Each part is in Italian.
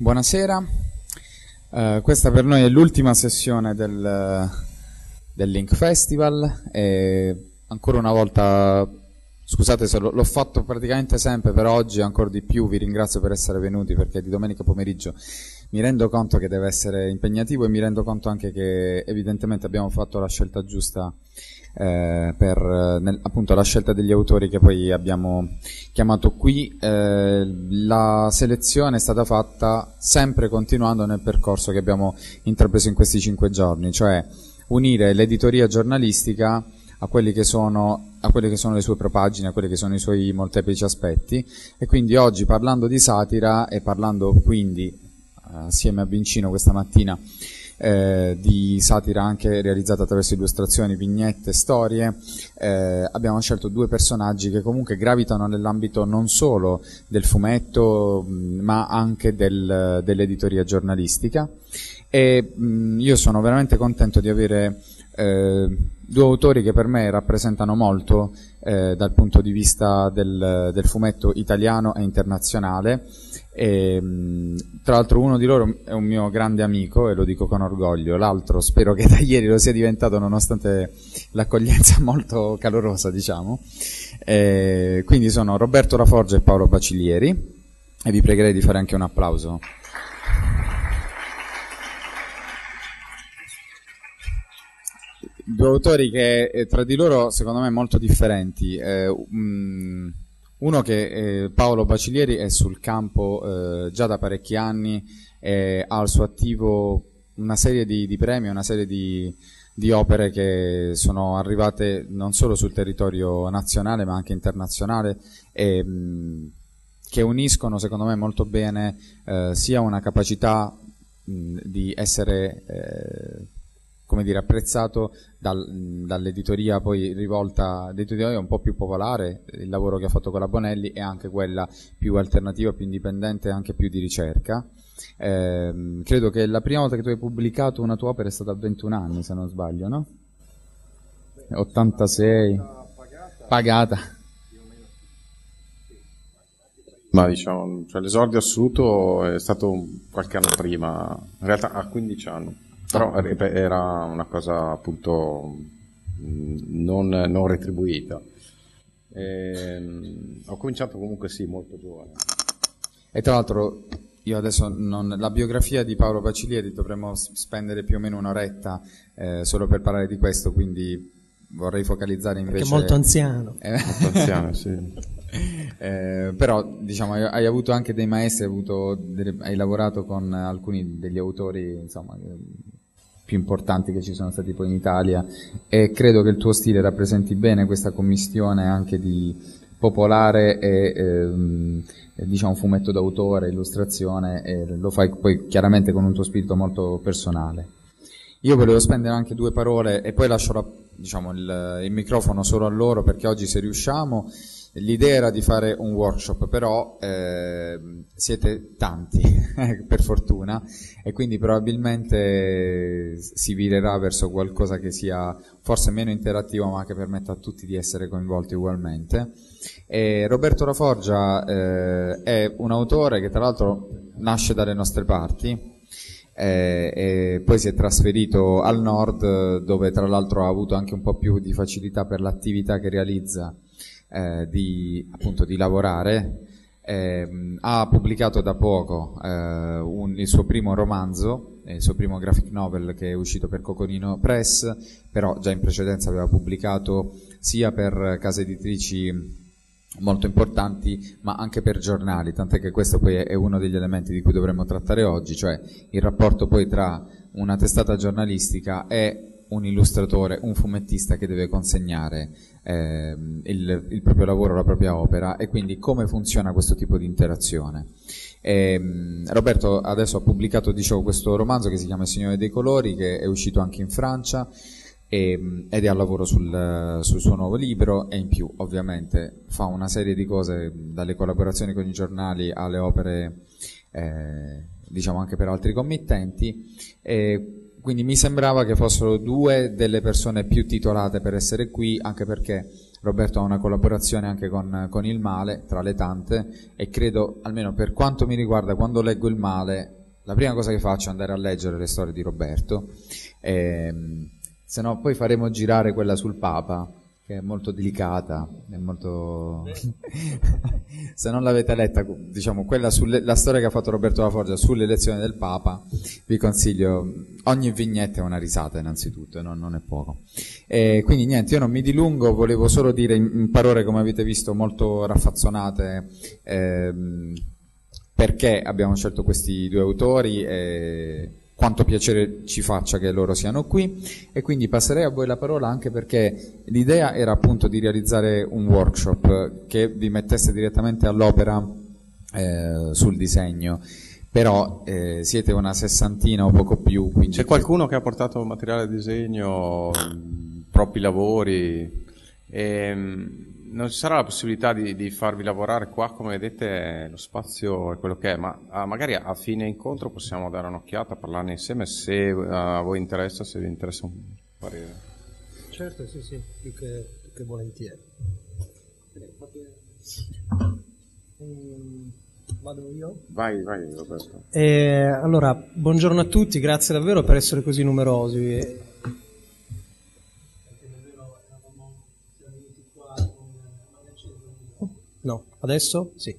Buonasera, uh, questa per noi è l'ultima sessione del, del Link Festival e ancora una volta, scusate se l'ho fatto praticamente sempre, per oggi ancora di più. Vi ringrazio per essere venuti perché di domenica pomeriggio mi rendo conto che deve essere impegnativo e mi rendo conto anche che evidentemente abbiamo fatto la scelta giusta eh, per nel, appunto la scelta degli autori che poi abbiamo chiamato qui. Eh, la selezione è stata fatta sempre continuando nel percorso che abbiamo intrapreso in questi cinque giorni, cioè unire l'editoria giornalistica a, quelli che sono, a quelle che sono le sue propagine, a quelli che sono i suoi molteplici aspetti e quindi oggi parlando di satira e parlando quindi assieme a Vincino questa mattina eh, di satira anche realizzata attraverso illustrazioni, vignette, storie. Eh, abbiamo scelto due personaggi che comunque gravitano nell'ambito non solo del fumetto ma anche del, dell'editoria giornalistica e mh, io sono veramente contento di avere eh, due autori che per me rappresentano molto eh, dal punto di vista del, del fumetto italiano e internazionale e, tra l'altro uno di loro è un mio grande amico e lo dico con orgoglio, l'altro spero che da ieri lo sia diventato nonostante l'accoglienza molto calorosa diciamo. E, quindi sono Roberto Laforgia e Paolo Bacilieri e vi pregherei di fare anche un applauso. Due autori che eh, tra di loro secondo me molto differenti. Eh, um, uno che eh, Paolo Bacilieri è sul campo eh, già da parecchi anni, e ha al suo attivo una serie di, di premi, una serie di, di, opere che sono arrivate non solo sul territorio nazionale ma anche internazionale e mh, che uniscono secondo me molto bene eh, sia una capacità mh, di essere come dire, apprezzato dal, dall'editoria poi rivolta, un po' più popolare, il lavoro che ha fatto con la Bonelli e anche quella più alternativa, più indipendente e anche più di ricerca. Eh, credo che la prima volta che tu hai pubblicato una tua opera è stata a 21 anni, se non sbaglio, no? 86. Pagata. Ma diciamo, cioè, l'esordio assoluto è stato qualche anno prima, in realtà a 15 anni. Però era una cosa appunto non, non retribuita. E, ehm, ho cominciato comunque sì, molto giovane. E tra l'altro io adesso non, la biografia di Paolo Bacilieri dovremmo spendere più o meno un'oretta eh, solo per parlare di questo, quindi vorrei focalizzare invece... Perché è molto anziano. Eh, molto anziano, sì. Eh, però diciamo hai, hai, avuto anche dei maestri, hai, delle, hai, lavorato con alcuni degli autori insomma, più importanti che ci sono stati poi in Italia e credo che il tuo stile rappresenti bene questa commistione anche di popolare e ehm, diciamo fumetto d'autore, illustrazione e lo fai poi chiaramente con un tuo spirito molto personale. Io volevo spendere anche due parole e poi lascio la, diciamo, il, il microfono solo a loro perché oggi se riusciamo L'idea era di fare un workshop, però eh, siete tanti, per fortuna, e quindi probabilmente si virerà verso qualcosa che sia forse meno interattivo, ma che permetta a tutti di essere coinvolti ugualmente. E Roberto Laforgia eh, è un autore che tra l'altro nasce dalle nostre parti, eh, e poi si è trasferito al nord dove tra l'altro ha avuto anche un po' più di facilità per l'attività che realizza eh, di, appunto, di lavorare. Eh, ha pubblicato da poco eh, un, il suo primo romanzo, il suo primo graphic novel che è uscito per Coconino Press, però già in precedenza aveva pubblicato sia per case editrici molto importanti, ma anche per giornali, tant'è che questo poi è uno degli elementi di cui dovremmo trattare oggi, cioè il rapporto poi tra una testata giornalistica e un illustratore, un fumettista che deve consegnare eh, il, il, proprio lavoro, la propria opera e quindi come funziona questo tipo di interazione. E, ehm, Roberto adesso ha pubblicato dicevo, questo romanzo che si chiama Il Signore dei Colori che è uscito anche in Francia e, ed è al lavoro sul, sul, suo nuovo libro e in più ovviamente fa una serie di cose dalle collaborazioni con i giornali alle opere eh, diciamo anche per altri committenti e quindi mi sembrava che fossero due delle persone più titolate per essere qui, anche perché Roberto ha una collaborazione anche con, con, il male, tra le tante, e credo, almeno per quanto mi riguarda, quando leggo il male, la prima cosa che faccio è andare a leggere le storie di Roberto, ehm, se no poi faremo girare quella sul Papa, che è molto delicata, è molto... se non l'avete letta, diciamo, quella sulle... la storia che ha fatto Roberto La Forgia sull'elezione del Papa, vi consiglio, ogni vignetta è una risata innanzitutto, non, non è poco. E quindi niente, io non mi dilungo, volevo solo dire in parole, come avete visto, molto raffazzonate, ehm, perché abbiamo scelto questi due autori. E quanto piacere ci faccia che loro siano qui. E quindi passerei a voi la parola anche perché l'idea era appunto di realizzare un workshop che vi mettesse direttamente all'opera eh, sul disegno. Però eh, siete una sessantina o poco più c'è qualcuno che ha portato materiale di disegno troppi lavori e, ehm, non ci sarà la possibilità di, di, farvi lavorare qua, come vedete lo spazio è quello che è, ma ah, magari a fine incontro possiamo dare un'occhiata, parlarne insieme se uh, a voi interessa, se vi interessa un parere. Certo, sì, sì, più che, più che volentieri. Mm, vado io? Vai, vai Roberto. Eh, allora, buongiorno a tutti, grazie davvero per essere così numerosi. Adesso? Sì.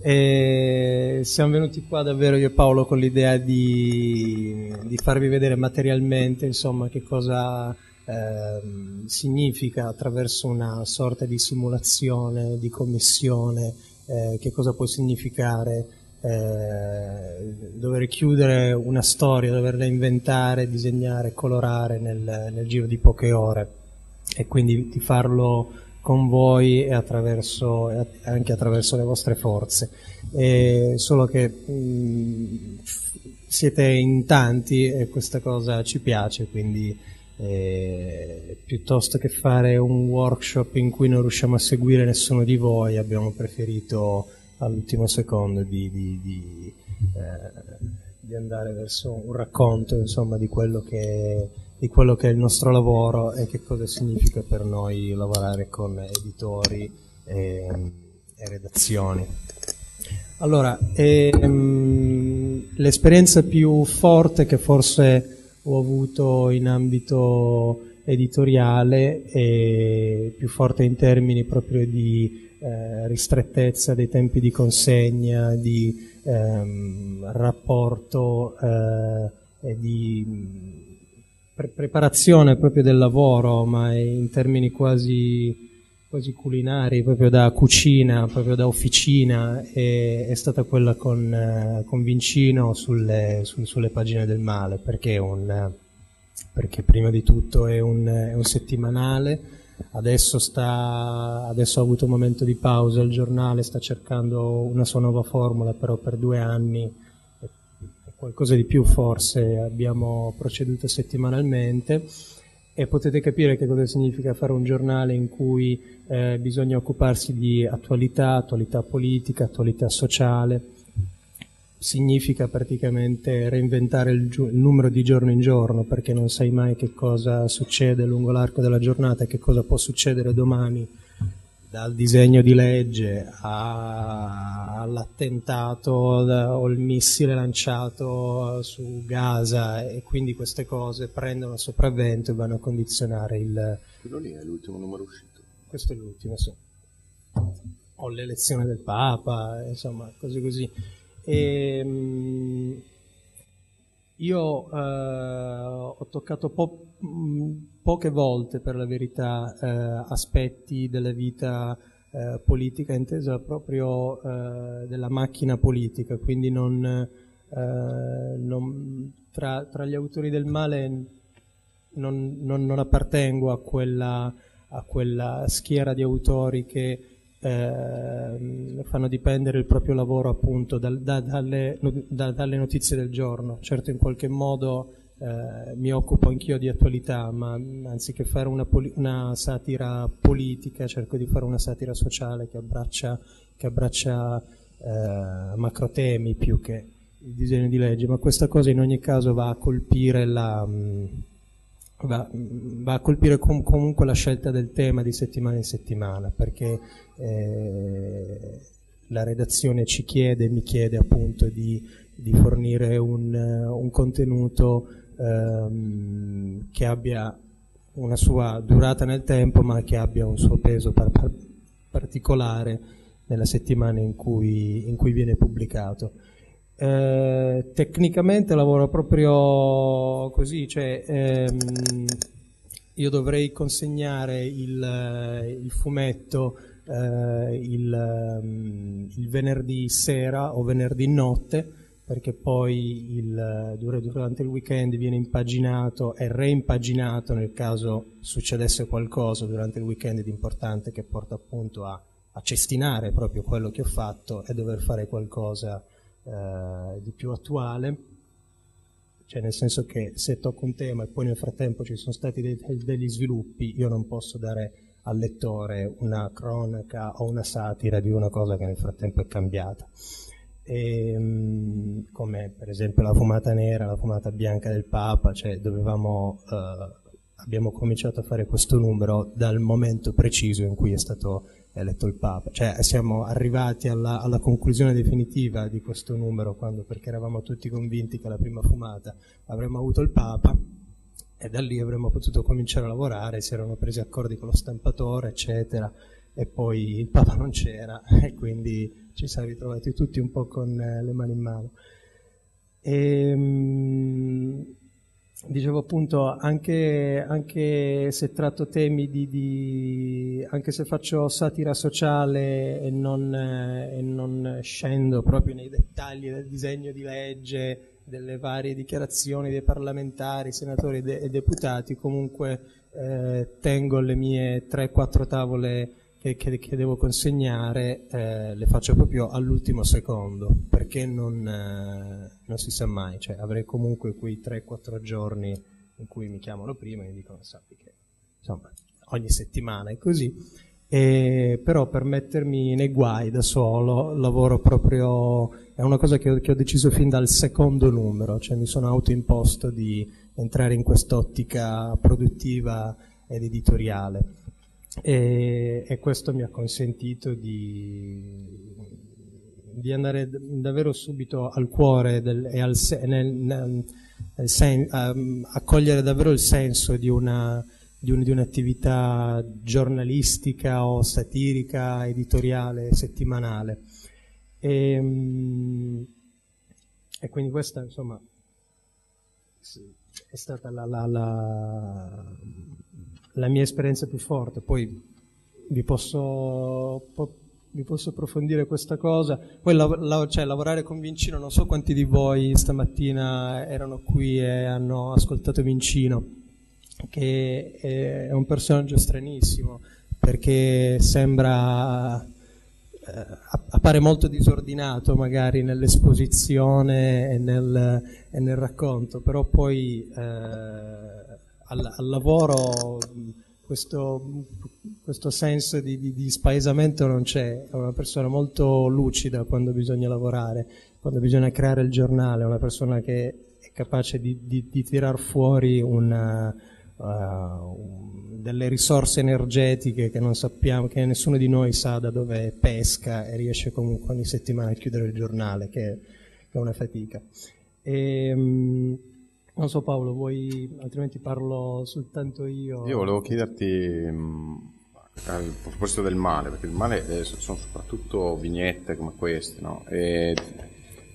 E siamo venuti qua davvero io e Paolo con l'idea di, di farvi vedere materialmente insomma, che cosa eh, significa attraverso una sorta di simulazione, di commissione, eh, che cosa può significare eh, dover chiudere una storia, doverla inventare, disegnare, colorare nel, nel giro di poche ore e quindi di farlo con voi e, attraverso, anche attraverso le vostre forze. E solo che mh, siete in tanti e questa cosa ci piace, quindi eh, piuttosto che fare un workshop in cui non riusciamo a seguire nessuno di voi, abbiamo preferito all'ultimo secondo di, di, di, eh, di andare verso un racconto insomma, di quello che di quello che è il nostro lavoro e che cosa significa per noi lavorare con editori e, e redazioni. Allora, ehm, l'esperienza più forte che forse ho avuto in ambito editoriale e più forte in termini proprio di eh, ristrettezza dei tempi di consegna, di ehm, rapporto eh, e di pre- preparazione proprio del lavoro, ma in termini quasi, quasi culinari, proprio da cucina, proprio da officina, è, è stata quella con, con Vincino sulle, su, sulle, pagine del male, perché, un, perché prima di tutto è un, è un settimanale. Adesso, sta, adesso, ha avuto un momento di pausa il giornale, sta cercando una sua nuova formula, però per due anni qualcosa di più forse abbiamo proceduto settimanalmente e potete capire che cosa significa fare un giornale in cui eh, bisogna occuparsi di attualità, attualità politica, attualità sociale. Significa praticamente reinventare il, il numero di giorno in giorno perché non sai mai che cosa succede lungo l'arco della giornata e che cosa può succedere domani dal disegno di legge all'attentato o il missile lanciato su Gaza e quindi queste cose prendono sopravvento e vanno a condizionare il... Quello lì è l'ultimo numero uscito. Questo è l'ultimo, sì. O l'elezione del Papa, insomma, cose così. E, ehm, io eh, ho toccato po- poche volte, per la verità, eh, aspetti della vita eh, politica, intesa proprio eh, della macchina politica, quindi non, eh, non, tra, tra, gli autori del male non, non, appartengo a quella, a quella, schiera di autori che eh, fanno dipendere il proprio lavoro appunto da, da, dalle, da, dalle, notizie del giorno. Certo in qualche modo eh, mi occupo anch'io di attualità, ma anziché fare una, una, satira politica cerco di fare una satira sociale che abbraccia, che abbraccia eh, macro temi più che, il disegno di legge, ma questa cosa in ogni caso va a colpire la... Va, va, a colpire com- comunque la scelta del tema di settimana in settimana, perché eh, la redazione ci chiede, mi chiede appunto di, di fornire un, un contenuto ehm, che abbia una sua durata nel tempo, ma che abbia un suo peso par- par- particolare nella settimana in cui, in cui viene pubblicato. Eh, tecnicamente lavoro proprio così, cioè ehm, io dovrei consegnare il, il fumetto eh, il, um, il, venerdì sera o venerdì notte perché poi il, durante il weekend viene impaginato e reimpaginato nel caso succedesse qualcosa durante il weekend di importante che porta appunto a, a cestinare proprio quello che ho fatto e dover fare qualcosa eh, di più attuale, cioè nel senso che se tocco un tema e poi nel frattempo ci sono stati dei, degli sviluppi, io non posso dare al lettore una cronaca o una satira di una cosa che nel frattempo è cambiata. E, ehm, come per esempio la fumata nera, la fumata bianca del Papa, cioè dovevamo, eh, abbiamo cominciato a fare questo numero dal momento preciso in cui è stato eletto il Papa. Cioè siamo arrivati alla, alla, conclusione definitiva di questo numero quando, perché eravamo tutti convinti che la prima fumata avremmo avuto il Papa e da lì avremmo potuto cominciare a lavorare, si erano presi accordi con lo stampatore, eccetera, e poi il Papa non c'era e quindi ci siamo ritrovati tutti un po' con eh, le mani in mano. E, ehm, dicevo appunto, anche, anche, se tratto temi di, di, anche se faccio satira sociale e non, eh, e non, scendo proprio nei dettagli del disegno di legge, delle varie dichiarazioni dei parlamentari, senatori e, de, deputati, comunque eh, tengo le mie 3-4 tavole che, che, che, devo consegnare, eh, le faccio proprio all'ultimo secondo, perché non, eh, non si sa mai, cioè avrei comunque quei 3-4 giorni in cui mi chiamano prima e mi dicono sappi che insomma ogni settimana è così, e, però per mettermi nei guai da solo lavoro proprio, è una cosa che ho, che ho deciso fin dal secondo numero, cioè mi sono autoimposto di entrare in quest'ottica produttiva ed editoriale e, e questo mi ha consentito di, di, andare davvero subito al cuore del, e al, nel, nel, nel sen, um, a cogliere davvero il senso di, una, di, un, di, un'attività giornalistica o satirica, editoriale, settimanale. E, um, e quindi questa insomma è stata la, la, la la mia esperienza più forte, poi vi posso, po- vi posso approfondire questa cosa. Poi la- la- cioè, lavorare con Vincino, non so quanti di voi stamattina erano qui e hanno ascoltato Vincino, che è un personaggio stranissimo, perché sembra... Eh, appare molto disordinato magari nell'esposizione e nel, e nel racconto, però poi eh, al, al lavoro questo, questo senso di, di, di, spaesamento non c'è, è una persona molto lucida quando bisogna lavorare, quando bisogna creare il giornale, è una persona che è capace di, di, di tirar fuori una, uh, delle risorse energetiche che non sappiamo, che nessuno di noi sa da dove pesca e riesce comunque ogni settimana a chiudere il giornale, che, che è una fatica. E, um, non so Paolo, vuoi, altrimenti parlo soltanto io. Io volevo chiederti mh, a proposito del male, perché il male è, sono soprattutto vignette come queste, no? E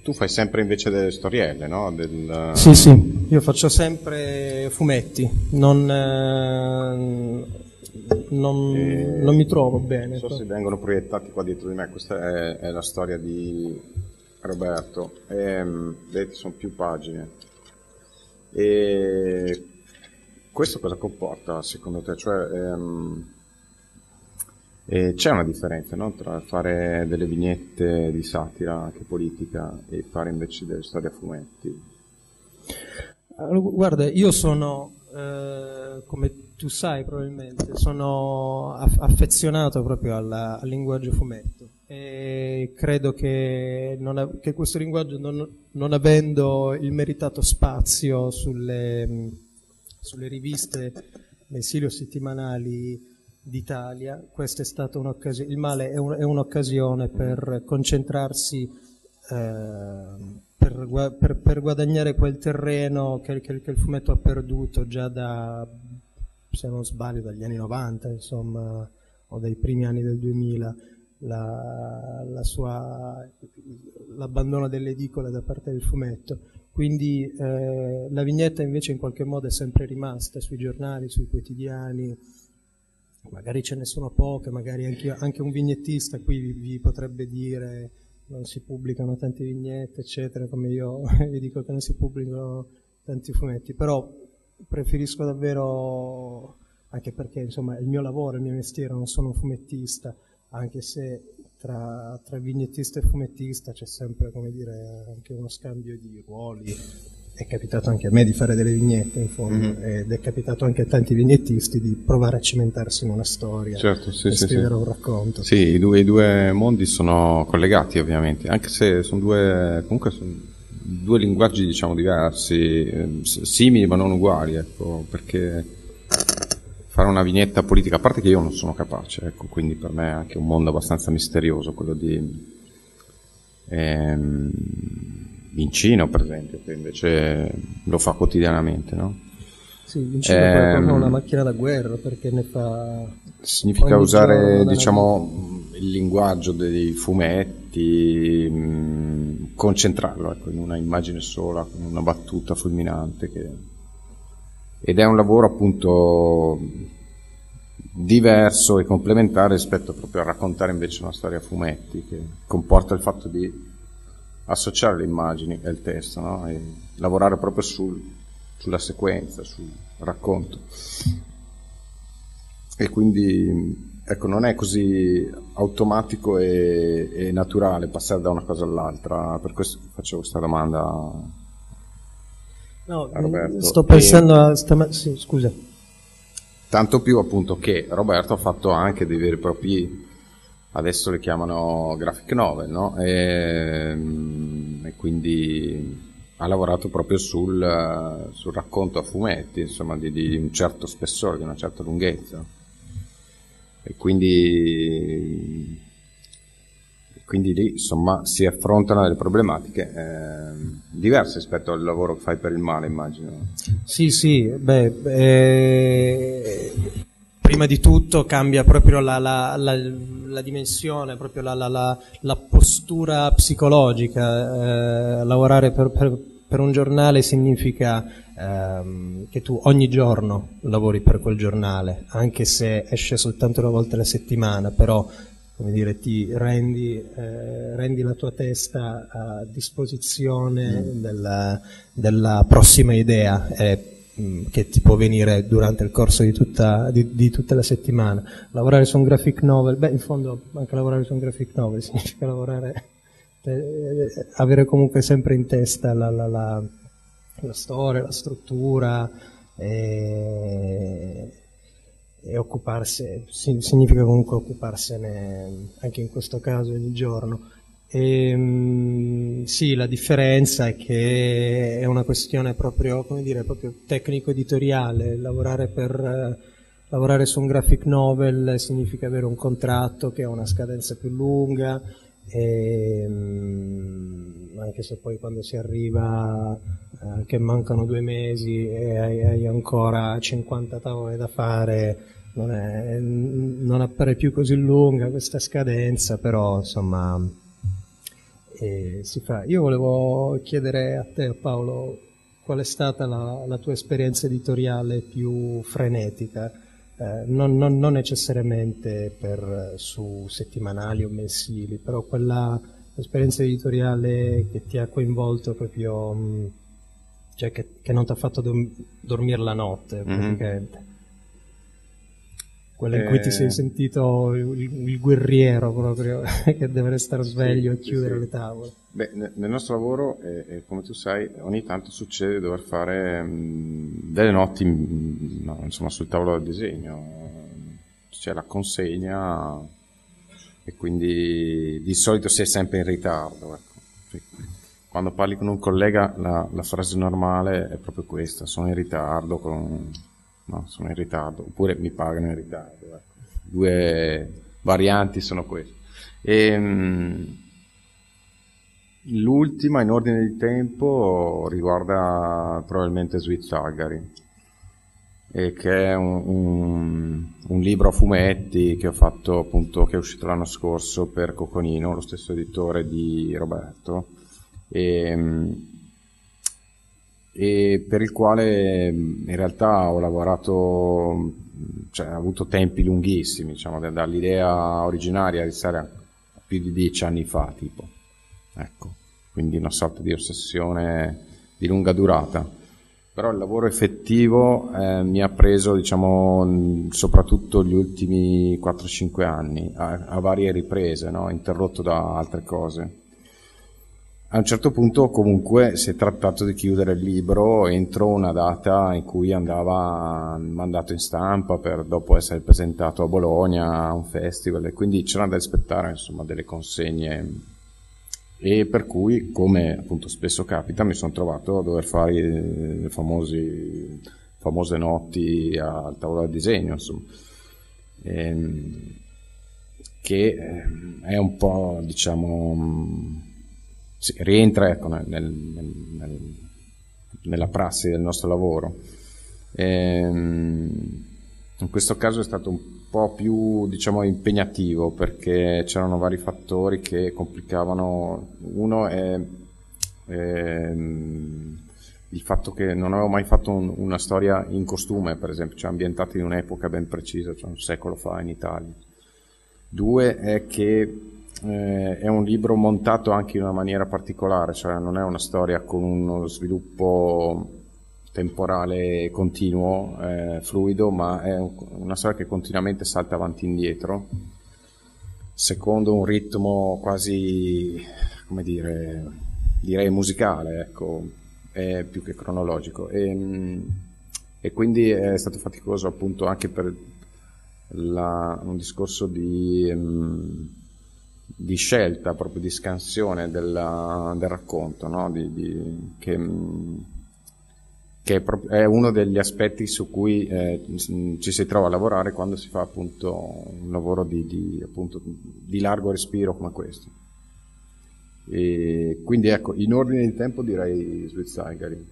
tu fai sempre invece delle storielle, no? Del... Sì, sì, io faccio sempre fumetti, non, eh, non, e... non mi trovo bene. Non so se vengono proiettati qua dietro di me, questa è, è la storia di Roberto, e, vedete sono più pagine. E questo cosa comporta secondo te? Cioè, ehm, eh, c'è una differenza no? tra fare delle vignette di satira anche politica e fare invece delle storie a fumetti? Guarda, io sono, eh, come tu sai probabilmente, sono affezionato proprio alla, al linguaggio fumetto E credo che, ha, che, questo linguaggio, non, non, avendo il meritato spazio sulle, sulle riviste mensili o settimanali d'Italia, questa è stata un'occasione, il male è, un, è un'occasione per concentrarsi, eh, per, per, per, guadagnare quel terreno che, che, che il fumetto ha perduto già da, se non sbaglio, dagli anni 90, insomma, o dai primi anni del 2000 la, la sua, l'abbandono delle edicole da parte del fumetto. Quindi eh, la vignetta invece in qualche modo è sempre rimasta sui giornali, sui quotidiani, magari ce ne sono poche, magari anche, anche un vignettista qui vi, vi, potrebbe dire non si pubblicano tante vignette, eccetera, come io vi dico che non si pubblicano tanti fumetti, però preferisco davvero, anche perché insomma è il mio lavoro, il mio mestiere, non sono un fumettista, anche se tra, tra vignettista e fumettista c'è sempre, come dire, anche uno scambio di ruoli. È capitato anche a me di fare delle vignette, in fondo, mm-hmm. ed è capitato anche a tanti vignettisti di provare a cimentarsi in una storia certo, sì, e sì, scrivere sì. un racconto. Sì, i due, i due, mondi sono collegati ovviamente, anche se sono due, comunque sono due linguaggi diciamo diversi, eh, simili ma non uguali, ecco, perché fare una vignetta politica, a parte che io non sono capace, ecco, quindi per me è anche un mondo abbastanza misterioso quello di ehm, Vincino, per esempio, che invece lo fa quotidianamente, no? Sì, Vincino ehm, è una macchina da guerra perché ne fa... Significa usare, diciamo, il linguaggio dei fumetti, mh, concentrarlo ecco, in una immagine sola, con una battuta fulminante che ed è un lavoro appunto diverso e complementare rispetto proprio a raccontare invece una storia a fumetti che comporta il fatto di associare le immagini e il testo no? e lavorare proprio sul, sulla sequenza, sul racconto e quindi ecco non è così automatico e, e naturale passare da una cosa all'altra per questo facevo questa domanda No, sto pensando e... a... Stam- sì, scusa. Tanto più appunto che Roberto ha fatto anche dei veri e propri, adesso le chiamano graphic novel, no? E, ehm, e quindi ha lavorato proprio sul, sul racconto a fumetti, insomma, di, di, un certo spessore, di una certa lunghezza. E quindi quindi lì insomma si affrontano delle problematiche eh, diverse rispetto al lavoro che fai per il male immagino. Sì sì beh eh, prima di tutto cambia proprio la, la, la, la dimensione proprio la, postura psicologica eh, lavorare per, per, per, un giornale significa ehm, che tu ogni giorno lavori per quel giornale anche se esce soltanto una volta alla settimana però come dire, ti rendi, eh, rendi, la tua testa a disposizione mm. della, della, prossima idea eh, che ti può venire durante il corso di tutta, di, di tutta, la settimana. Lavorare su un graphic novel, beh, in fondo anche lavorare su un graphic novel significa lavorare, eh, avere comunque sempre in testa la, la, la, la storia, la struttura. Eh, e occuparsi, significa comunque occuparsene anche in questo caso ogni giorno. E, ehm, sì, la differenza è che è una questione proprio, come dire, proprio tecnico-editoriale, lavorare, per, lavorare su un graphic novel significa avere un contratto che ha una scadenza più lunga, e, ehm, anche se poi quando si arriva eh, che mancano due mesi e hai, hai ancora 50 tavole da fare non, è, non appare più così lunga questa scadenza, però insomma eh, si fa. Io volevo chiedere a te Paolo qual è stata la, la tua esperienza editoriale più frenetica, eh, non, non, non, necessariamente per, su settimanali o mensili, però quella esperienza editoriale che ti ha coinvolto proprio, mm, cioè che, che non ti ha fatto dormire la notte mm-hmm. Quella in cui ti sei eh. sentito il, il guerriero proprio, che deve restare sveglio sì, e chiudere sì. le tavole. Beh, nel nostro lavoro, eh, come tu sai, ogni tanto succede di dover fare mh, delle notti mh, no, insomma, sul tavolo del disegno. C'è la consegna e quindi di solito si è sempre in ritardo. Ecco. Quando parli con un collega la, la, frase normale è proprio questa, sono in ritardo, con... no, sono in ritardo, oppure mi pagano in ritardo. Ecco. Due varianti sono queste. E, ehm, l'ultima in ordine di tempo riguarda probabilmente e che è un, un, un, libro a fumetti che ho fatto appunto che è uscito l'anno scorso per Coconino, lo stesso editore di Roberto e, e per il quale in realtà ho lavorato cioè ho avuto tempi lunghissimi diciamo dall'idea originaria di stare a più di dieci anni fa tipo. Ecco. Quindi una sorta di ossessione di lunga durata. Però il lavoro effettivo eh, mi ha preso diciamo soprattutto gli ultimi 4-5 anni a, a, varie riprese no? interrotto da altre cose a un certo punto comunque si è trattato di chiudere il libro entro una data in cui andava mandato in stampa per dopo essere presentato a Bologna a un festival e quindi c'era da aspettare insomma delle consegne. E per cui, come appunto spesso capita, mi sono trovato a dover fare le famosi, famose notti al tavolo da disegno, insomma, ehm, che ehm, è un po', diciamo, sì, rientra ecco, nel, nel, nel, nella prassi del nostro lavoro. Ehm, in questo caso è stato un po' più diciamo, impegnativo perché c'erano vari fattori che complicavano. Uno è, è il fatto che non avevo mai fatto un, una storia in costume, per esempio, cioè ambientata in un'epoca ben precisa, cioè un secolo fa in Italia. Due è che eh, è un libro montato anche in una maniera particolare, cioè non è una storia con uno sviluppo temporale continuo, eh, fluido, ma è un, una storia che continuamente salta avanti e indietro, secondo un ritmo quasi, come dire, direi musicale, ecco, più che cronologico. E, e quindi è stato faticoso appunto anche per la, un discorso di, um, di, scelta, proprio di scansione della, del racconto, no? di, di, che, um, che è uno degli aspetti su cui eh, ci si trova a lavorare quando si fa appunto un lavoro di, di, appunto, di largo respiro come questo. E quindi ecco, in ordine di tempo direi Sweet Saigari.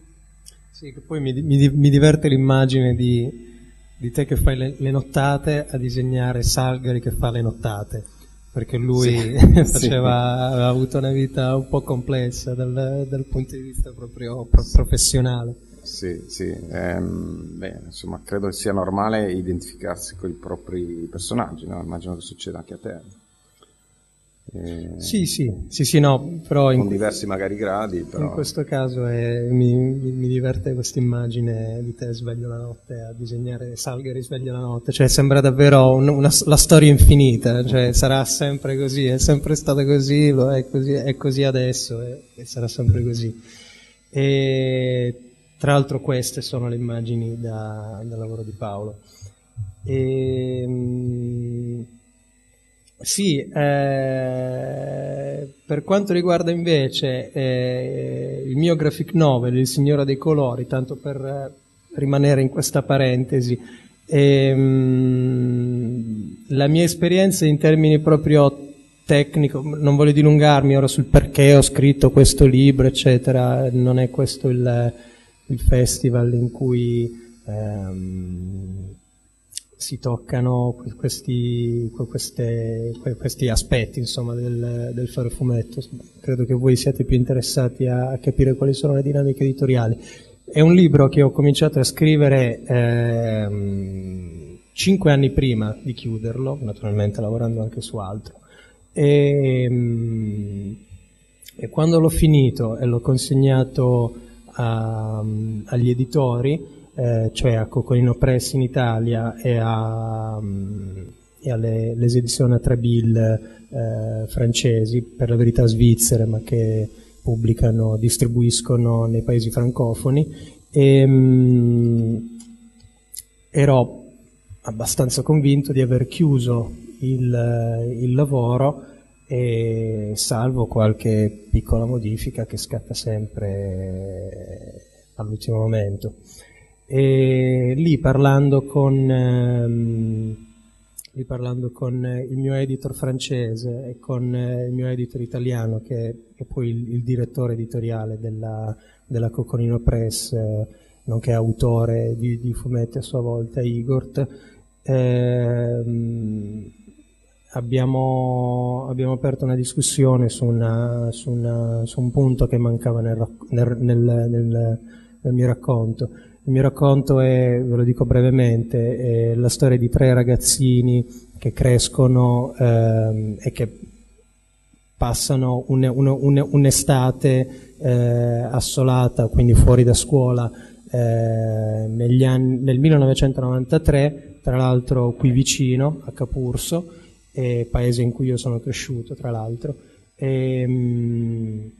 Sì, poi mi, mi, mi diverte l'immagine di, di, te che fai le, le, nottate a disegnare Salgari che fa le nottate, perché lui sì, faceva, sì. aveva avuto una vita un po' complessa dal, dal punto di vista proprio pro, professionale. Sì, sì. Ehm, beh, insomma, credo sia normale identificarsi con i propri personaggi, no? Immagino che succeda anche a te. Eh, sì, sì, sì, sì, no, però con in, diversi magari gradi. Però. In questo caso è, mi, mi, diverte questa immagine di te sveglio la notte a disegnare Salgari sveglio la notte, cioè sembra davvero un, una, la storia infinita, cioè sarà sempre così, è sempre stata così, lo è così, è così adesso e, e sarà sempre così. E tra l'altro queste sono le immagini da, dal lavoro di Paolo. E, ehm, sì, eh, per quanto riguarda invece eh, il mio graphic novel, Il Signore dei Colori, tanto per eh, rimanere in questa parentesi, ehm, la mia esperienza in termini proprio tecnico, non voglio dilungarmi ora sul perché ho scritto questo libro, eccetera, non è questo il il festival in cui ehm, si toccano questi, queste, questi aspetti insomma, del, del, fare fumetto. Credo che voi siate più interessati a, capire quali sono le dinamiche editoriali. È un libro che ho cominciato a scrivere ehm, cinque anni prima di chiuderlo, naturalmente lavorando anche su altro. E, ehm, e quando l'ho finito e l'ho consegnato a, agli editori, eh, cioè a Cocolino Press in Italia e, a, e alle edizioni a tre bill eh, francesi, per la verità svizzere, ma che pubblicano, distribuiscono nei paesi francofoni. E, mh, ero abbastanza convinto di aver chiuso il, il lavoro e salvo qualche piccola modifica che scatta sempre all'ultimo momento. E lì parlando con, ehm, lì parlando con il mio editor francese e con il mio editor italiano, che è poi il, il direttore editoriale della, della Coconino Press, eh, nonché autore di, di, fumetti a sua volta, Igor, ehm, abbiamo, abbiamo, aperto una discussione su, una, su, una, su un punto che mancava nel, nel, nel, nel mio racconto il mio racconto è, ve lo dico brevemente, la storia di tre ragazzini che crescono ehm, e che passano un, un, un, un'estate eh, assolata, quindi fuori da scuola, eh, anni, nel 1993, tra l'altro qui vicino, a Capurso, paese in cui io sono cresciuto, tra l'altro. E, mh,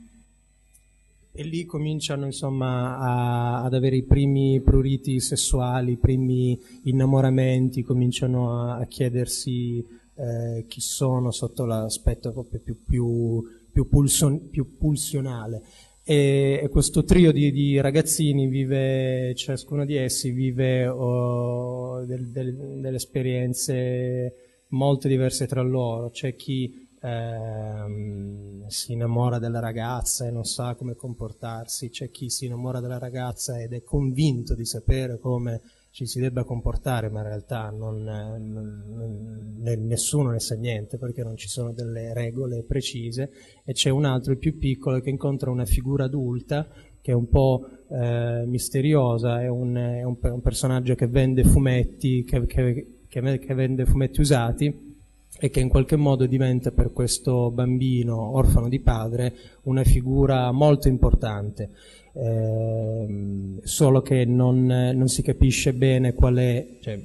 e lì cominciano insomma a, ad avere i primi pruriti sessuali, i primi innamoramenti, cominciano a, a chiedersi eh, chi sono sotto l'aspetto proprio più, più, più, pulson, più pulsionale. E, e, questo trio di, di, ragazzini vive, ciascuno di essi vive oh, del, del, delle esperienze molto diverse tra loro. C'è chi ehm, si innamora della ragazza e non sa come comportarsi, c'è chi si innamora della ragazza ed è convinto di sapere come ci si debba comportare, ma in realtà non, non, nessuno ne sa niente perché non ci sono delle regole precise. E c'è un altro, il più piccolo, che incontra una figura adulta che è un po' eh, misteriosa, è un, è, un, un, personaggio che vende fumetti, che, che, che vende fumetti usati e che in qualche modo diventa per questo bambino orfano di padre una figura molto importante, eh, solo che non, non, si capisce bene qual è, cioè,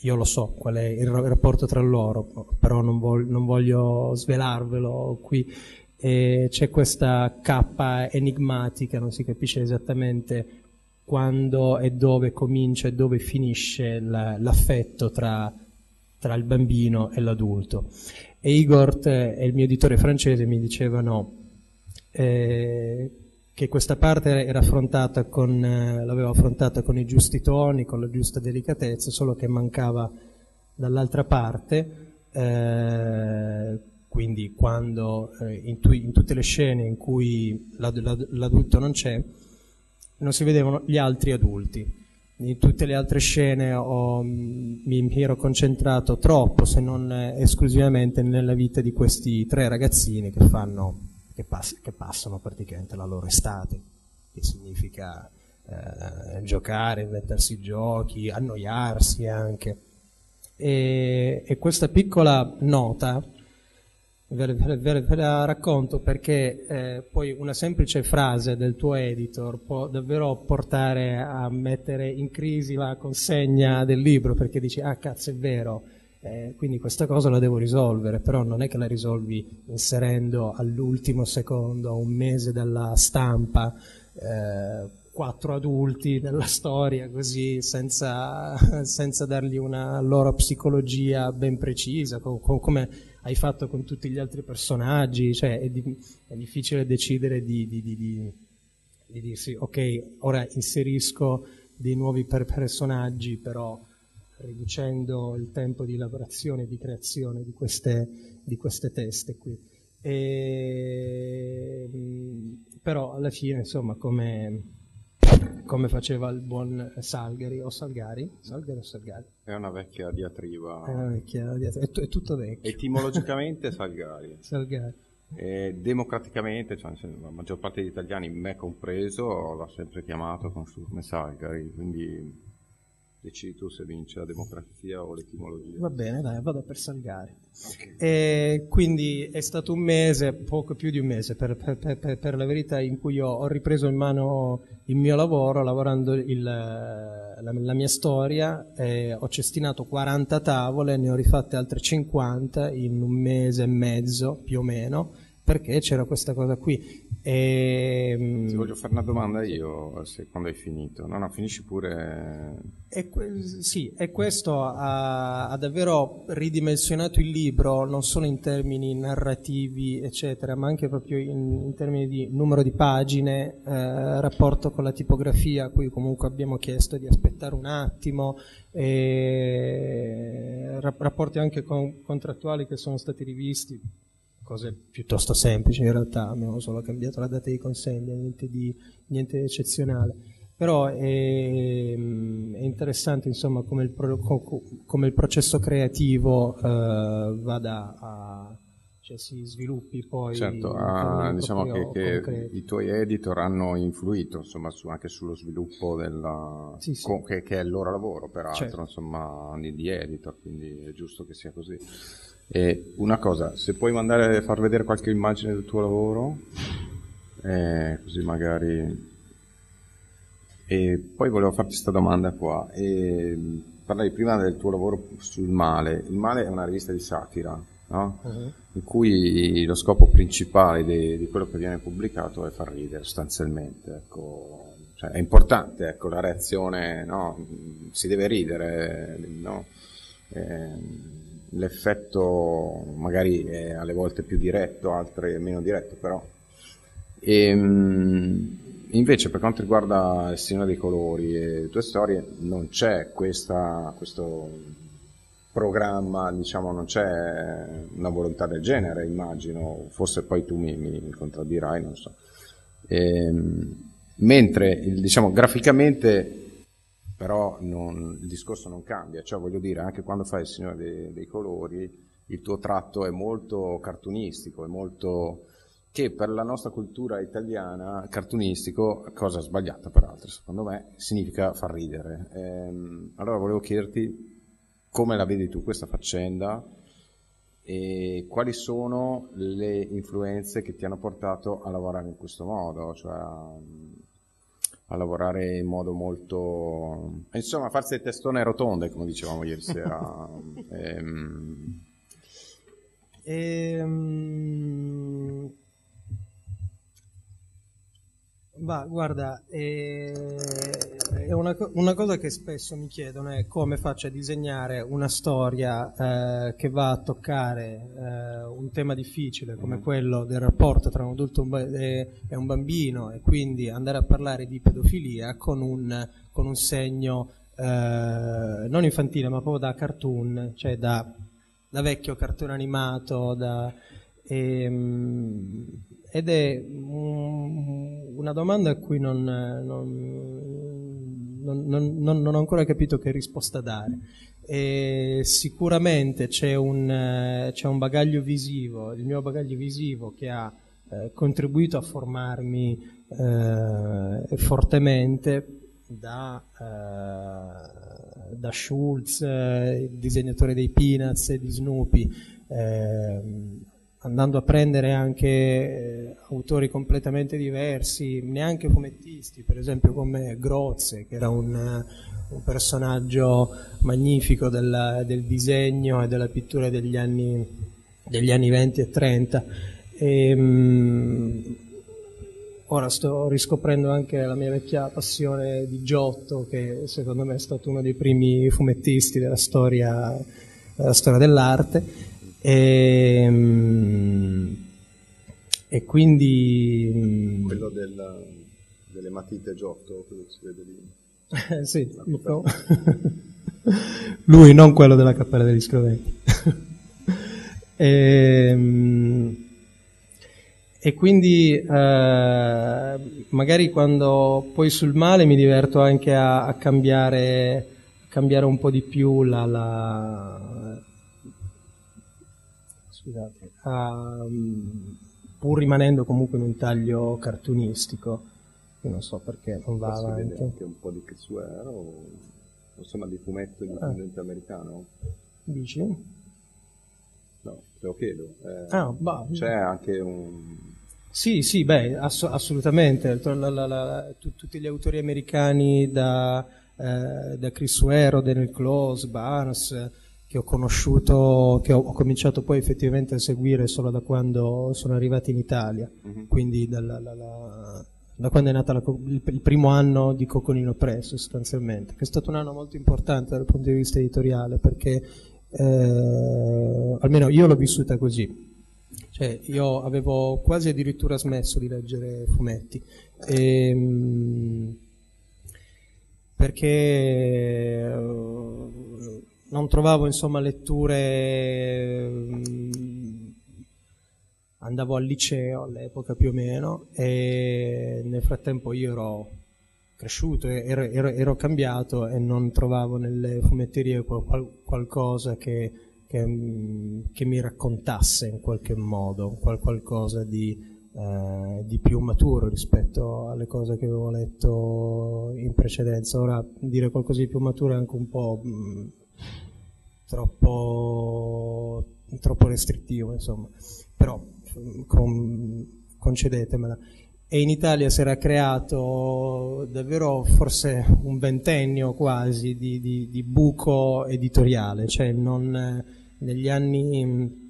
io lo so qual è il rapporto tra loro, però non, voglio, non voglio svelarvelo qui. E c'è questa cappa enigmatica, non si capisce esattamente quando e dove comincia e dove finisce la, l'affetto tra tra il bambino e l'adulto. E Igor e il mio editore francese mi dicevano eh, che questa parte affrontata con, eh, l'aveva affrontata con i giusti toni, con la giusta delicatezza, solo che mancava dall'altra parte, eh, quindi quando eh, in, tu, in, tutte le scene in cui l'adulto non c'è, non si vedevano gli altri adulti in tutte le altre scene ho, mi ero concentrato troppo, se non esclusivamente, nella vita di questi tre ragazzini che, fanno, che, pass- che passano praticamente la loro estate, che significa eh, giocare, inventarsi giochi, annoiarsi anche. E, e questa piccola nota Ve, ve, ve, la racconto perché eh, poi una semplice frase del tuo editor può davvero portare a mettere in crisi la consegna del libro perché dici ah cazzo è vero eh, quindi questa cosa la devo risolvere. Però non è che la risolvi inserendo all'ultimo secondo a un mese dalla stampa eh, quattro adulti nella storia così senza, senza dargli una loro psicologia ben precisa com, com, come hai fatto con tutti gli altri personaggi, cioè è, di, è difficile decidere di, di, di, dirsi ok, ora inserisco dei nuovi per personaggi, però riducendo il tempo di lavorazione e di creazione di queste, queste teste qui. E, però alla fine, insomma, come come faceva il buon Salgari o Salgari? Salgari o Salgari? È una vecchia diatriba. È una vecchia diatriba, è, t- è tutto vecchio. Etimologicamente Salgari. Salgari. E democraticamente, cioè, la maggior parte degli italiani, me compreso, l'ha sempre chiamato come Salgari, quindi decidi tu se vince la democrazia o l'etimologia. Va bene, dai, vado per Salgari. Okay. quindi è stato un mese, poco più di un mese, per, per, per, per la verità, in cui ho, ho, ripreso in mano il mio lavoro, lavorando il, la, la, mia storia, ho cestinato 40 tavole, ne ho rifatte altre 50 in un mese e mezzo, più o meno, perché c'era questa cosa qui E, Ti voglio fare una domanda io, se, quando hai finito. No, no, finisci pure. E, sì, e questo ha, ha, davvero ridimensionato il libro, non solo in termini narrativi, eccetera, ma anche proprio in, in termini di numero di pagine, eh, rapporto con la tipografia, a cui comunque abbiamo chiesto di aspettare un attimo, e rapporti anche con, contrattuali che sono stati rivisti cose piuttosto semplici in realtà, abbiamo solo cambiato la data di consegna, niente di, niente di eccezionale. Però è, è interessante insomma, come, il pro, come il processo creativo uh, vada a, cioè si sviluppi poi. Certo, ah, diciamo che, che i tuoi editor hanno influito insomma, su, anche sullo sviluppo della, sì, sì. Con, che, che, è il loro lavoro, peraltro, certo. insomma, di, di editor, quindi è giusto che sia così. E una cosa, se puoi mandare, far vedere qualche immagine del tuo lavoro, eh, così magari... E poi volevo farti questa domanda qua. E, parlavi prima del tuo lavoro sul male. Il male è una rivista di satira, no? uh-huh. in cui lo scopo principale di, di, quello che viene pubblicato è far ridere sostanzialmente. Ecco. Cioè, è importante ecco, la reazione, no? si deve ridere. No? Eh, l'effetto magari è alle volte più diretto, altre meno diretto, però. E, ehm, invece per quanto riguarda il Signore dei Colori e le tue storie non c'è questa, questo programma, diciamo, non c'è una volontà del genere, immagino, forse poi tu mi, mi contraddirai, non so. E, ehm, mentre, diciamo, graficamente però non, il discorso non cambia, cioè voglio dire, anche quando fai il Signore dei, dei Colori, il tuo tratto è molto cartunistico, è molto che per la nostra cultura italiana cartunistico, cosa sbagliata peraltro secondo me, significa far ridere. Ehm, allora volevo chiederti come la vedi tu questa faccenda e quali sono le influenze che ti hanno portato a lavorare in questo modo, cioè a lavorare in modo molto insomma farsi le testone rotonde come dicevamo ieri sera. Ehm... Ehm... Bah, guarda, eh, una, una, cosa che spesso mi chiedono è come faccio a disegnare una storia eh, che va a toccare eh, un tema difficile come mm. quello del rapporto tra un adulto e un bambino e quindi andare a parlare di pedofilia con un, con un segno eh, non infantile ma proprio da cartoon, cioè da, da vecchio cartone animato, da, e, ehm, ed è una domanda a cui non, non, non, non, ho ancora capito che risposta dare. E sicuramente c'è un, c'è un, bagaglio visivo, il mio bagaglio visivo che ha eh, contribuito a formarmi eh, fortemente da, eh, da Schulz, il disegnatore dei Peanuts e di Snoopy, ehm, andando a prendere anche eh, autori completamente diversi, neanche fumettisti, per esempio come Grozze, che era un, un personaggio magnifico del, del, disegno e della pittura degli anni, degli anni 20 e 30. E, um, ora sto riscoprendo anche la mia vecchia passione di Giotto, che secondo me è stato uno dei primi fumettisti della storia, della storia dell'arte e, ehm, e quindi... Mm, quello del, delle matite Giotto, quello che si vede lì. sì, no. lui non quello della cappella degli scroventi. e, ehm, e, quindi eh, magari quando poi sul male mi diverto anche a, a cambiare, a cambiare un po' di più la, la scusate, um, pur rimanendo comunque in un taglio cartunistico, io non so perché non va Posso avanti. anche un po' di Kessuero o insomma di fumetto indipendente ah. americano? Dici? No, te lo chiedo. Eh, ah, bah, c'è anche un... Sì, sì, beh, ass- assolutamente. La, la, la, t- tutti gli autori americani da, eh, da Chris Ware, Daniel Close, Barnes, che ho conosciuto, che ho, ho, cominciato poi effettivamente a seguire solo da quando sono arrivati in Italia, mm-hmm. quindi dalla, la, la, da quando è nato il, il, primo anno di Coconino Press sostanzialmente, che è stato un anno molto importante dal punto di vista editoriale perché eh, almeno io l'ho vissuta così. Cioè, io avevo quasi addirittura smesso di leggere fumetti. E, ehm, perché uh, non trovavo insomma letture um, andavo al liceo all'epoca più o meno e nel frattempo io ero cresciuto, ero, ero, ero cambiato e non trovavo nelle fumetterie qual, qualcosa che, che, che, mi raccontasse in qualche modo, qual, qualcosa di, eh, di più maturo rispetto alle cose che avevo letto in precedenza. Ora dire qualcosa di più maturo è anche un po' mh, mm, troppo, troppo restrittivo, insomma. Però con, concedetemela. E in Italia si era creato davvero forse un ventennio quasi di, di, di buco editoriale, cioè non, negli anni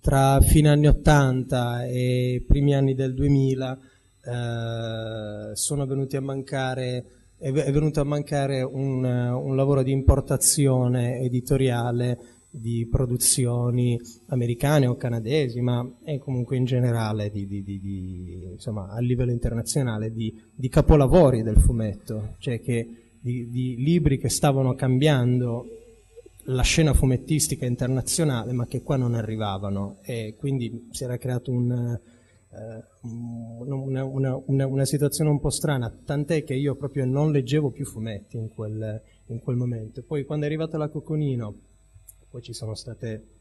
tra fine anni 80 e primi anni del 2000 eh, sono venuti a mancare, è, venuto a mancare un, un, lavoro di importazione editoriale di produzioni americane o canadesi, ma comunque in generale di, di, di, insomma, a livello internazionale di, capolavori del fumetto, cioè che di libri che stavano cambiando la scena fumettistica internazionale, ma che qua non arrivavano. E quindi si era creato un, eh, una, una, una, una, situazione un po' strana, tant'è che io proprio non leggevo più fumetti in quel, in quel momento. Poi quando è arrivata la Coconino, poi ci sono state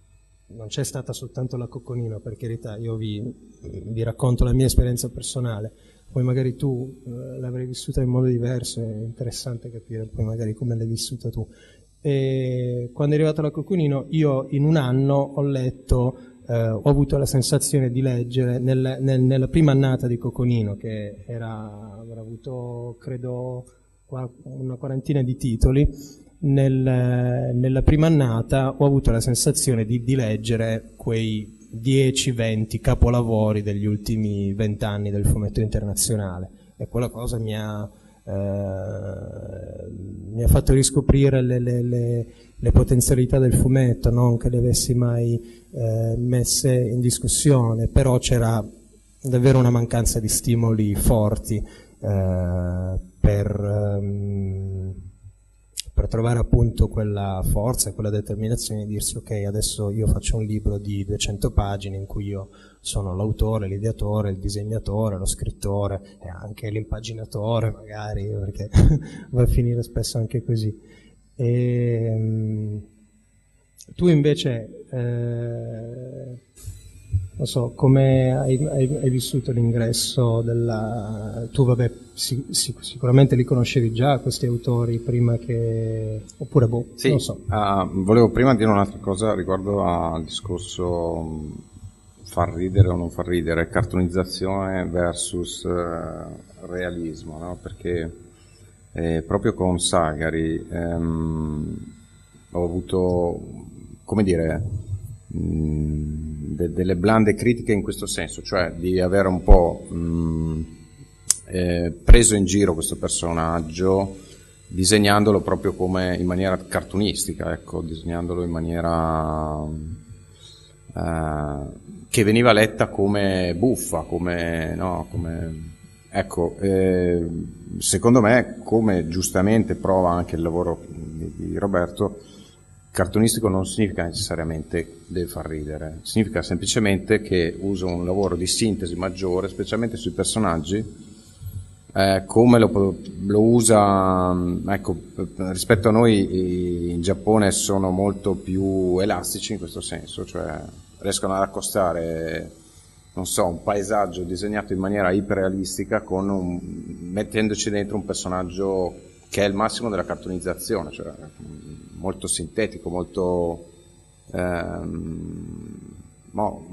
non c'è stata soltanto la Cocconino, per carità, io vi, vi, racconto la mia esperienza personale, poi magari tu eh, l'avrai vissuta in modo diverso, è interessante capire poi magari come l'hai vissuta tu. E quando è arrivata la Cocconino, io in un anno ho letto, eh, ho avuto la sensazione di leggere nel, nel, nella prima annata di Cocconino, che era, avrà avuto credo una quarantina di titoli, nel, nella prima annata ho avuto la sensazione di, di leggere quei 10-20 capolavori degli ultimi 20 anni del fumetto internazionale. E quella cosa mi ha, eh, mi ha fatto riscoprire le, le, le, le, potenzialità del fumetto, non che le avessi mai eh, messe in discussione, però c'era davvero una mancanza di stimoli forti eh, per, um, per trovare appunto quella forza quella determinazione di dirsi ok adesso io faccio un libro di 200 pagine in cui io sono l'autore, l'ideatore, il disegnatore, lo scrittore e anche l'impaginatore magari, perché va a finire spesso anche così. E, um, tu invece, eh, non so, come hai, hai, hai, vissuto l'ingresso della... Tu vabbè, si, si, sicuramente li conoscevi già questi autori prima che... oppure boh, sì, non so. Uh, volevo prima dire un'altra cosa riguardo al discorso far ridere o non far ridere, cartonizzazione versus eh, realismo, no? perché eh, proprio con Sagari ehm, ho avuto, come dire, mh, mm, de- delle blande critiche in questo senso, cioè di avere un po' mh, mm, eh, preso in giro questo personaggio disegnandolo proprio come in maniera cartunistica, ecco, disegnandolo in maniera eh, che veniva letta come buffa, come, no, come ecco, eh, secondo me, come giustamente prova anche il lavoro di, Roberto, cartonistico non significa necessariamente deve far ridere, significa semplicemente che usa un lavoro di sintesi maggiore, specialmente sui personaggi, eh, come lo, lo, usa, ecco, rispetto a noi in Giappone sono molto più elastici in questo senso, cioè riescono ad accostare non so, un paesaggio disegnato in maniera iperrealistica con un, mettendoci dentro un personaggio che è il massimo della cartonizzazione, cioè molto sintetico, molto ehm, no,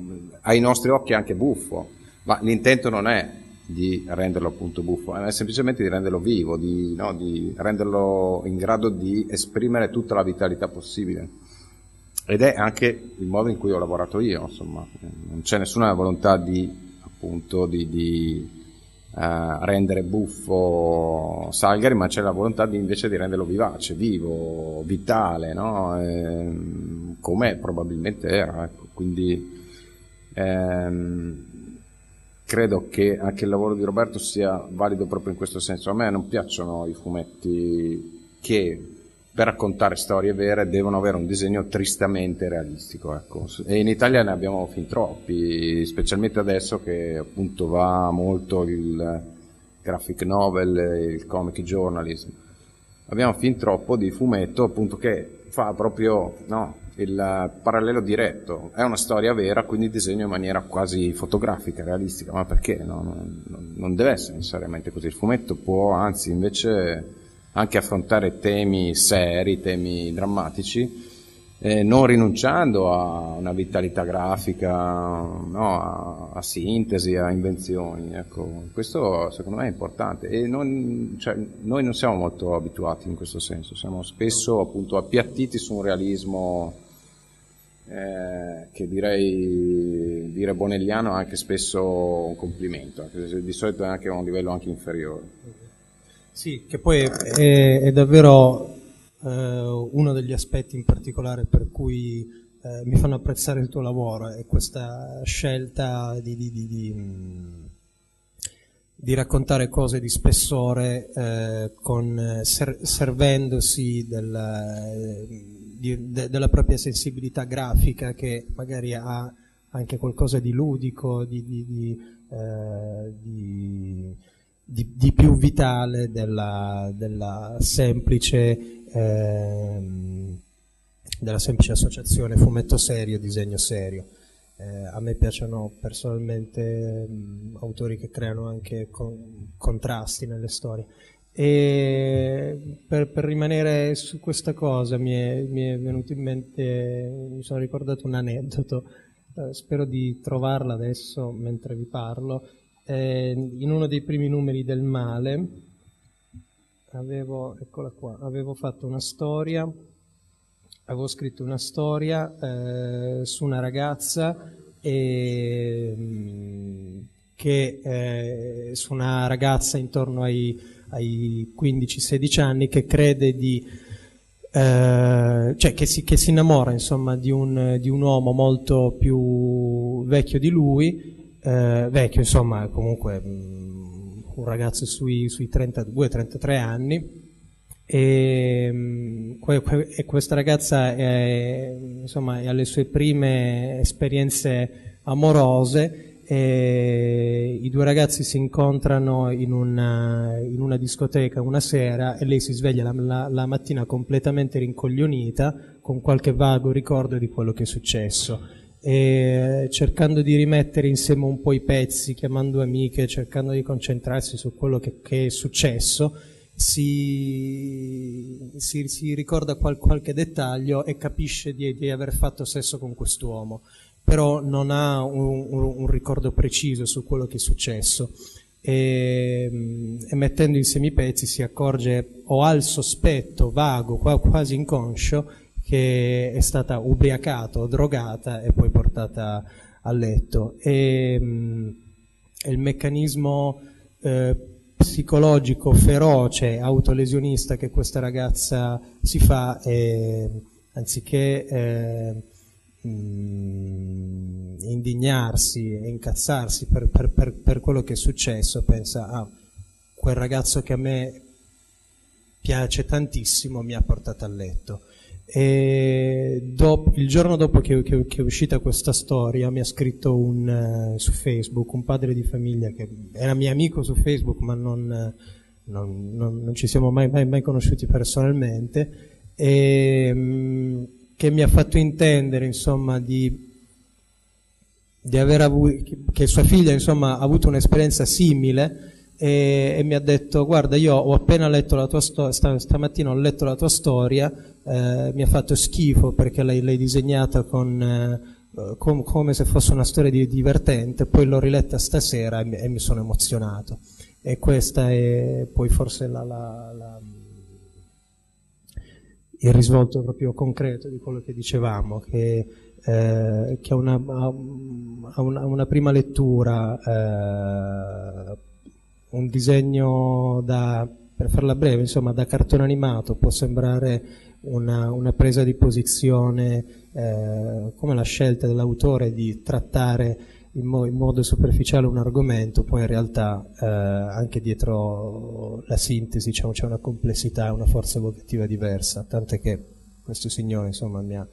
ai nostri occhi anche buffo, ma l'intento non è di renderlo appunto buffo, è semplicemente di renderlo vivo, di, no, di renderlo in grado di esprimere tutta la vitalità possibile. Ed è anche il modo in cui ho lavorato io, insomma, non c'è nessuna volontà di, appunto, di, di Uh, rendere buffo Salgari, ma c'è la volontà di, invece di renderlo vivace, vivo, vitale, no? eh, come probabilmente era. Ecco. Quindi ehm, credo che anche il lavoro di Roberto sia valido proprio in questo senso. A me non piacciono i fumetti che per raccontare storie vere devono avere un disegno tristamente realistico. Ecco. E in Italia ne abbiamo fin troppi, specialmente adesso che appunto va molto il graphic novel, il comic journalism. Abbiamo fin troppo di fumetto appunto che fa proprio no, il parallelo diretto. È una storia vera, quindi disegno in maniera quasi fotografica, realistica, ma perché? No, non, non deve essere necessariamente così. Il fumetto può, anzi, invece anche affrontare temi seri, temi drammatici, eh, non rinunciando a una vitalità grafica, no, a, a, sintesi, a invenzioni. Ecco. Questo secondo me è importante e non, cioè, noi non siamo molto abituati in questo senso, siamo spesso appunto appiattiti su un realismo eh, che direi dire bonelliano è anche spesso un complimento, di solito è anche a un livello anche inferiore. Sì, che poi è, è davvero eh, uno degli aspetti in particolare per cui eh, mi fanno apprezzare il tuo lavoro, è questa scelta di, di, di, di raccontare cose di spessore eh, con, ser, servendosi del, de, della propria sensibilità grafica che magari ha anche qualcosa di ludico, di, di, di più vitale della, della, semplice, eh, della semplice associazione fumetto serio, disegno serio. Eh, a me piacciono personalmente mh, autori che creano anche con, contrasti nelle storie. E per, per, rimanere su questa cosa mi è, mi è, venuto in mente, mi sono ricordato un aneddoto, eh, spero di trovarla adesso mentre vi parlo. Eh, in uno dei primi numeri del male avevo, qua, avevo fatto una storia, avevo scritto una storia eh, su una ragazza e, mm, che, eh, su una ragazza intorno ai ai 15-16 anni che crede di eh, cioè che si, che si, innamora insomma di un, di un, uomo molto più vecchio di lui eh, vecchio insomma comunque um, un ragazzo sui, sui 32-33 anni. E, um, e, questa ragazza è, insomma, è alle sue prime esperienze amorose. E i due ragazzi si incontrano in una, in una, discoteca una sera e lei si sveglia la, la, la, mattina completamente rincoglionita con qualche vago ricordo di quello che è successo e cercando di rimettere insieme un po' i pezzi, chiamando amiche, cercando di concentrarsi su quello che, che è successo si, si, si ricorda qual, qualche dettaglio e capisce di, di aver fatto sesso con quest'uomo però non ha un, un, un ricordo preciso su quello che è successo. E, e, mettendo insieme i pezzi si accorge o ha il sospetto vago, quasi inconscio, che è stata ubriacata drogata e poi portata a letto. E, e il meccanismo eh, psicologico feroce, autolesionista che questa ragazza si fa è, anziché eh, mh, indignarsi e incazzarsi per, per, per, per, quello che è successo, pensa a ah, quel ragazzo che a me piace tantissimo mi ha portato a letto. E dopo, il giorno dopo che, che, che, è uscita questa storia mi ha scritto un, uh, su Facebook un padre di famiglia che era mio amico su Facebook ma non, non, non, non ci siamo mai, mai, mai, conosciuti personalmente e, um, che mi ha fatto intendere insomma, di, di aver avuto, che sua figlia insomma, ha avuto un'esperienza simile e, e, mi ha detto guarda io ho appena letto la tua storia, stamattina ho letto la tua storia, eh, mi ha fatto schifo perché l'hai, l'hai disegnata con... Eh, com- come se fosse una storia di- divertente, poi l'ho riletta stasera e mi, e mi sono emozionato. E questa è poi forse la, la, la, il risvolto proprio concreto di quello che dicevamo, che, eh, che a, una, a, una, a, una, prima lettura eh, un disegno da, per farla breve, insomma, da cartone animato può sembrare una, una presa di posizione eh, come la scelta dell'autore di trattare in, mo- in, modo superficiale un argomento, poi in realtà eh, anche dietro la sintesi diciamo, c'è una complessità, una forza evocativa diversa, tant'è che questo signore insomma, mi, ha,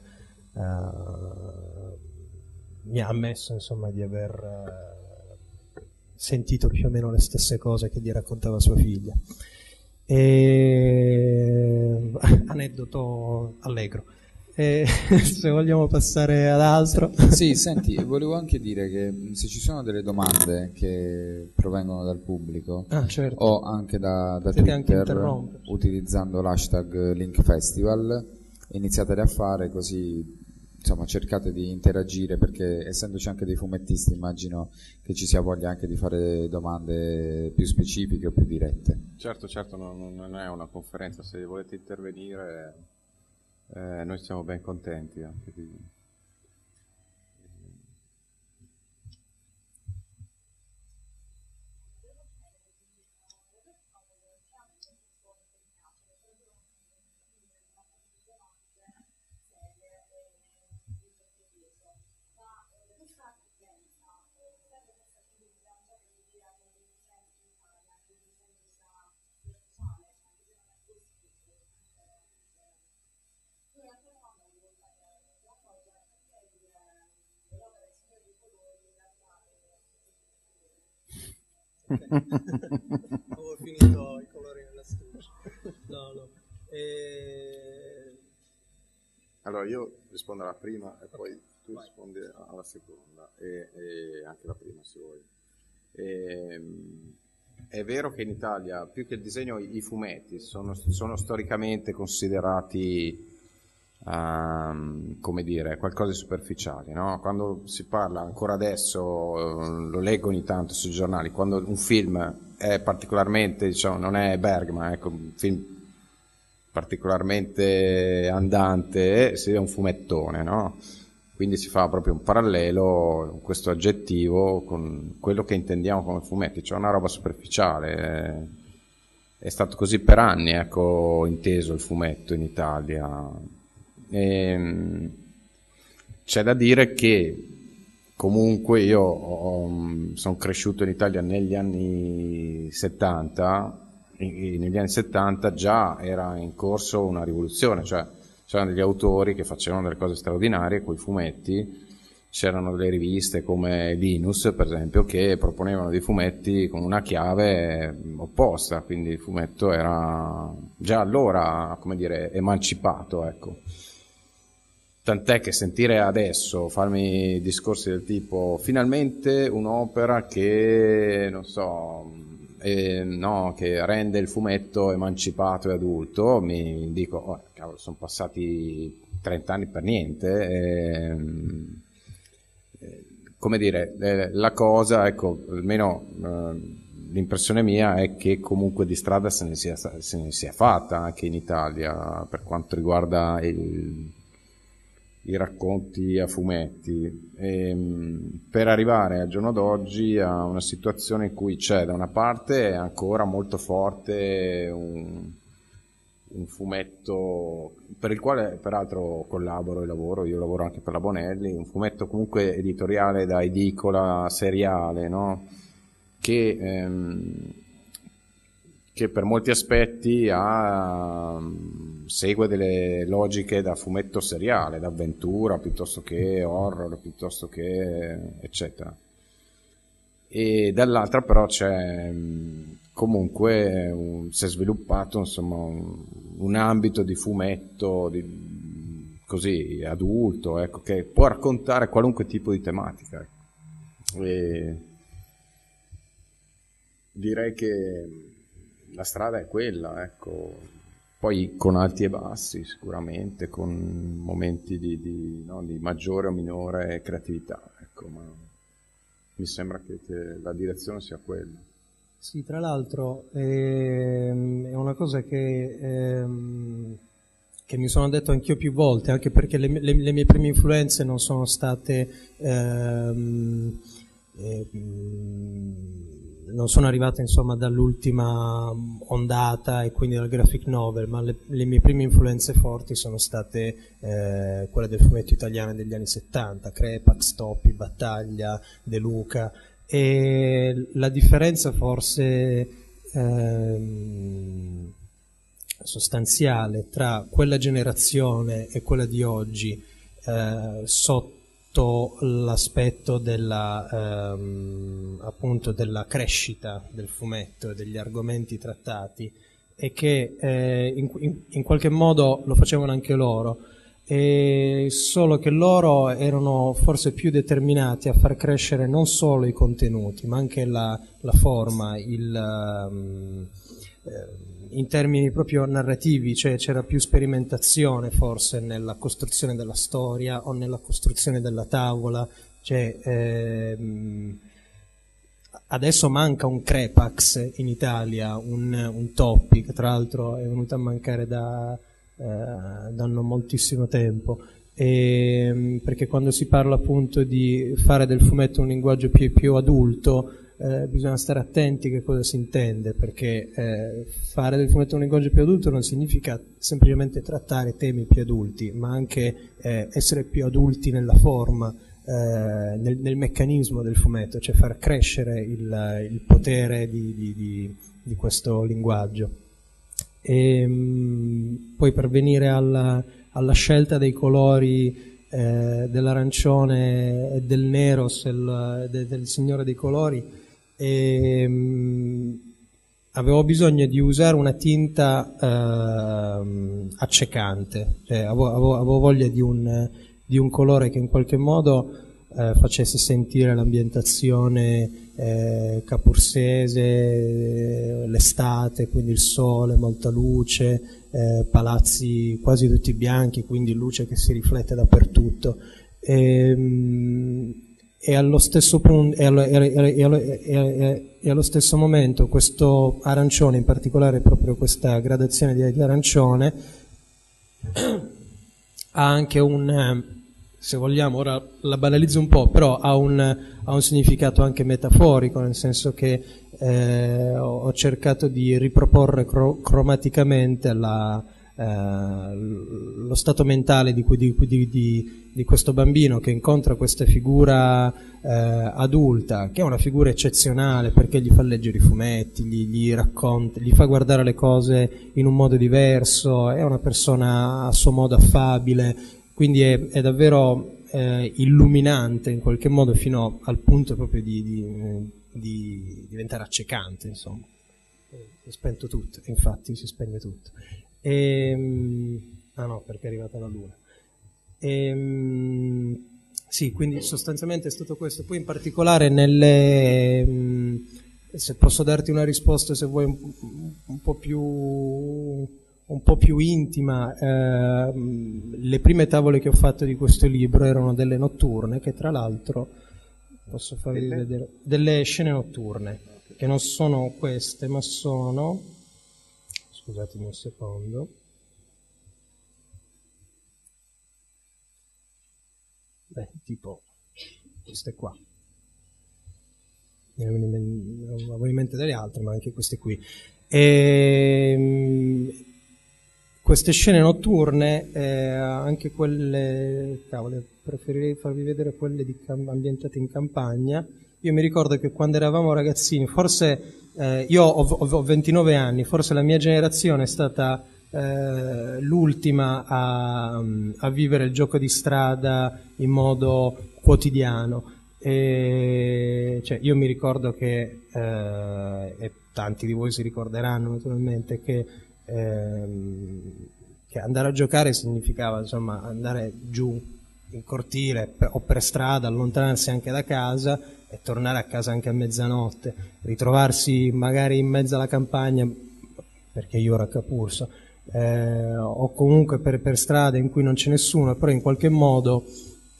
eh, mi ha ammesso insomma, di aver eh, sentito più o meno le stesse cose che gli raccontava sua figlia. E... Aneddoto allegro. E se vogliamo passare ad altro. Sì, senti, volevo anche dire che se ci sono delle domande che provengono dal pubblico ah, certo. o anche da, da Twitter, utilizzando l'hashtag LinkFestival, iniziatele a fare così insomma cercate di interagire perché essendoci anche dei fumettisti immagino che ci sia voglia anche di fare domande più specifiche o più dirette. Certo, certo, non, non è una conferenza, se volete intervenire eh, noi siamo ben contenti anche di, Avevo finito i colori nella. No, no. E... Allora io rispondo alla prima e poi tu Vai. rispondi alla seconda e, e, anche la prima se vuoi. E, ehm, è vero che in Italia più che il disegno i fumetti sono, sono storicamente considerati Um, come dire, qualcosa di superficiale. No? Quando si parla ancora adesso, uh, lo leggo ogni tanto sui giornali, quando un film è particolarmente, diciamo, non è Bergman, ecco, un film particolarmente andante, si è un fumettone, no? Quindi si fa proprio un parallelo, questo aggettivo, con quello che intendiamo come fumetti, cioè una roba superficiale. È stato così per anni, ecco, inteso il fumetto in Italia e, ehm, c'è da dire che comunque io sono cresciuto in Italia negli anni 70, negli anni 70 già era in corso una rivoluzione, cioè c'erano degli autori che facevano delle cose straordinarie con i fumetti, c'erano delle riviste come Linus per esempio che proponevano dei fumetti con una chiave opposta, quindi il fumetto era già allora, come dire, emancipato, ecco. Tant'è che sentire adesso farmi discorsi del tipo finalmente un'opera che, non so, eh, no, che rende il fumetto emancipato e adulto, mi dico, oh, cavolo, sono passati 30 anni per niente. Eh, eh, come dire, eh, la cosa, ecco, almeno eh, l'impressione mia è che comunque di strada se ne, sia, se ne sia fatta anche in Italia per quanto riguarda il i racconti a fumetti, ehm, per arrivare al giorno d'oggi a una situazione in cui c'è da una parte ancora molto forte un, un fumetto per il quale peraltro collaboro e lavoro, io lavoro anche per la Bonelli, un fumetto comunque editoriale da edicola seriale, no? che, ehm, che per molti aspetti ha segue delle logiche da fumetto seriale, d'avventura piuttosto che horror, piuttosto che eccetera. E dall'altra però c'è comunque un, si è sviluppato insomma un, un ambito di fumetto di, così adulto, ecco, che può raccontare qualunque tipo di tematica. Ecco. E direi che la strada è quella, ecco poi con alti e bassi sicuramente, con momenti di, di, no, di maggiore o minore creatività, ecco, ma mi sembra che, che la direzione sia quella. Sì, tra l'altro ehm, è una cosa che, ehm, che, mi sono detto anch'io più volte, anche perché le, le, le mie prime influenze non sono state ehm, ehm non sono arrivate insomma dall'ultima ondata e quindi dal graphic novel, ma le, le mie prime influenze forti sono state eh, quelle del fumetto italiano degli anni 70, Crepax, Toppi, Battaglia, De Luca. E la differenza forse ehm, sostanziale tra quella generazione e quella di oggi eh, sotto sotto l'aspetto della, ehm, appunto della crescita del fumetto e degli argomenti trattati e che eh, in, in, qualche modo lo facevano anche loro, solo che loro erano forse più determinati a far crescere non solo i contenuti, ma anche la, la forma, il, um, eh, in termini proprio narrativi, cioè c'era più sperimentazione forse nella costruzione della storia o nella costruzione della tavola, cioè, ehm, adesso manca un Crepax in Italia, un, un Toppi che tra l'altro è venuto a mancare da, eh, da non moltissimo tempo. E, ehm, perché quando si parla appunto di fare del fumetto un linguaggio più, più adulto, eh, bisogna stare attenti che cosa si intende, perché eh, fare del fumetto un linguaggio più adulto non significa semplicemente trattare temi più adulti, ma anche eh, essere più adulti nella forma, eh, nel, nel, meccanismo del fumetto, cioè far crescere il, il potere di, di, di, di, questo linguaggio. E, ehm, mh, poi per venire alla, alla scelta dei colori eh, dell'arancione e del nero, del, del Signore dei Colori, e, ehm, avevo bisogno di usare una tinta uh, accecante, cioè, avevo, avevo, voglia di un, di un, colore che in qualche modo uh, facesse sentire l'ambientazione eh, capursese, l'estate, quindi il sole, molta luce, eh, palazzi quasi tutti bianchi, quindi luce che si riflette dappertutto. E, ehm, e allo stesso, punto, e allo, e allo, e allo stesso momento questo arancione, in particolare proprio questa gradazione di, di arancione, ha anche un, se vogliamo, ora la banalizzo un po', però ha un, ha un significato anche metaforico, nel senso che eh, ho cercato di riproporre cro- cromaticamente la, lo stato mentale di, di, di, di, questo bambino che incontra questa figura eh, adulta, che è una figura eccezionale perché gli fa leggere i fumetti, gli, gli, racconta, gli fa guardare le cose in un modo diverso, è una persona a suo modo affabile, quindi è, è davvero eh, illuminante in qualche modo fino al punto proprio di, diventare accecante, insomma. È spento tutto, infatti si spegne tutto. E, ehm, ah no, perché è arrivata la luna. E, ehm, sì, quindi sostanzialmente è stato questo. Poi in particolare nelle... Mm, se posso darti una risposta, se vuoi, un, un po' più un po' più intima, eh, le prime tavole che ho fatto di questo libro erano delle notturne, che tra l'altro posso farvi delle? vedere, delle scene notturne, che non sono queste, ma sono scusatemi un secondo. Beh, tipo queste qua. Ne avevo in mente delle altre, ma anche queste qui. E, ehm, queste scene notturne, eh, anche quelle, cavolo, preferirei farvi vedere quelle di, ambientate in campagna. Io mi ricordo che quando eravamo ragazzini, forse eh, io ho, ho, 29 anni, forse la mia generazione è stata eh, l'ultima a, a, vivere il gioco di strada in modo quotidiano. E, cioè, io mi ricordo che, eh, e tanti di voi si ricorderanno naturalmente, che, ehm, che andare a giocare significava insomma, andare giù in cortile o per strada, allontanarsi anche da casa e tornare a casa anche a mezzanotte, ritrovarsi magari in mezzo alla campagna, perché io ero a Capurso, eh, o comunque per, per, strade in cui non c'è nessuno, però in qualche modo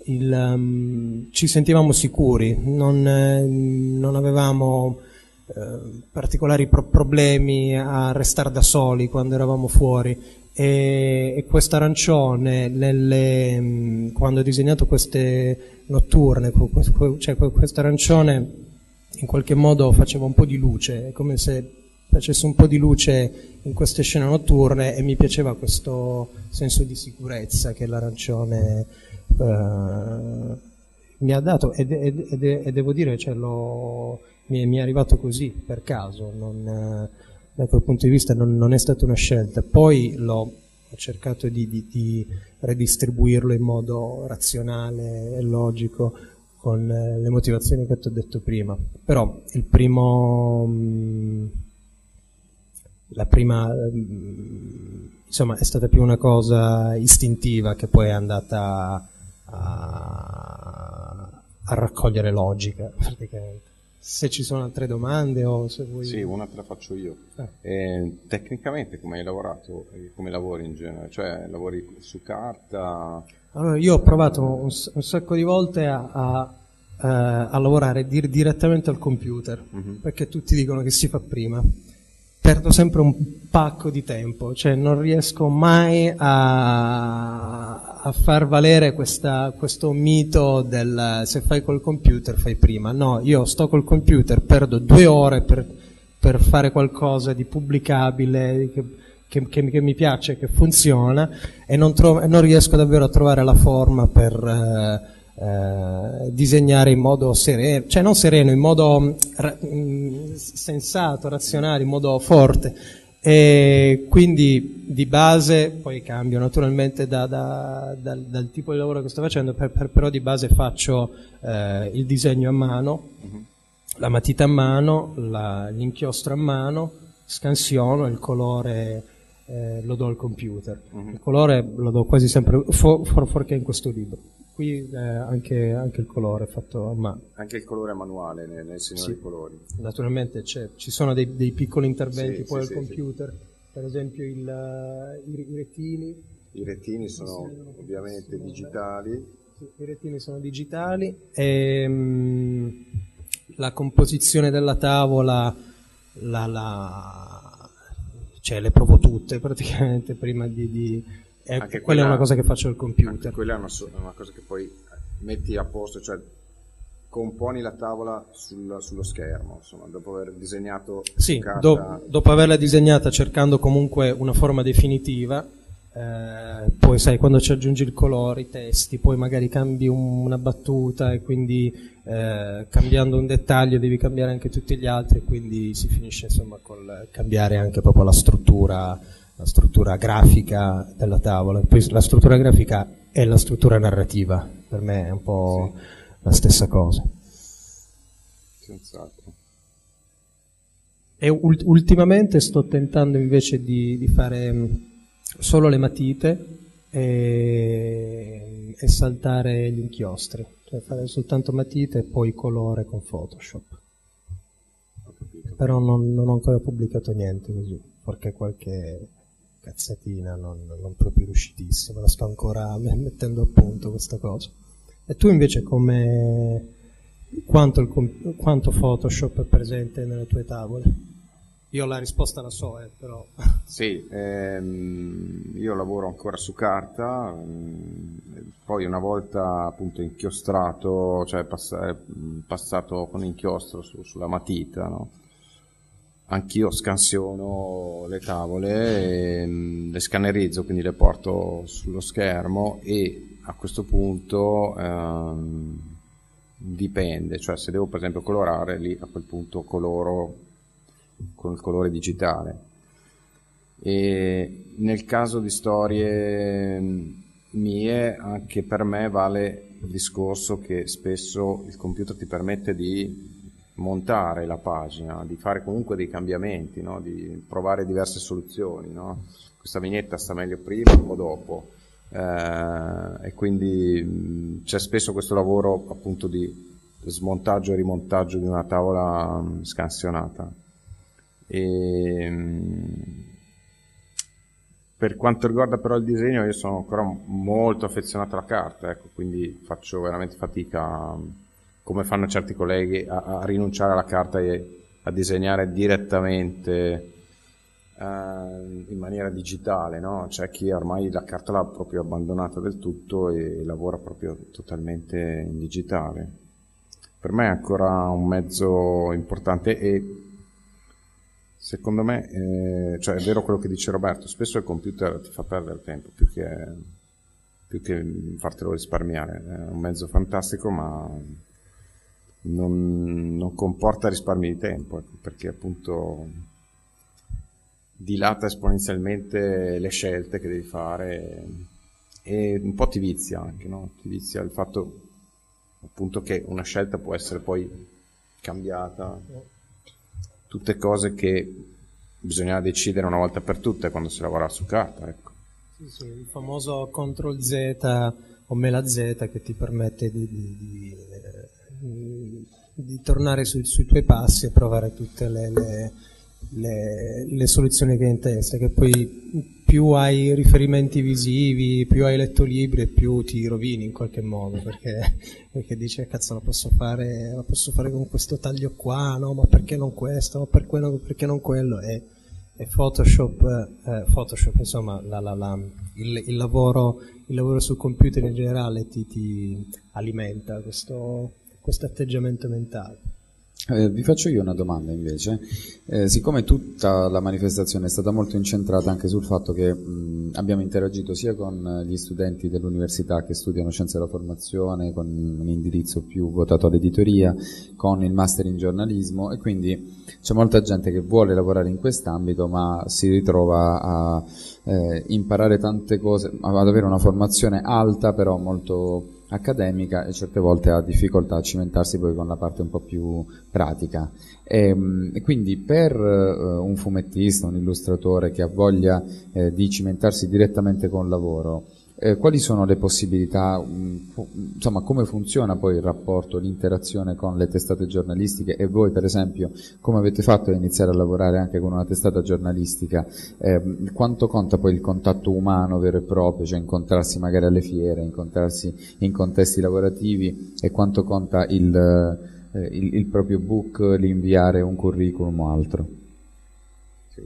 il, um, ci sentivamo sicuri, non, eh, non avevamo eh, particolari pro- problemi a restare da soli quando eravamo fuori e, e questo arancione nelle, mm, quando ho disegnato queste notturne, cioè questo arancione in qualche modo faceva un po' di luce, è come se facesse un po' di luce in queste scene notturne e mi piaceva questo senso di sicurezza che l'arancione eh, mi ha dato e, e, e, devo dire cioè, mi, mi, è arrivato così per caso, non, da quel punto di vista non, non, è stata una scelta. Poi l'ho ho cercato di, di, di redistribuirlo in modo razionale e logico con eh, le motivazioni che ti ho detto prima. Però il primo, mm, la prima, mm, insomma, è stata più una cosa istintiva che poi è andata a, a raccogliere logica, praticamente. Se ci sono altre domande o se vuoi... Sì, una te la faccio io. Eh. Eh, tecnicamente come hai lavorato, come lavori in genere? Cioè lavori su carta? Allora, io ho provato un, un sacco di volte a, a, a, a lavorare dir, direttamente al computer, mm-hmm. perché tutti dicono che si fa prima perdo sempre un pacco di tempo, cioè non riesco mai a, a far valere questa, questo mito del se fai col computer fai prima. No, io sto col computer, perdo due ore per, per fare qualcosa di pubblicabile, che, che, che, che mi piace, che funziona e non, trovo, non, riesco davvero a trovare la forma per... Eh, eh, disegnare in modo sereno, cioè non sereno, in modo mm, ra- mm, sensato, razionale, in modo forte. E quindi di base, poi cambio naturalmente da, da, da, dal tipo di lavoro che sto facendo, per, per, però di base faccio eh, il disegno a mano, uh-huh. la matita a mano, la, l'inchiostro a mano, scansiono il colore eh, lo do al computer. Uh-huh. Il colore lo do quasi sempre, for, for, fuorché in questo libro qui eh, anche, anche, il colore è fatto a mano. Anche il colore manuale nel, nel segno sì. dei colori. Naturalmente ci sono dei, dei, piccoli interventi sì, poi sì, al computer, per esempio il, uh, i, i, rettini. I rettini sono ovviamente sono digitali. I rettini sono digitali e um, la composizione della tavola la, la, cioè, le provo tutte praticamente prima di, di anche quella, quella, è una cosa che faccio al computer. Quella è una, una, cosa che poi metti a posto, cioè componi la tavola sul, sullo schermo, insomma, dopo aver disegnato sì, do, dopo averla disegnata cercando comunque una forma definitiva, eh, poi sai quando ci aggiungi il colore, i testi, poi magari cambi un, una battuta e quindi eh, cambiando un dettaglio devi cambiare anche tutti gli altri e quindi si finisce insomma col cambiare anche proprio la struttura la struttura grafica della tavola, poi la struttura grafica è la struttura narrativa, per me è un po' sì. la stessa cosa. Senz'altro. E ult- ultimamente sto tentando invece di, di fare mm, solo le matite e, e, saltare gli inchiostri, cioè fare soltanto matite e poi colore con Photoshop. Però non, non ho ancora pubblicato niente così, perché qualche cazzatina, non, non proprio riuscitissima, la sto ancora mettendo a punto questa cosa. E tu invece come quanto, il, quanto Photoshop è presente nelle tue tavole? Io la risposta la so, eh, però. Sì, ehm, io lavoro ancora su carta, ehm, poi una volta appunto inchiostrato, cioè pass- passato con inchiostro su, sulla matita, no? Anch'io scansiono le tavole, e, mm, le scannerizzo, quindi le porto sullo schermo e a questo punto ehm, dipende, cioè se devo per esempio colorare lì a quel punto coloro con il colore digitale. E nel caso di storie mm, mie, anche per me vale il discorso che spesso il computer ti permette di montare la pagina, di fare comunque dei cambiamenti, no? di provare diverse soluzioni. No? Questa vignetta sta meglio prima o dopo. Eh, e quindi c'è spesso questo lavoro appunto di smontaggio e rimontaggio di una tavola scansionata. E, per quanto riguarda però il disegno, io sono ancora molto affezionato alla carta, ecco, quindi faccio veramente fatica, come fanno certi colleghi, a, a rinunciare alla carta e a disegnare direttamente eh, in maniera digitale, no? C'è chi ormai la carta l'ha proprio abbandonata del tutto e lavora proprio totalmente in digitale. Per me è ancora un mezzo importante e Secondo me, eh, cioè è vero quello che dice Roberto, spesso il computer ti fa perdere tempo più che, più che fartelo risparmiare. È un mezzo fantastico, ma non, non comporta risparmi di tempo, ecco, perché appunto dilata esponenzialmente le scelte che devi fare e un po' ti vizia anche, no? ti vizia il fatto appunto che una scelta può essere poi cambiata tutte cose che bisognava decidere una volta per tutte quando si lavorava su carta. Ecco. Sì, sì, il famoso CTRL Z o Mela Z che ti permette di, di, di, di tornare su, sui tuoi passi e provare tutte le, le le, le, soluzioni che hai in testa, che poi più hai riferimenti visivi, più hai letto libri e più ti rovini in qualche modo, perché, perché dici, cazzo, lo posso, fare, lo posso fare con questo taglio qua, no, ma perché non questo, ma per quello, perché non quello, e, e Photoshop, eh, Photoshop, insomma, la, la, la, il, il, lavoro, il lavoro sul computer in generale ti, ti alimenta questo, questo atteggiamento mentale. Eh, vi faccio io una domanda invece, eh, siccome tutta la manifestazione è stata molto incentrata anche sul fatto che mh, abbiamo interagito sia con gli studenti dell'università che studiano scienze della formazione, con un indirizzo più votato all'editoria, con il master in giornalismo e quindi c'è molta gente che vuole lavorare in quest'ambito ma si ritrova a eh, imparare tante cose, ad avere una formazione alta però molto accademica e certe volte ha difficoltà a cimentarsi poi con la parte un po' più pratica. E, ehm, e quindi per uh, un fumettista, un illustratore che ha voglia eh, di cimentarsi direttamente con il lavoro, eh, quali sono le possibilità, mm, insomma come funziona poi il rapporto, l'interazione con le testate giornalistiche e voi per esempio come avete fatto ad iniziare a lavorare anche con una testata giornalistica, eh, quanto conta poi il contatto umano vero e proprio, cioè incontrarsi magari alle fiere, incontrarsi in contesti lavorativi e quanto conta il, eh, il, il proprio book, l'inviare un curriculum o altro? Sì.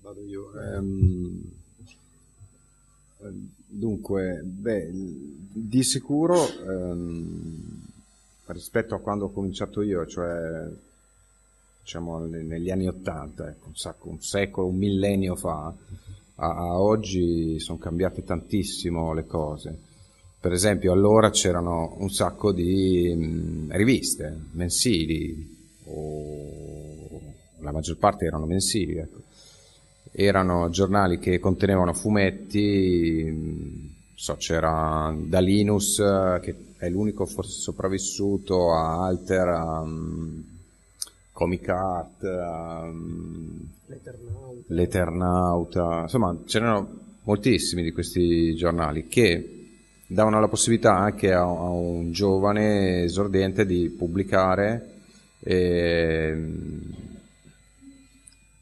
Vado io. Um Dunque, beh, di sicuro ehm, rispetto a quando ho cominciato io, cioè diciamo negli anni Ottanta, ecco, un, un secolo, un millennio fa, a, a oggi sono cambiate tantissimo le cose. Per esempio, allora c'erano un sacco di mh, riviste mensili, o la maggior parte erano mensili, ecco erano giornali che contenevano fumetti, so, c'era da Linus, che è l'unico forse sopravvissuto, a Alter, a um, Comic Art, a um, L'Eternauta. L'Eternauta, insomma c'erano moltissimi di questi giornali che davano la possibilità anche a, a un giovane esordiente di pubblicare e,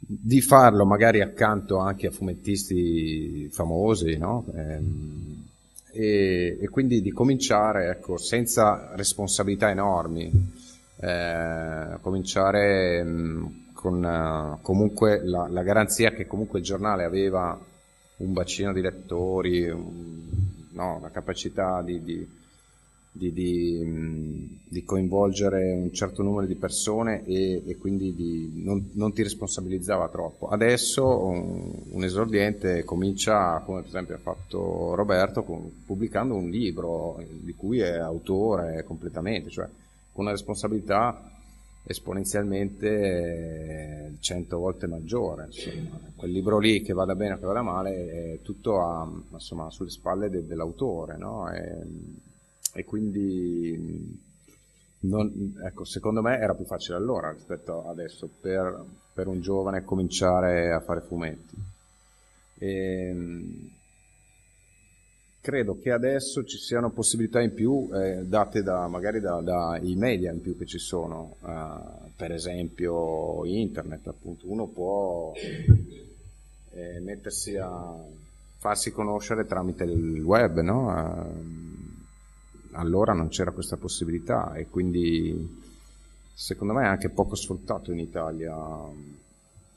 di farlo magari accanto anche a fumettisti famosi, no? ehm, e, e, quindi di cominciare ecco, senza responsabilità enormi, eh, cominciare mm, con uh, comunque la, la, garanzia che comunque il giornale aveva un bacino di lettori, un, no, la capacità di, di di, di, di, coinvolgere un certo numero di persone e, e quindi di, non, non, ti responsabilizzava troppo. Adesso un, un, esordiente comincia, come per esempio ha fatto Roberto, con, pubblicando un libro di cui è autore completamente, cioè con una responsabilità esponenzialmente cento volte maggiore. Insomma. Quel libro lì che vada bene o che vada male è tutto a, insomma, sulle spalle de, dell'autore. No? E, e quindi non, ecco, secondo me era più facile allora rispetto adesso per, per un giovane cominciare a fare fumetti. E, ehm, credo che adesso ci siano possibilità in più eh, date da, magari dai da media in più che ci sono, uh, per esempio internet appunto, uno può e mettersi a farsi conoscere tramite il web, no? Allora non c'era questa possibilità e quindi secondo me è anche poco sfruttato in Italia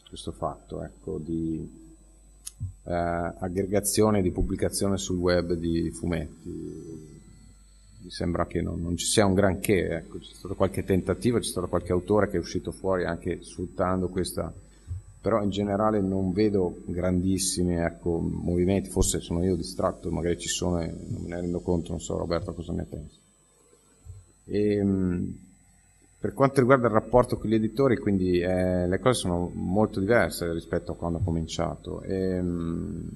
questo fatto ecco, di eh, aggregazione di pubblicazione sul web di fumetti. Mi sembra che non, non ci sia un granché, ecco, c'è stato qualche tentativo, c'è stato qualche autore che è uscito fuori anche sfruttando questa, però in generale non vedo grandissimi ecco, movimenti, forse sono io distratto, magari ci sono e non me ne rendo conto, non so Roberto cosa ne pensi. E, ehm, per quanto riguarda il rapporto con gli editori, quindi eh, le cose sono molto diverse rispetto a quando ho cominciato. E, ehm,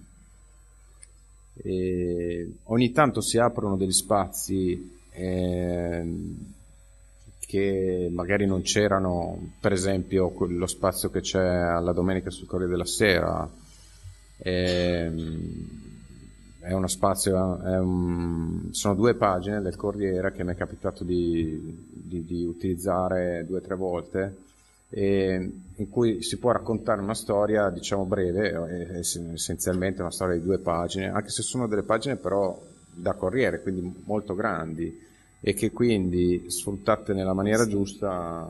e ogni tanto si aprono degli spazi eh, che magari non c'erano, per esempio lo spazio che c'è alla domenica sul Corriere della Sera. Eh, è uno spazio, è un, sono due pagine del Corriere che mi è capitato di, di, di utilizzare due o tre volte in cui si può raccontare una storia, diciamo breve, essenzialmente una storia di due pagine, anche se sono delle pagine però da corriere, quindi molto grandi e che quindi sfruttate nella maniera giusta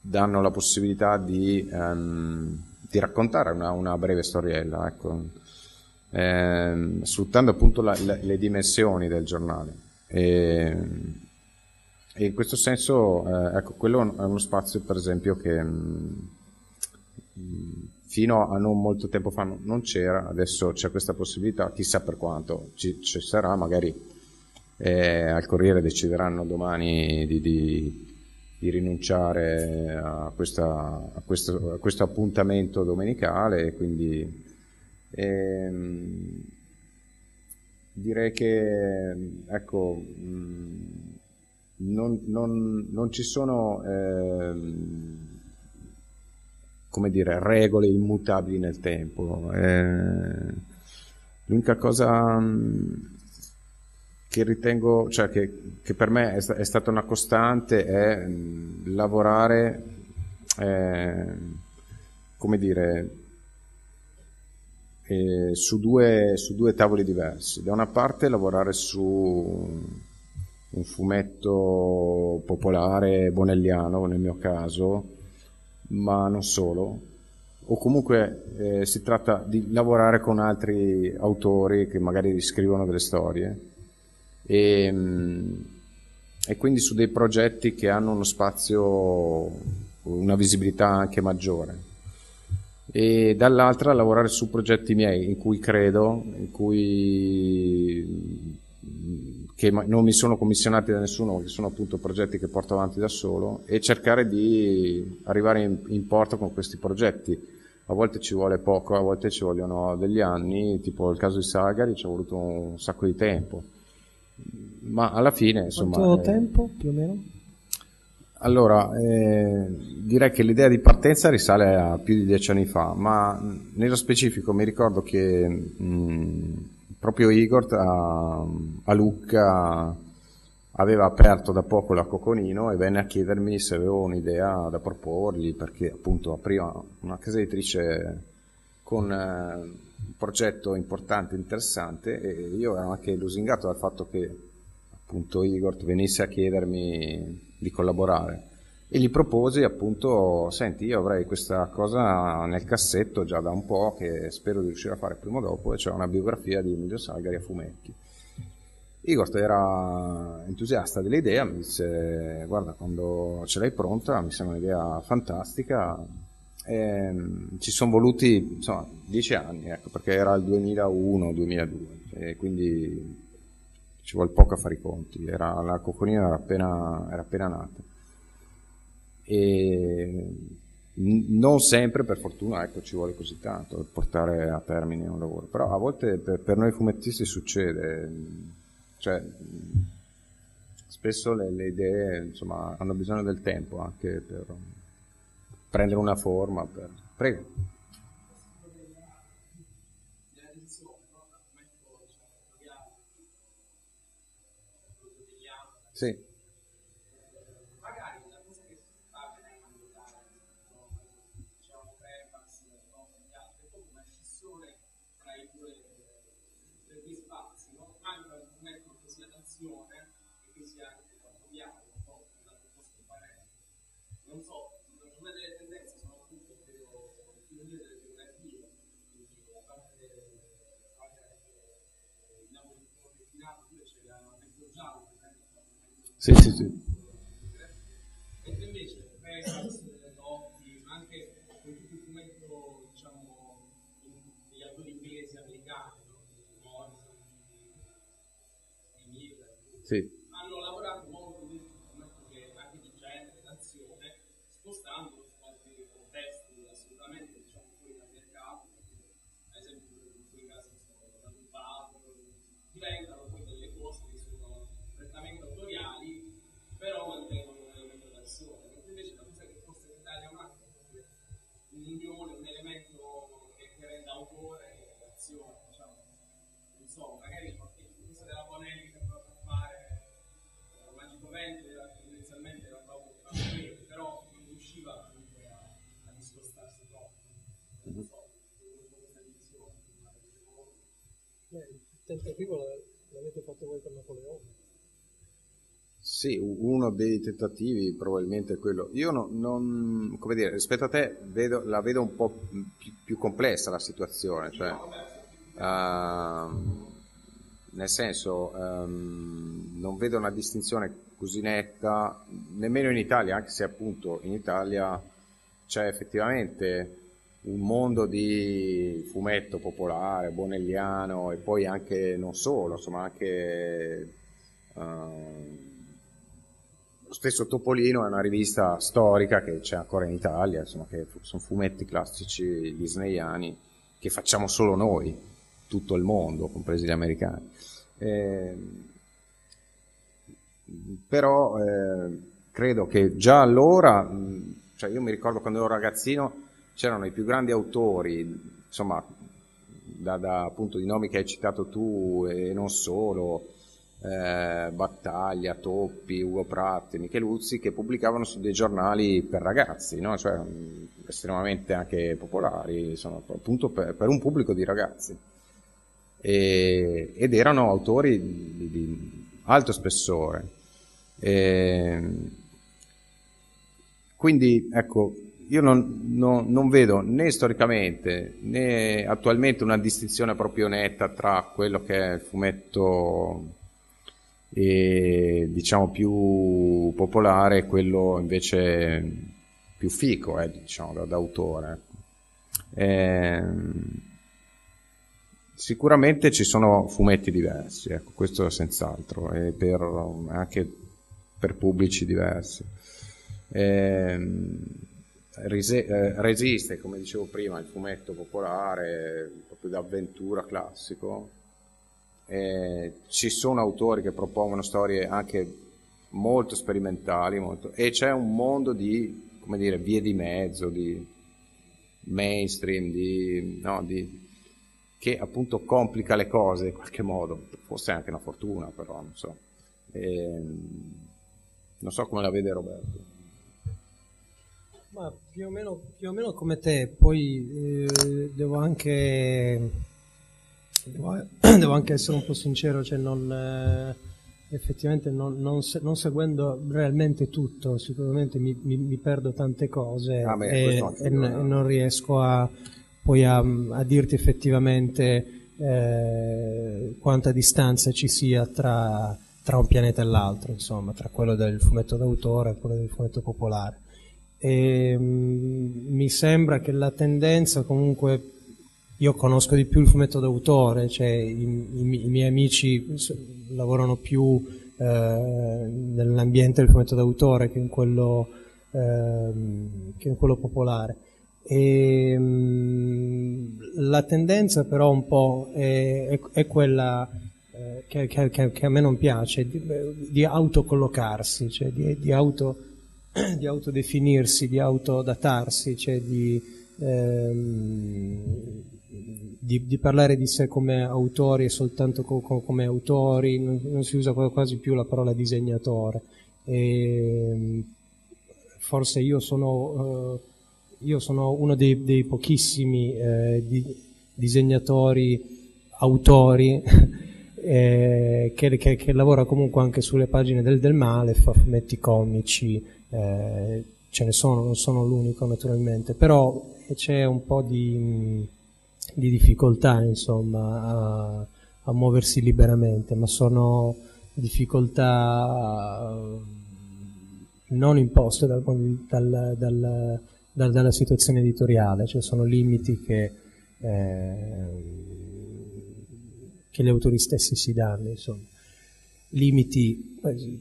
danno la possibilità di, um, di raccontare una, una, breve storiella, ecco. eh, sfruttando appunto la, la, le dimensioni del giornale. E, e in questo senso, eh, ecco, quello è uno spazio, per esempio, che mh, mm, fino a non molto tempo fa non c'era, adesso c'è questa possibilità, chissà per quanto ci, ci sarà, magari eh, al Corriere decideranno domani di, di, di rinunciare a, questa, a, questo, a, questo, appuntamento domenicale, quindi ehm, direi che ecco. Mh, non, non, non ci sono ehm, come dire, regole immutabili nel tempo. Eh, l'unica cosa mm, che ritengo, cioè che, che per me è, è, stata una costante è mm, lavorare, eh, come dire, eh, su, due, su due tavoli diversi. Da una parte lavorare su un fumetto popolare bonelliano nel mio caso, ma non solo. O comunque eh, si tratta di lavorare con altri autori che magari scrivono delle storie e, mm, e quindi su dei progetti che hanno uno spazio, una visibilità anche maggiore e dall'altra lavorare su progetti miei in cui credo, in cui che non mi sono commissionati da nessuno, che sono appunto progetti che porto avanti da solo, e cercare di arrivare in, in porto con questi progetti. A volte ci vuole poco, a volte ci vogliono degli anni, tipo il caso di Sagari ci è voluto un sacco di tempo. Ma alla fine, insomma... Quanto eh, tempo più o meno? Allora, eh, direi che l'idea di partenza risale a più di dieci anni fa, ma nello specifico mi ricordo che... Mh, proprio Igor a, a Lucca aveva aperto da poco la Coconino e venne a chiedermi se avevo un'idea da proporgli perché appunto apriva una casa editrice con eh, progetto importante interessante e io ero anche lusingato dal fatto che appunto Igor venisse a chiedermi di collaborare e gli proposi appunto, senti io avrei questa cosa nel cassetto già da un po' che spero di riuscire a fare prima o dopo, e cioè una biografia di Emilio Salgari a fumetti. Igor era entusiasta dell'idea, mi disse guarda quando ce l'hai pronta mi sembra un'idea fantastica, e, ehm, ci sono voluti insomma dieci anni, ecco, perché era il 2001-2002 e quindi ci vuole poco a fare i conti, era, la Cocconina era appena, era appena nata. E non sempre per fortuna ecco, ci vuole così tanto per portare a termine un lavoro. Però a volte per, per noi fumettisti succede cioè spesso le, le idee insomma, hanno bisogno del tempo anche per prendere una forma per... prego. Sì Sì, sì, sì. Mentre invece Reynolds, Dotti, ma anche con tutto il fumetto, diciamo, degli autori inglesi, americani, no? Morrison, di Miller, sì. hanno lavorato molto nel fumetto che anche di genere, d'azione, spostando su altri contesti assolutamente, diciamo, fuori dal mercato, ad esempio in alcuni casi sono da un padre, diventano poi delle cose che sono prettamente autoriali, però mantengono un elemento d'azione. Mentre invece la cosa che forse l'Italia manca è un'unione, un elemento che, che renda autore e azione, diciamo. Non so, magari qualche cosa della Bonelli che ha provato a fare eh, Magico Vento era tendenzialmente era proprio serie, però non riusciva comunque a, a discostarsi troppo. Non so, questa divisione. Beh, il tentativo l'avete fatto voi con Napoleone. Sì, uno dei tentativi probabilmente è quello. Io no, non, come dire, rispetto a te vedo, la vedo un po' più, più complessa la situazione, cioè, uh, nel senso, um, non vedo una distinzione così netta, nemmeno in Italia, anche se appunto in Italia c'è effettivamente un mondo di fumetto popolare, bonelliano e poi anche non solo, insomma anche... Uh, lo stesso Topolino è una rivista storica che c'è ancora in Italia, insomma, che sono fumetti classici disneyani che facciamo solo noi, tutto il mondo, compresi gli americani. Eh, però eh, credo che già allora, cioè io mi ricordo quando ero ragazzino, c'erano i più grandi autori, insomma, da, da appunto di nomi che hai citato tu e non solo, eh, Battaglia, Toppi, Ugo Pratt, Micheluzzi, che pubblicavano su dei giornali per ragazzi, no? cioè, estremamente anche popolari, insomma, appunto per, per, un pubblico di ragazzi. E, ed erano autori di, di alto spessore. E, quindi, ecco, io non, non, non, vedo né storicamente né attualmente una distinzione proprio netta tra quello che è il fumetto e diciamo più popolare quello invece più fico eh, diciamo d'autore eh, sicuramente ci sono fumetti diversi ecco questo senz'altro e per, anche per pubblici diversi. Eh, resiste come dicevo prima il fumetto popolare proprio d'avventura classico. Eh, ci sono autori che propongono storie anche molto sperimentali molto, e c'è un mondo di come dire, vie di mezzo, di mainstream, di, no, di, che appunto complica le cose in qualche modo, forse è anche una fortuna però, non so. E, ehm, non so come la vede Roberto. Ma più o meno, più o meno come te, poi eh, devo anche devo, devo, anche essere un po' sincero, cioè non, eh, effettivamente non, non, non, seguendo realmente tutto, sicuramente mi, mi, mi perdo tante cose ah, beh, e, e, e, non riesco a, poi a, a dirti effettivamente eh, quanta distanza ci sia tra, tra un pianeta e l'altro, insomma, tra quello del fumetto d'autore e quello del fumetto popolare. E, mm, mi sembra che la tendenza comunque io conosco di più il fumetto d'autore, cioè i, i, i miei amici lavorano più eh, nell'ambiente del fumetto d'autore che in quello, eh, che in quello popolare. E, mh, la tendenza però un po' è, è, quella eh, che, che, che, a me non piace, di, di autocollocarsi, cioè di, di, auto, di autodefinirsi, di autodatarsi, cioè di, ehm, di, parlare di sé come autori e soltanto co, co, come autori, non, non, si usa quasi più la parola disegnatore. E, forse io sono, uh, io sono uno dei, dei pochissimi uh, di, disegnatori, autori eh, che, che, che, lavora comunque anche sulle pagine del, del male, fa fumetti comici, eh, ce ne sono, non sono l'unico naturalmente, però c'è un po' di, di difficoltà insomma a, a, muoversi liberamente, ma sono difficoltà non imposte dal, dal, dal, dalla situazione editoriale, cioè sono limiti che, eh, che gli autori stessi si danno. Insomma. Limiti, eh,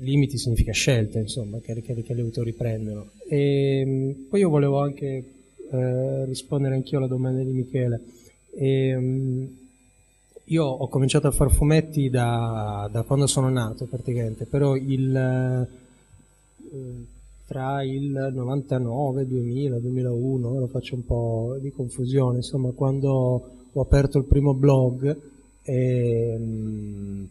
limiti significa scelte insomma, che, che, che, gli autori prendono. E, poi io volevo anche eh, rispondere anch'io alla domanda di Michele. E, io ho cominciato a fare fumetti da, da, quando sono nato praticamente, però il, eh, tra il 99, 2000, 2001, ora faccio un po' di confusione, insomma quando ho aperto il primo blog e, mm,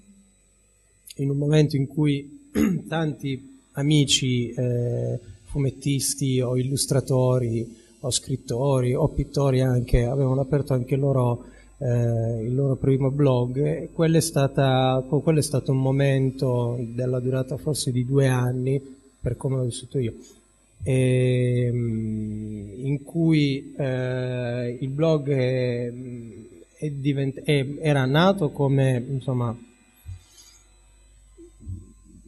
in un momento in cui tanti amici eh, fumettisti o illustratori o scrittori o pittori anche avevano aperto anche loro eh, il loro primo blog quello è, stata, quello è stato un momento della durata forse di due anni per come l'ho vissuto io ehm, in cui eh, il blog è, è divent- è, era nato come insomma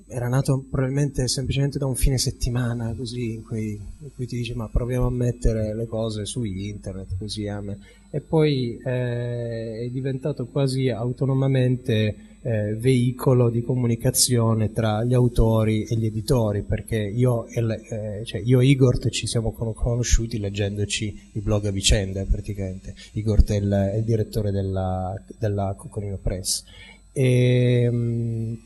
era nato probabilmente semplicemente da un fine settimana, così, in cui, in cui, ti dice ma proviamo a mettere le cose su internet, così a me. E poi eh, è diventato quasi autonomamente eh, veicolo di comunicazione tra gli autori e gli editori, perché io e, eh, cioè io e Igor ci siamo conosciuti leggendoci i blog a vicenda praticamente. Igor è il, è il direttore della, della Coccolino Press. E, mh,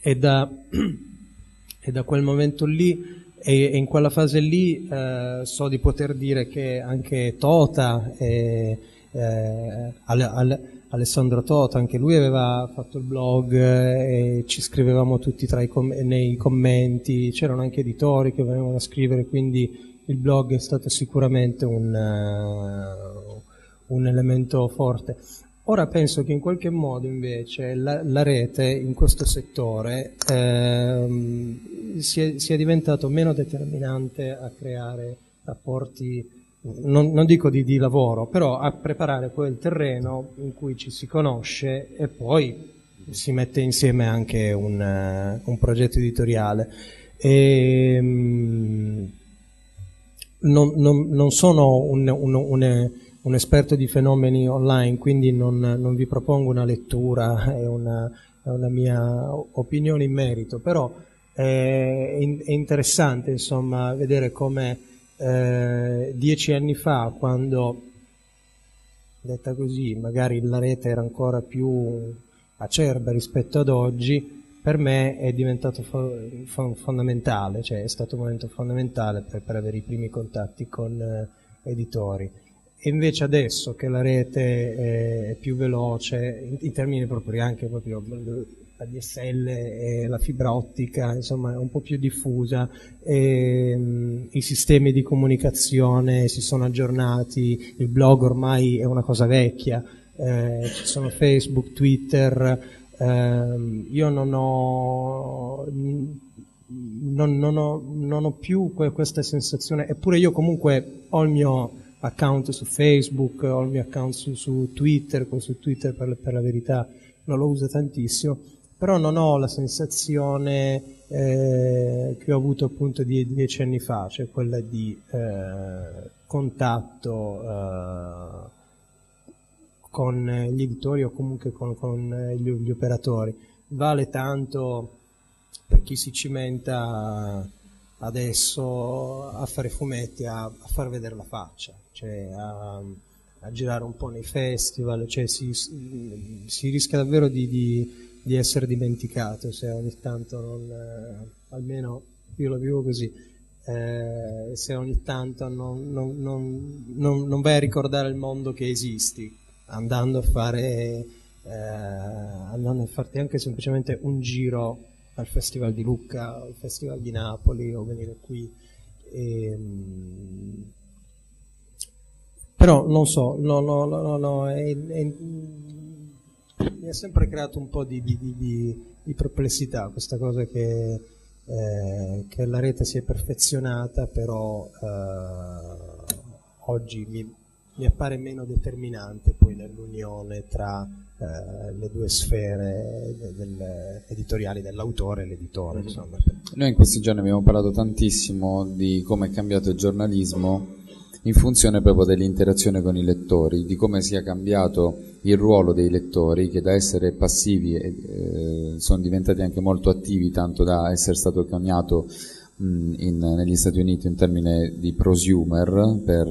e da, e da quel momento lì e, e in quella fase lì eh, so di poter dire che anche Tota e, eh, Ale, Ale, Alessandro Tota, anche lui aveva fatto il blog e ci scrivevamo tutti com- nei commenti, c'erano anche editori che venivano a scrivere, quindi il blog è stato sicuramente un, uh, un elemento forte. Ora penso che in qualche modo invece la, la rete in questo settore ehm, sia, sia, diventato meno determinante a creare rapporti, non, non dico di, di, lavoro, però a preparare quel terreno in cui ci si conosce e poi si mette insieme anche un, uh, un progetto editoriale. E, um, non, non, non, sono un, un, un un esperto di fenomeni online, quindi non, non vi propongo una lettura e una, una, mia opinione in merito, però è, è interessante insomma, vedere come eh, dieci anni fa, quando, detta così, magari la rete era ancora più acerba rispetto ad oggi, per me è diventato fo- fo- fondamentale, cioè è stato un momento fondamentale per, per avere i primi contatti con eh, editori. E invece adesso che la rete è più veloce, in, in termini proprio anche proprio la DSL e la fibra ottica, insomma è un po' più diffusa, e, um, i sistemi di comunicazione si sono aggiornati, il blog ormai è una cosa vecchia, eh, ci sono Facebook, Twitter, ehm, io non ho, non, non, ho, non ho più questa sensazione, eppure io comunque ho il mio account su Facebook, ho il mio account su, su Twitter, su Twitter per, per, la verità non lo uso tantissimo, però non ho la sensazione eh, che ho avuto appunto di, dieci anni fa, cioè quella di eh, contatto eh, con gli editori o comunque con, con gli, gli operatori. Vale tanto per chi si cimenta adesso a fare fumetti, a, a far vedere la faccia, cioè a, a, girare un po' nei festival, cioè si, si rischia davvero di, di, di, essere dimenticato se ogni tanto non, eh, almeno io lo vivo così, eh, se ogni tanto non, non, non, vai a ricordare il mondo che esisti, andando a fare, eh, andando a farti anche semplicemente un giro al Festival di Lucca, al Festival di Napoli o venire qui. E, ehm, però non so, no, no, no, è, è, mi ha sempre creato un po' di, di, di, di perplessità questa cosa che, eh, che, la rete si è perfezionata, però eh, oggi mi, mi, appare meno determinante poi nell'unione tra eh, le due sfere del, editoriali dell'autore e l'editore. Mm-hmm. Noi in questi giorni abbiamo parlato tantissimo di come è cambiato il giornalismo in funzione proprio dell'interazione con i lettori, di come sia cambiato il ruolo dei lettori che da essere passivi eh, sono diventati anche molto attivi, tanto da essere stato coniato mh, in, negli Stati Uniti un termine di prosumer per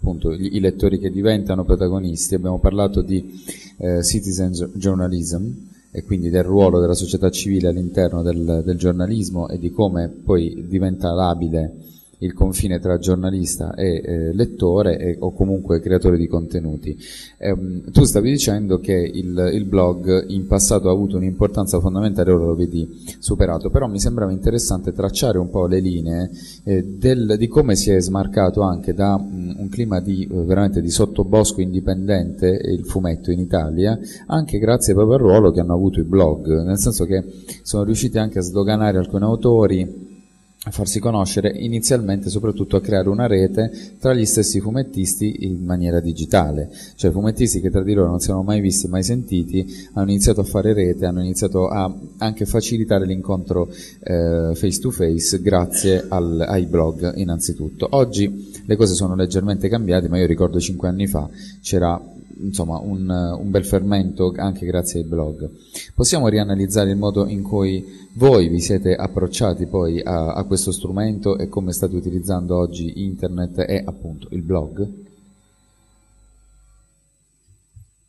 appunto i, i lettori che diventano protagonisti. Abbiamo parlato di eh, citizen journalism e quindi del ruolo della società civile all'interno del, del giornalismo e di come poi diventa labile il confine tra giornalista e eh, lettore e, o comunque creatore di contenuti. Eh, tu stavi dicendo che il, il, blog in passato ha avuto un'importanza fondamentale, ora lo vedi superato, però mi sembrava interessante tracciare un po' le linee eh, del, di come si è smarcato anche da mh, un clima di, eh, veramente di sottobosco indipendente il fumetto in Italia, anche grazie proprio al ruolo che hanno avuto i blog, nel senso che sono riusciti anche a sdoganare alcuni autori a farsi conoscere, inizialmente soprattutto a creare una rete tra gli stessi fumettisti in maniera digitale, cioè fumettisti che tra di loro non si erano mai visti, mai sentiti, hanno iniziato a fare rete, hanno iniziato a anche facilitare l'incontro eh, face to face grazie al, ai blog innanzitutto. Oggi le cose sono leggermente cambiate, ma io ricordo cinque anni fa c'era insomma, un, un, bel fermento anche grazie ai blog. Possiamo rianalizzare il modo in cui voi vi siete approcciati poi a, a questo strumento e come state utilizzando oggi internet e appunto il blog?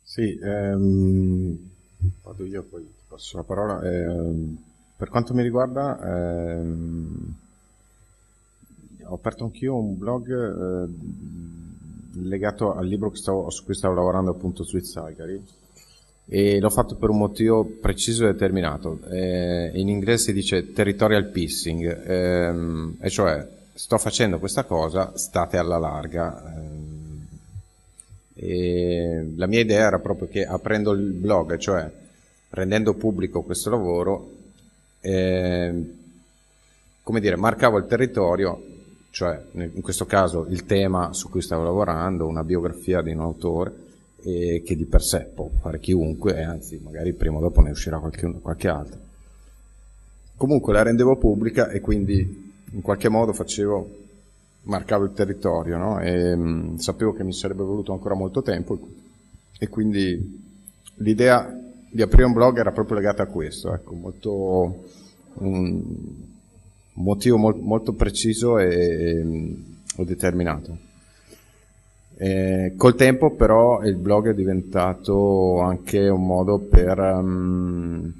Sì, ehm, vado io poi passo la parola. Eh, per quanto mi riguarda, ehm, ho aperto anch'io un blog eh, legato al libro stavo, su cui stavo lavorando appunto su Itzagari e l'ho fatto per un motivo preciso e determinato. Eh, in inglese si dice territorial pissing, ehm, e cioè sto facendo questa cosa, state alla larga. Ehm, e la mia idea era proprio che aprendo il blog, cioè rendendo pubblico questo lavoro, eh, come dire, marcavo il territorio cioè in questo caso il tema su cui stavo lavorando, una biografia di un autore e che di per sé può fare chiunque e anzi magari prima o dopo ne uscirà qualche, qualche altro. Comunque la rendevo pubblica e quindi in qualche modo facevo, marcavo il territorio no? e mh, mm, sapevo che mi sarebbe voluto ancora molto tempo e quindi l'idea di aprire un blog era proprio legata a questo, ecco, molto... Um, motivo molt, molto preciso e, e, e determinato. E col tempo però il blog è diventato anche un modo per, um,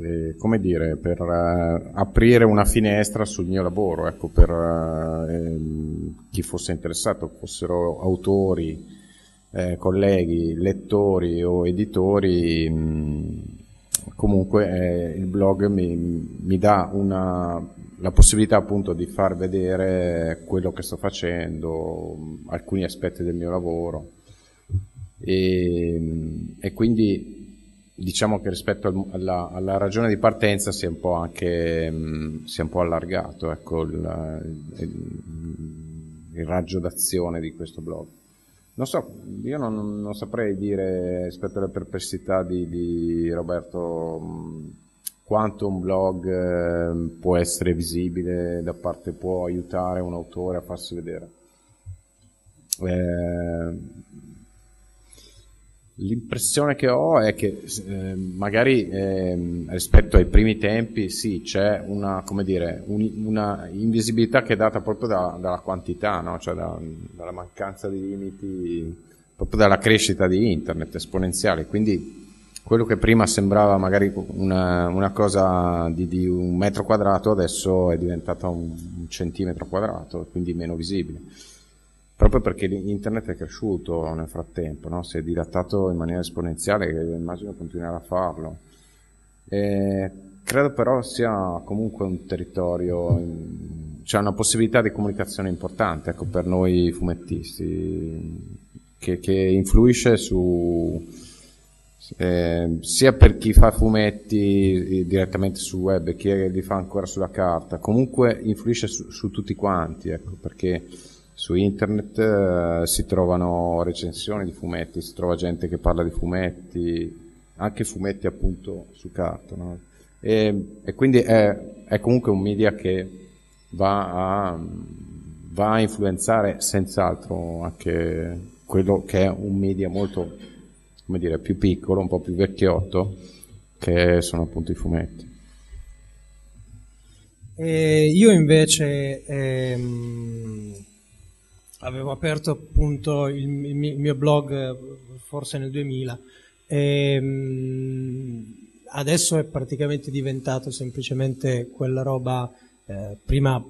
eh, come dire, per uh, aprire una finestra sul mio lavoro, ecco, per uh, eh, chi fosse interessato, fossero autori, eh, colleghi, lettori o editori, mh, comunque eh, il blog mi, mi dà una, la possibilità appunto di far vedere quello che sto facendo, alcuni aspetti del mio lavoro e, e quindi diciamo che rispetto al, alla, alla, ragione di partenza si è un po' anche si è un po' allargato ecco, il, il, il raggio d'azione di questo blog. Non so, io non, non, saprei dire rispetto alle perplessità di, di Roberto quanto un blog eh, può essere visibile da parte, può aiutare un autore a farsi vedere. Eh, L'impressione che ho è che eh, magari eh, rispetto ai primi tempi sì, c'è una, dire, un, una invisibilità che è data proprio da, dalla quantità, no? cioè da, dalla mancanza di limiti, proprio dalla crescita di internet esponenziale. Quindi quello che prima sembrava magari una, una cosa di, di, un metro quadrato adesso è diventato un, un centimetro quadrato, quindi meno visibile proprio perché internet è cresciuto nel frattempo, no? si è dilatato in maniera esponenziale e immagino continuerà a farlo. E credo però sia comunque un territorio, c'è una possibilità di comunicazione importante ecco, per noi fumettisti, che, che influisce su, eh, sia per chi fa fumetti eh, direttamente sul web chi li fa ancora sulla carta, comunque influisce su, su tutti quanti, ecco, perché su internet eh, si trovano recensioni di fumetti, si trova gente che parla di fumetti, anche fumetti appunto su carta, no? e, e, quindi è, è, comunque un media che va a, va a influenzare senz'altro anche quello che è un media molto come dire, più piccolo, un po' più vecchiotto, che sono appunto i fumetti. E io invece ehm, avevo aperto appunto il, mio blog forse nel 2000 e ehm, adesso è praticamente diventato semplicemente quella roba eh, prima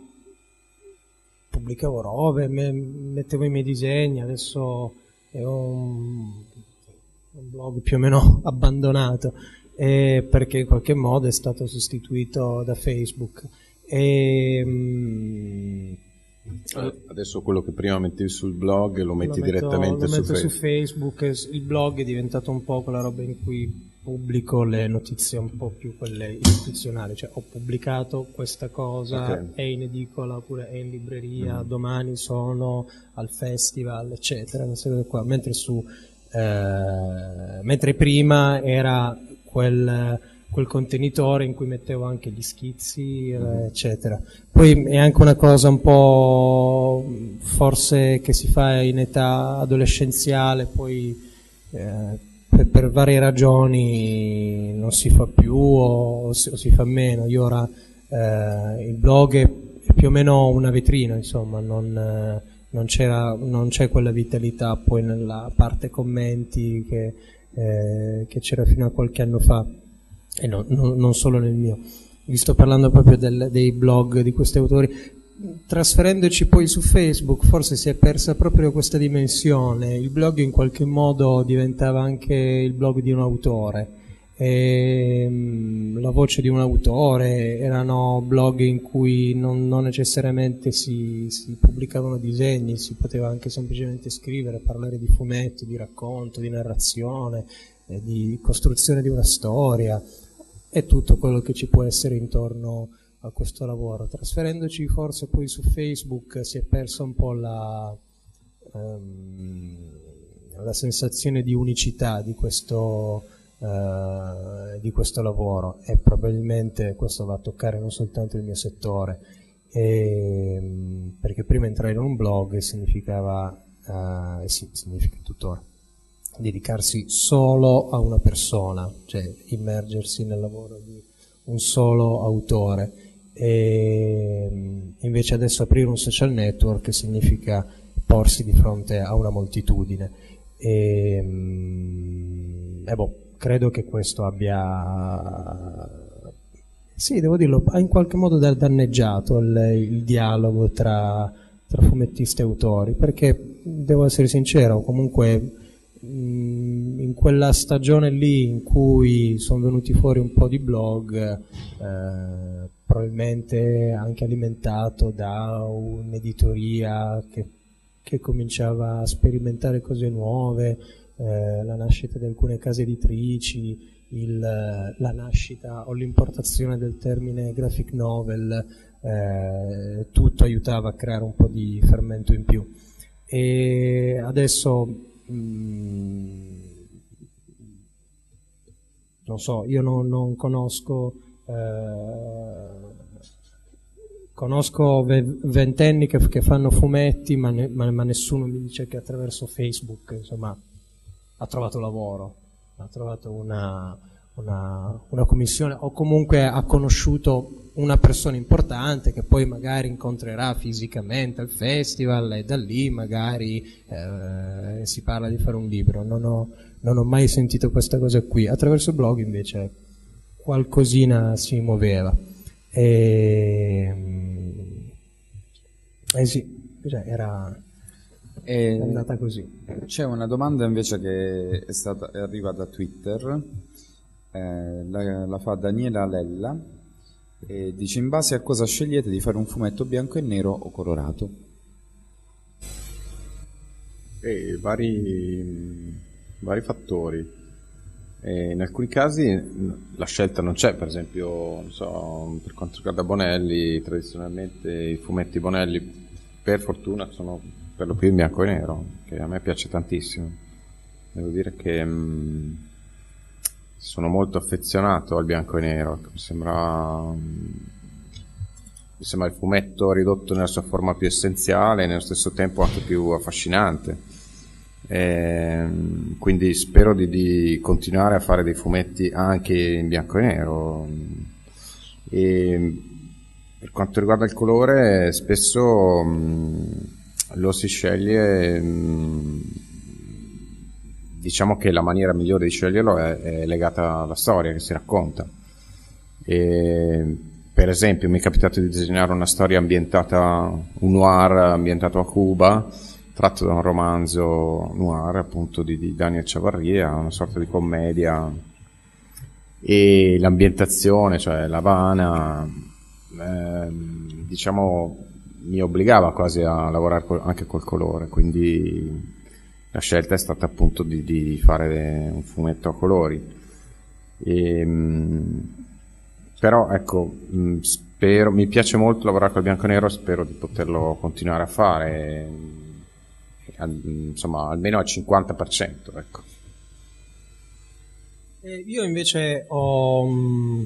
pubblicavo robe, mettevo i miei disegni, adesso è un, un blog più o meno abbandonato eh, perché in qualche modo è stato sostituito da Facebook. E, mm, Adesso quello che prima mettevi sul blog lo metti lo metto, direttamente lo su, Facebook. su Facebook. Il blog è diventato un po' quella roba in cui pubblico le notizie un po' più quelle istituzionali, cioè ho pubblicato questa cosa, okay. è in edicola oppure è in libreria, mm. domani sono al festival, eccetera, qua. mentre su eh, mentre prima era quel, quel, contenitore in cui mettevo anche gli schizzi, eh, eccetera. Poi è anche una cosa un po' forse che si fa in età adolescenziale, poi eh, per, per, varie ragioni non si fa più o, o, si, o si, fa meno. Io ora eh, il blog è, più o meno una vetrina, insomma, non eh, non, non, c'è quella vitalità poi nella parte commenti che, eh, che c'era fino a qualche anno fa e no, no, non solo nel mio. Vi sto parlando proprio del, dei blog di questi autori. Trasferendoci poi su Facebook forse si è persa proprio questa dimensione, il blog in qualche modo diventava anche il blog di un autore e, ehm, la voce di un autore, erano blog in cui non, non necessariamente si, si, pubblicavano disegni, si poteva anche semplicemente scrivere, parlare di fumetti, di racconto, di narrazione, eh, di costruzione di una storia e tutto quello che ci può essere intorno a questo lavoro. Trasferendoci forse poi su Facebook si è persa un po' la, um, la sensazione di unicità di questo eh, di questo lavoro e probabilmente questo va a toccare non soltanto il mio settore, e, mm, perché prima entrare in un blog significava, uh, sì, significa tuttora, dedicarsi solo a una persona, cioè immergersi nel lavoro di un solo autore. E mm, invece adesso aprire un social network significa porsi di fronte a una moltitudine. E, e boh, credo che questo abbia, sì, devo dirlo, in qualche modo danneggiato il, il dialogo tra, tra, fumettisti e autori, perché devo essere sincero, comunque in quella stagione lì in cui sono venuti fuori un po' di blog, eh, probabilmente anche alimentato da un'editoria che, che cominciava a sperimentare cose nuove, eh, la nascita di alcune case editrici, il, la nascita o l'importazione del termine graphic novel, eh, tutto aiutava a creare un po' di fermento in più. E adesso, mm, non so, io non, non conosco... Eh, conosco ventenni che, che, fanno fumetti, ma, ne, ma, ma, nessuno mi dice che attraverso Facebook, insomma, ha trovato lavoro, ha trovato una, una, una commissione o comunque ha conosciuto una persona importante che poi magari incontrerà fisicamente al festival e da lì magari eh, si parla di fare un libro. Non ho, non ho, mai sentito questa cosa qui. Attraverso il blog invece qualcosina si muoveva. E, eh sì, cioè era, è andata così. C'è una domanda invece che è, stata, è arrivata da Twitter, eh, la, la, fa Daniela Lella, e dice in base a cosa scegliete di fare un fumetto bianco e nero o colorato? E vari, vari fattori. E in alcuni casi la scelta non c'è, per esempio, so, per quanto riguarda Bonelli, tradizionalmente i fumetti Bonelli, per fortuna, sono per lo più in bianco e nero, che a me piace tantissimo. Devo dire che mh, mm, sono molto affezionato al bianco e nero, mi sembra, mi sembra il fumetto ridotto nella sua forma più essenziale e nello stesso tempo anche più affascinante e, ehm, quindi spero di, di, continuare a fare dei fumetti anche in bianco e nero. E per quanto riguarda il colore, spesso lo si sceglie. Diciamo che la maniera migliore di sceglierlo è, è legata alla storia che si racconta. E, per esempio, mi è capitato di disegnare una storia ambientata, un noir ambientato a Cuba tratto da un romanzo noir appunto di, di Daniel Ciavarria, una sorta di commedia e l'ambientazione, cioè l'Havana, eh, diciamo mi obbligava quasi a lavorare anche col colore, quindi la scelta è stata appunto di, di fare un fumetto a colori. E, ehm, però ecco, spero, mi piace molto lavorare col bianco e nero, spero di poterlo continuare a fare insomma almeno al 50%. Ecco. io invece ho, mm,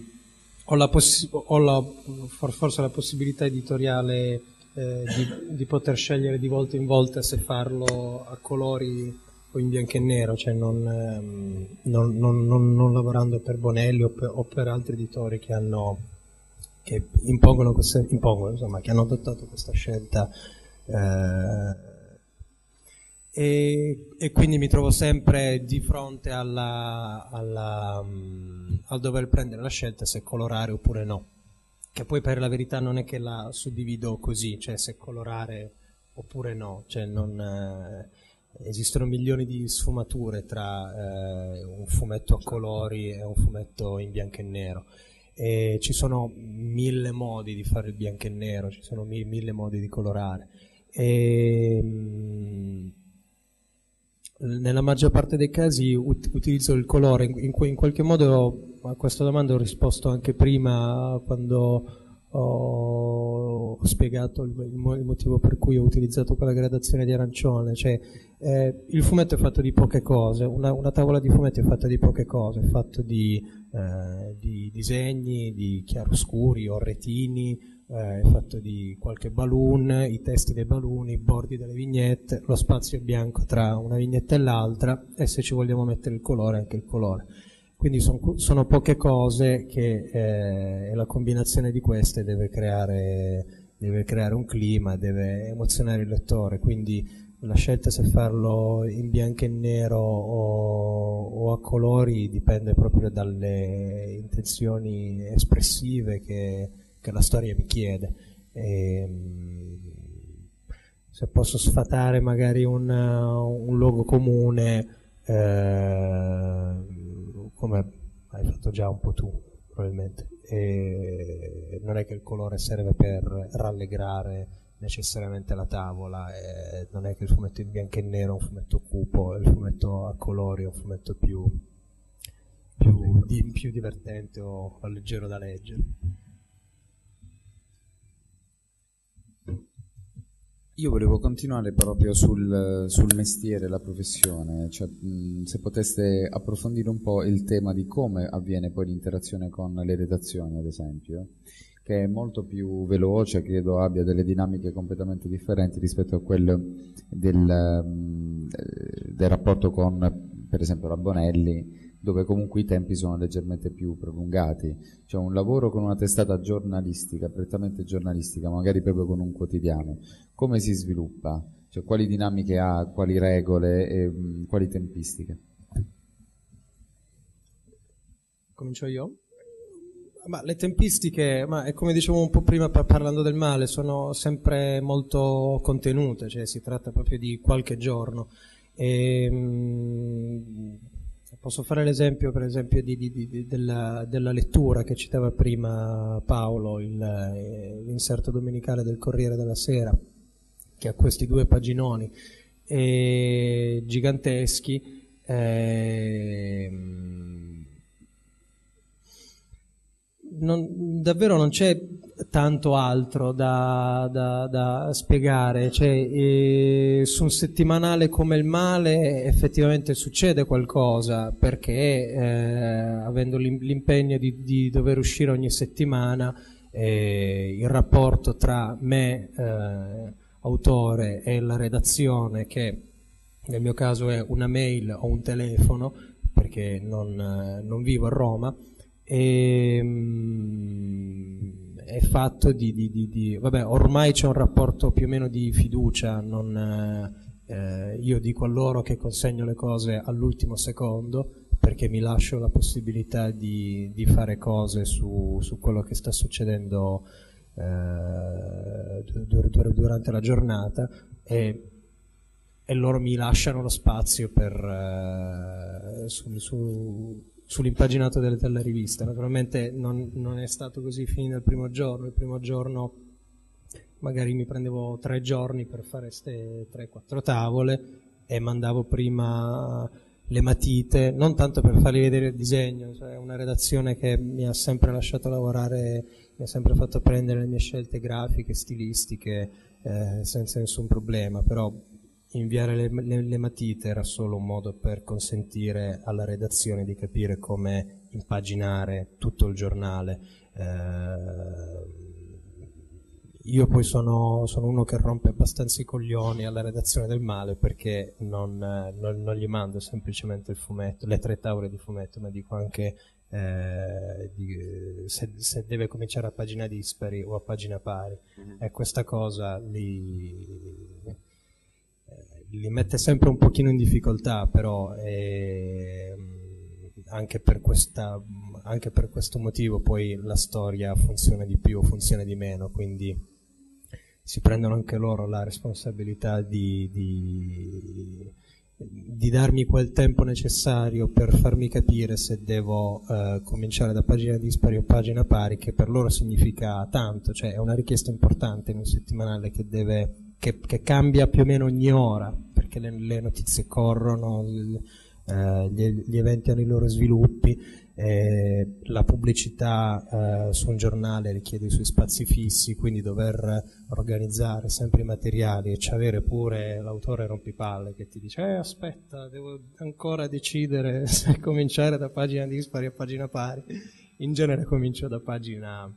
ho, la possi- ho la, forse la possibilità editoriale eh, di, di, poter scegliere di volta in volta se farlo a colori o in bianco e nero, cioè non, ehm, non, non, non lavorando per Bonelli o per, o per, altri editori che hanno che impongono, queste, impongono insomma, che hanno adottato questa scelta eh, e, e, quindi mi trovo sempre di fronte alla, alla, um, al dover prendere la scelta se colorare oppure no. Che poi per la verità non è che la suddivido così, cioè se colorare oppure no, cioè non, eh, esistono milioni di sfumature tra eh, un fumetto a colori e un fumetto in bianco e nero. E ci sono mille modi di fare il bianco e nero, ci sono mille, modi di colorare. E, mh, nella maggior parte dei casi ut- utilizzo il colore, in, in, in, qualche modo a questa domanda ho risposto anche prima quando ho spiegato il, il, motivo per cui ho utilizzato quella gradazione di arancione, cioè eh, il fumetto è fatto di poche cose, una, una, tavola di fumetti è fatta di poche cose, è fatto di, eh, di disegni, di chiaroscuri, orretini, eh, è fatto di qualche balloon, i testi dei balloon, i bordi delle vignette, lo spazio bianco tra una vignetta e l'altra e se ci vogliamo mettere il colore anche il colore. Quindi son, sono poche cose che eh, la combinazione di queste deve creare, deve creare un clima, deve emozionare il lettore, quindi la scelta se farlo in bianco e nero o, o, a colori dipende proprio dalle intenzioni espressive che, che la storia mi chiede. E, ehm, se posso sfatare magari un, un logo comune, eh, come hai fatto già un po' tu, probabilmente. E non è che il colore serve per rallegrare necessariamente la tavola, non è che il fumetto in bianco e nero è un fumetto cupo, il fumetto a colori è un fumetto più, più, di, più divertente o leggero da leggere. Io volevo continuare proprio sul, sul mestiere, la professione, cioè, mh, se poteste approfondire un po' il tema di come avviene poi l'interazione con le redazioni, ad esempio, che è molto più veloce, credo abbia delle dinamiche completamente differenti rispetto a quelle del, del rapporto con, per esempio, la Bonelli, dove comunque i tempi sono leggermente più prolungati. Cioè un lavoro con una testata giornalistica, prettamente giornalistica, magari proprio con un quotidiano, come si sviluppa? Cioè quali dinamiche ha, quali regole e mh, quali tempistiche? Comincio io? Ma le tempistiche, ma come dicevo un po' prima parlando del male, sono sempre molto contenute, cioè si tratta proprio di qualche giorno. E, mh, Posso fare l'esempio, per esempio, di, di, di, della, della, lettura che citava prima Paolo, il, eh, l'inserto domenicale del Corriere della Sera, che ha questi due paginoni eh, giganteschi. Eh, non, davvero non c'è tanto altro da, da, da spiegare. Cioè, eh, su un settimanale come il male effettivamente succede qualcosa perché eh, avendo l'impegno di, di, dover uscire ogni settimana eh, il rapporto tra me, eh, autore, e la redazione che nel mio caso è una mail o un telefono perché non, non vivo a Roma e, um, è fatto di, di, di, di, vabbè ormai c'è un rapporto più o meno di fiducia non, eh, io dico a loro che consegno le cose all'ultimo secondo perché mi lascio la possibilità di, fare cose su, su, quello che sta succedendo eh, durante la giornata e e loro mi lasciano lo spazio per, uh, su, su, sull'impaginato delle, della rivista. Naturalmente non, non, è stato così fin dal primo giorno, il primo giorno magari mi prendevo tre giorni per fare queste 3-4 tavole e mandavo prima le matite, non tanto per fargli vedere il disegno, cioè una redazione che mi ha sempre lasciato lavorare, mi ha sempre fatto prendere le mie scelte grafiche, stilistiche, eh, senza nessun problema, però inviare le, le, le, matite era solo un modo per consentire alla redazione di capire come impaginare tutto il giornale. Eh, io poi sono, sono, uno che rompe abbastanza i coglioni alla redazione del male perché non, non, non gli mando semplicemente il fumetto, le tre tavole di fumetto, ma dico anche eh, di, se, se, deve cominciare a pagina dispari o a pagina pari. Mm-hmm. E questa cosa li li mette sempre un pochino in difficoltà, però eh, anche, per questa, anche, per questo motivo poi la storia funziona di più, funziona di meno, quindi si prendono anche loro la responsabilità di, di, di darmi quel tempo necessario per farmi capire se devo eh, cominciare da pagina dispari o pagina pari, che per loro significa tanto, cioè è una richiesta importante in un settimanale che deve che, che, cambia più o meno ogni ora, perché le, le notizie corrono, eh, gli, gli, eventi hanno i loro sviluppi, eh, la pubblicità eh, su un giornale richiede i suoi spazi fissi, quindi dover organizzare sempre i materiali e avere pure l'autore rompipalle che ti dice eh, aspetta, devo ancora decidere se cominciare da pagina dispari a pagina pari. In genere comincio da pagina,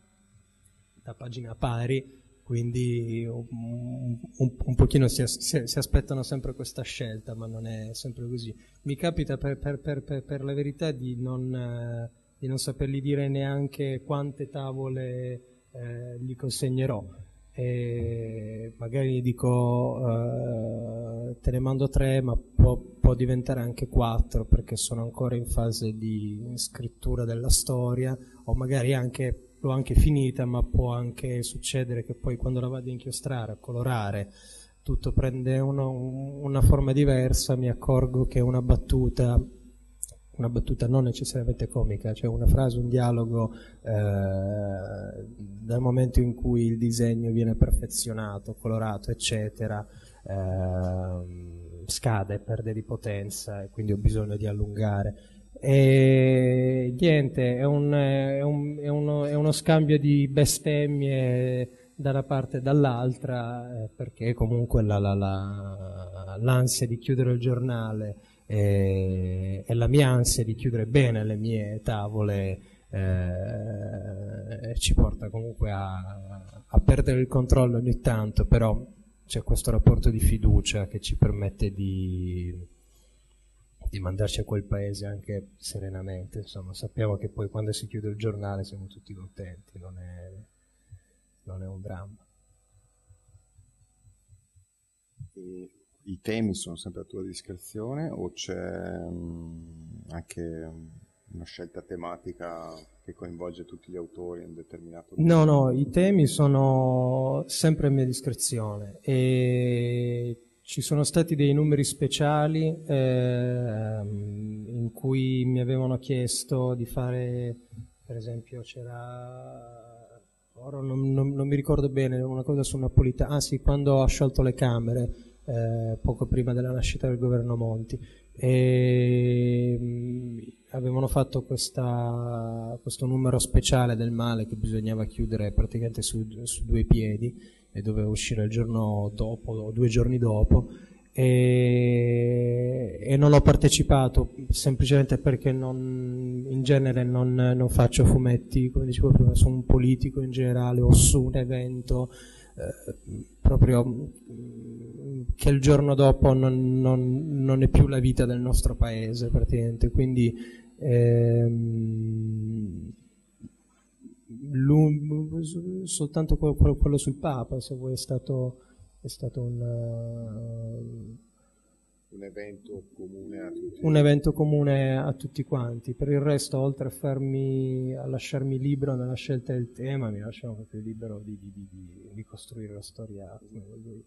da pagina pari quindi un, un, un pochino si, si, si, aspettano sempre questa scelta, ma non è sempre così. Mi capita per, per, per, per la verità di non, eh, di non, sapergli dire neanche quante tavole eh, gli consegnerò. E magari gli dico eh, te ne mando tre, ma può, può diventare anche quattro perché sono ancora in fase di scrittura della storia, o magari anche l'ho anche finita, ma può anche succedere che poi quando la vado a inchiostrare, a colorare, tutto prende uno, una forma diversa, mi accorgo che una battuta, una battuta non necessariamente comica, cioè una frase, un dialogo, eh, dal momento in cui il disegno viene perfezionato, colorato, eccetera, eh, scade, perde di potenza e quindi ho bisogno di allungare e niente, è, un, è, un, è, uno, è uno, scambio di bestemmie da una parte e dall'altra, eh, perché comunque la, la, la, l'ansia di chiudere il giornale e, e, la mia ansia di chiudere bene le mie tavole eh, ci porta comunque a, a perdere il controllo ogni tanto, però c'è questo rapporto di fiducia che ci permette di di mandarci a quel paese anche serenamente. Insomma, sappiamo che poi quando si chiude il giornale siamo tutti contenti, non è, non è un dramma. E I temi sono sempre a tua discrezione o c'è um, anche una scelta tematica che coinvolge tutti gli autori in un determinato No, no, i temi sono sempre a mia discrezione e ci sono stati dei numeri speciali eh, in cui mi avevano chiesto di fare, per esempio c'era, ora non, non, non mi ricordo bene, una cosa su Napolitano, ah sì, quando ha sciolto le Camere, eh, poco prima della nascita del governo Monti, e, avevano avevano fatto questa, questo numero speciale del male che bisognava chiudere praticamente su, su due piedi e doveva uscire il giorno dopo o due giorni dopo e, e, non ho partecipato semplicemente perché non, in genere non, non, faccio fumetti, come dicevo prima, sono un politico in generale o su un evento eh, proprio mm, che il giorno dopo non, non, è più la vita del nostro paese praticamente, quindi ehm, soltanto quello, quello sul Papa, se vuoi, è stato è stato un, uh, un evento comune a tutti. Un evento comune a tutti quanti. Per il resto, oltre a, farmi, a lasciarmi libero nella scelta del tema, mi lasciano proprio libero di, di, di, di costruire la storia come voglio io.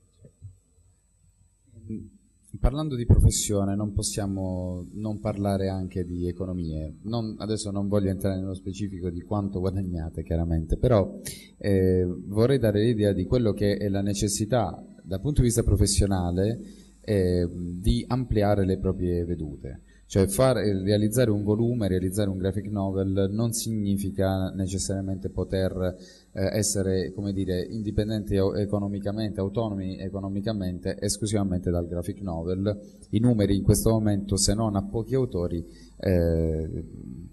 Parlando di professione, non possiamo non parlare anche di economie. Non, adesso non voglio entrare nello specifico di quanto guadagnate, chiaramente, però eh, vorrei dare l'idea di quello che è la necessità, dal punto di vista professionale, eh, di ampliare le proprie vedute. Cioè far, realizzare un volume, realizzare un graphic novel non significa necessariamente poter eh, essere, come dire, indipendenti economicamente, autonomi economicamente esclusivamente dal graphic novel. I numeri in questo momento, se non a pochi autori, eh,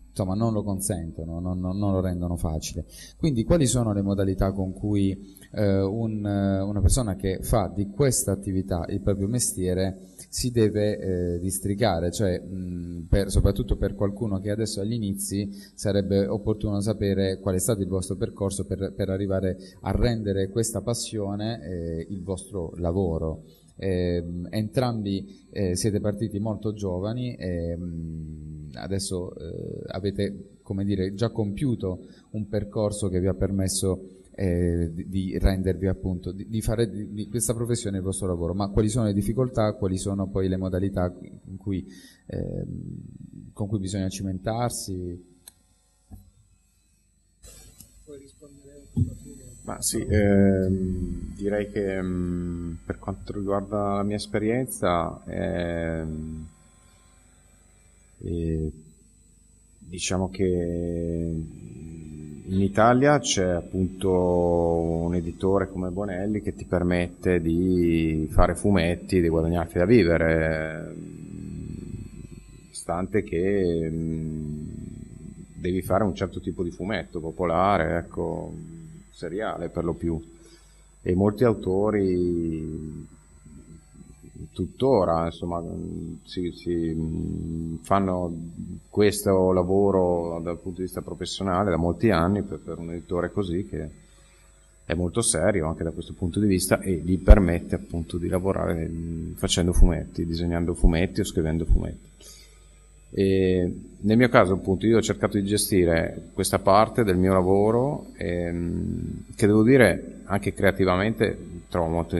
insomma, non lo consentono, non, non, non, lo rendono facile. Quindi quali sono le modalità con cui eh, un, una persona che fa di questa attività il proprio mestiere si deve eh, districare, cioè mh, per, soprattutto per qualcuno che adesso agli inizi sarebbe opportuno sapere qual è stato il vostro percorso per, per arrivare a rendere questa passione eh, il vostro lavoro. Eh, entrambi siete partiti molto giovani e mh, adesso eh, avete come dire, già compiuto un percorso che vi ha permesso eh, di, rendervi appunto, di, di fare di, di, questa professione il vostro lavoro, ma quali sono le difficoltà, quali sono poi le modalità cui, eh, con cui bisogna cimentarsi? Puoi rispondere ma sì, ehm, direi che mh, mm, per quanto riguarda la mia esperienza, ehm, eh, diciamo che in Italia c'è appunto un editore come Bonelli che ti permette di fare fumetti, di guadagnarti da vivere, stante che devi fare un certo tipo di fumetto popolare, ecco, seriale per lo più. E molti autori tuttora insomma, si, si, fanno questo lavoro dal punto di vista professionale da molti anni per, per, un editore così che è molto serio anche da questo punto di vista e gli permette appunto di lavorare facendo fumetti, disegnando fumetti o scrivendo fumetti. E nel mio caso appunto io ho cercato di gestire questa parte del mio lavoro ehm, che devo dire anche creativamente trovo molto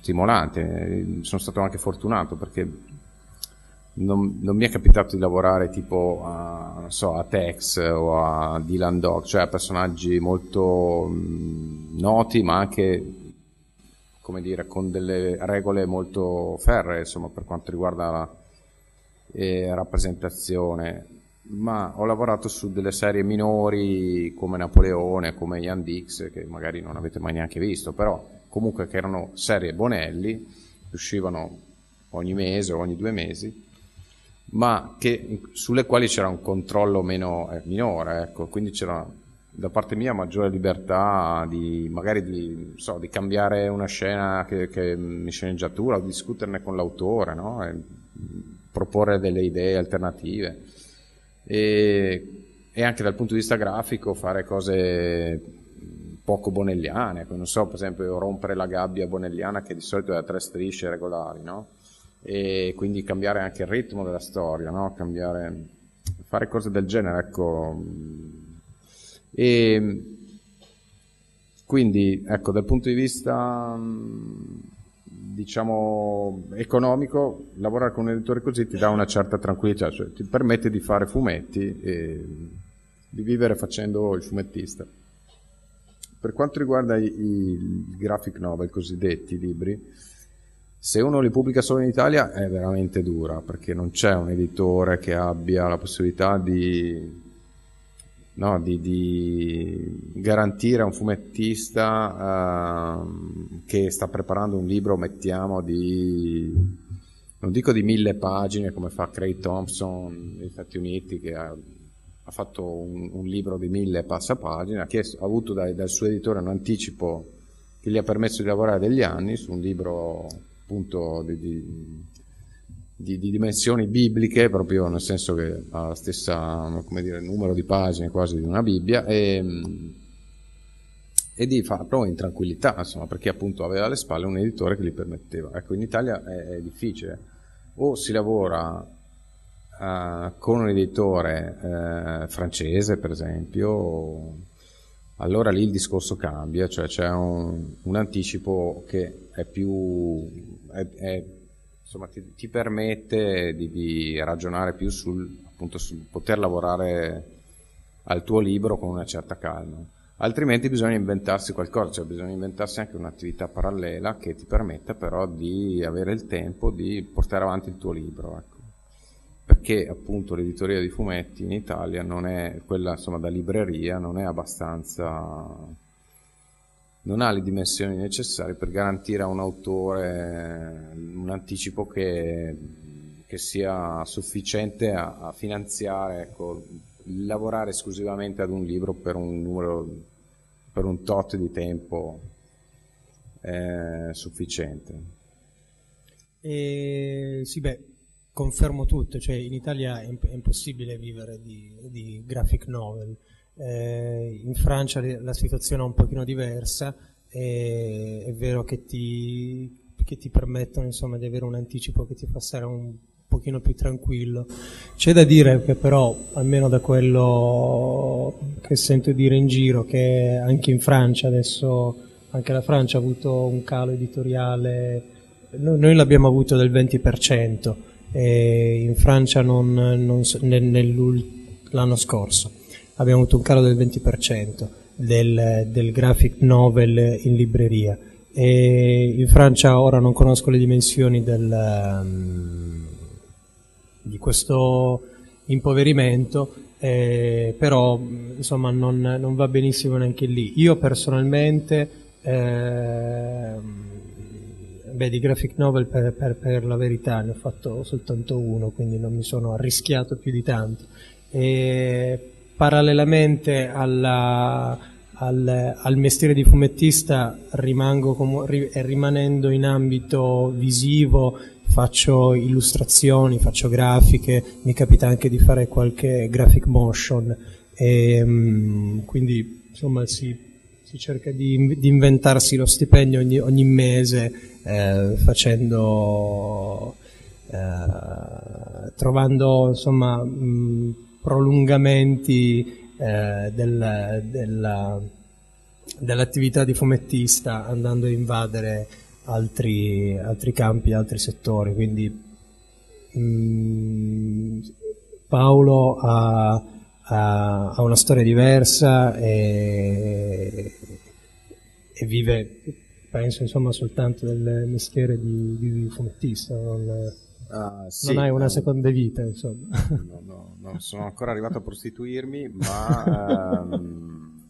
stimolante, sono stato anche fortunato perché non, non, mi è capitato di lavorare tipo a, so, a Tex o a Dylan Dog, cioè a personaggi molto mh, noti ma anche come dire con delle regole molto ferre insomma per quanto riguarda la e rappresentazione, ma ho lavorato su delle serie minori come Napoleone, come Ian Dix, che magari non avete mai neanche visto, però comunque che erano serie Bonelli, uscivano ogni mese o ogni due mesi, ma che, sulle quali c'era un controllo meno, eh, minore, ecco, quindi c'era da parte mia maggiore libertà di magari di, so, di cambiare una scena che, che in sceneggiatura o di discuterne con l'autore, no? E, proporre delle idee alternative e, e, anche dal punto di vista grafico fare cose poco bonelliane, non so, per esempio rompere la gabbia bonelliana che di solito è a tre strisce regolari, no? E quindi cambiare anche il ritmo della storia, no? Cambiare, fare cose del genere, ecco. E quindi, ecco, dal punto di vista diciamo, economico, lavorare con un editore così ti dà una certa tranquillità, cioè ti permette di fare fumetti e di vivere facendo il fumettista. Per quanto riguarda i, i graphic novel, i cosiddetti libri, Se uno li pubblica solo in Italia è veramente dura, perché non c'è un editore che abbia la possibilità di, no, di, di garantire a un fumettista uh, che sta preparando un libro, mettiamo, di, non dico di mille pagine come fa Craig Thompson negli Stati Uniti, che ha, ha fatto un, un, libro di mille passapagine, ha, chiesto, ha avuto dai, dal suo editore un anticipo che gli ha permesso di lavorare degli anni su un libro appunto di, di, di, di, dimensioni bibliche, proprio nel senso che ha la stessa come dire, numero di pagine quasi di una Bibbia, e, e di farlo in tranquillità, insomma, perché appunto aveva alle spalle un editore che gli permetteva. Ecco, in Italia è, è difficile, o si lavora Con un editore uh, francese, per esempio, allora lì il discorso cambia, cioè c'è un, un anticipo che è più è, è, insomma, ti, ti, permette di, di, ragionare più sul, appunto, sul poter lavorare al tuo libro con una certa calma. Altrimenti bisogna inventarsi qualcosa, cioè bisogna inventarsi anche un'attività parallela che ti permetta però di avere il tempo di portare avanti il tuo libro. Ecco. Perché appunto l'editoria di fumetti in Italia non è quella insomma da libreria, non è abbastanza non ha le dimensioni necessarie per garantire a un autore un anticipo che, che sia sufficiente a, a finanziare, ecco, lavorare esclusivamente ad un libro per un numero, per un tot di tempo eh, sufficiente. E, sì, beh, confermo tutto, cioè in Italia è, è impossibile vivere di, di graphic novel eh, in Francia la situazione è un pochino diversa, è vero che ti, che ti permettono insomma, di avere un anticipo che ti fa stare un pochino più tranquillo. C'è da dire che però, almeno da quello che sento dire in giro, che anche in Francia adesso, anche la Francia ha avuto un calo editoriale, noi l'abbiamo avuto del 20%, in Francia non, non, nell'anno scorso abbiamo avuto un calo del 20% del, del graphic novel in libreria. E in Francia ora non conosco le dimensioni del, um, di questo impoverimento, eh, però insomma non, non, va benissimo neanche lì. Io personalmente, eh, beh, di graphic novel per, per, per, la verità ne ho fatto soltanto uno, quindi non mi sono arrischiato più di tanto. E parallelamente alla, al, al, mestiere di fumettista rimango com, ri, rimanendo in ambito visivo, faccio illustrazioni, faccio grafiche, mi capita anche di fare qualche graphic motion e um, quindi insomma si, si cerca di, di, inventarsi lo stipendio ogni, ogni mese eh, facendo eh, trovando insomma mh, prolungamenti eh, del, della, dell'attività di fumettista andando a invadere altri, altri campi, altri settori. Quindi mh, Paolo ha, ha, ha, una storia diversa e, e, vive, penso, insomma, soltanto del mestiere di, di fumettista. Non, Uh, sì, non hai una no, seconda vita, insomma. No, no, non sono ancora arrivato a prostituirmi, ma... Um,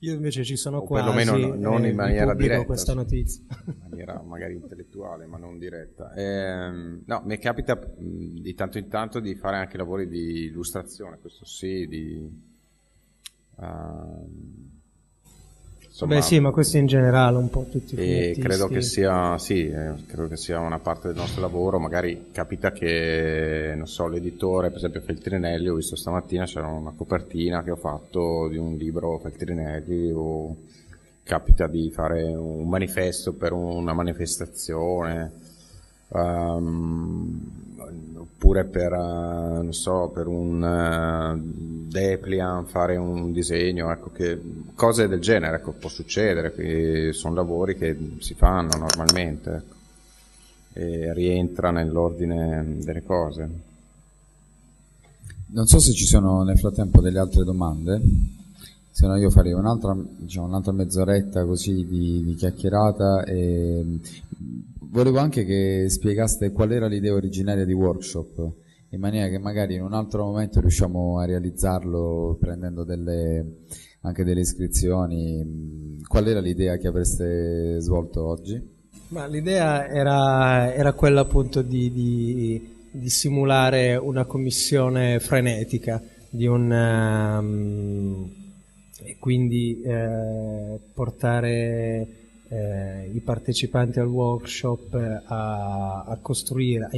Io invece ci sono quasi. Perlomeno non in maniera diretta. questa notizia. In maniera magari intellettuale, ma non diretta. Ehm, no, mi capita di tanto in tanto di fare anche lavori di illustrazione, questo sì, di... Uh, Insomma, Beh sì, ma questo in generale un po' tutti i E credo che sia, sì, eh, credo che sia una parte del nostro lavoro, magari capita che, non so, l'editore, per esempio Feltrinelli, ho visto stamattina c'era una copertina che ho fatto di un libro Feltrinelli o capita di fare un manifesto per una manifestazione. Um, oppure per, uh, non so, per un uh, Deplian fare un disegno, ecco, che, cose del genere, ecco, può succedere, sono lavori che si fanno normalmente, ecco, e rientra nell'ordine delle cose. Non so se ci sono nel frattempo delle altre domande. Se no io farei un'altra, diciamo, un'altra mezz'oretta così di, di chiacchierata e volevo anche che spiegaste qual era l'idea originaria di workshop in maniera che magari in un altro momento riusciamo a realizzarlo prendendo delle, anche delle iscrizioni. Qual era l'idea che avreste svolto oggi? Ma l'idea era, era quella appunto di, di- di simulare una commissione frenetica, di un, ehm, e quindi eh, portare eh, i partecipanti al workshop eh, a, a costruire, a,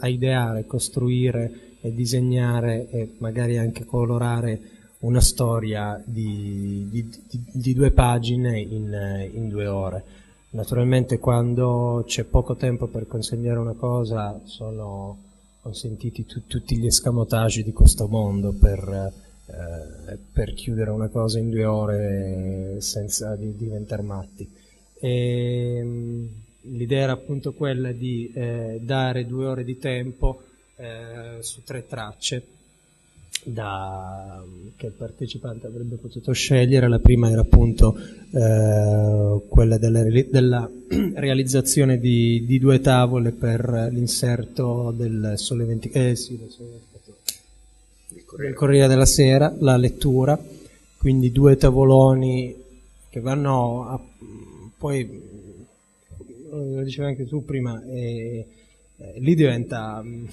a- ideare, costruire e disegnare e magari anche colorare una storia di, di- di- di due pagine in, in due ore. Naturalmente quando c'è poco tempo per consegnare una cosa sono consentiti tu- tutti gli escamotage di questo mondo per, eh, per chiudere una cosa in due ore senza di- diventare matti. E, mh, l'idea era appunto quella di eh, dare due ore di tempo eh, su tre tracce da- che il partecipante avrebbe potuto scegliere. La prima era appunto eh, quella della, della realizzazione di, di due tavole per l'inserto del Sole 20, eh, sì, del Sole 24 del Corriere della Sera, la lettura, quindi due tavoloni che vanno a, poi, lo dicevi anche tu prima, eh, eh, lì diventa mm,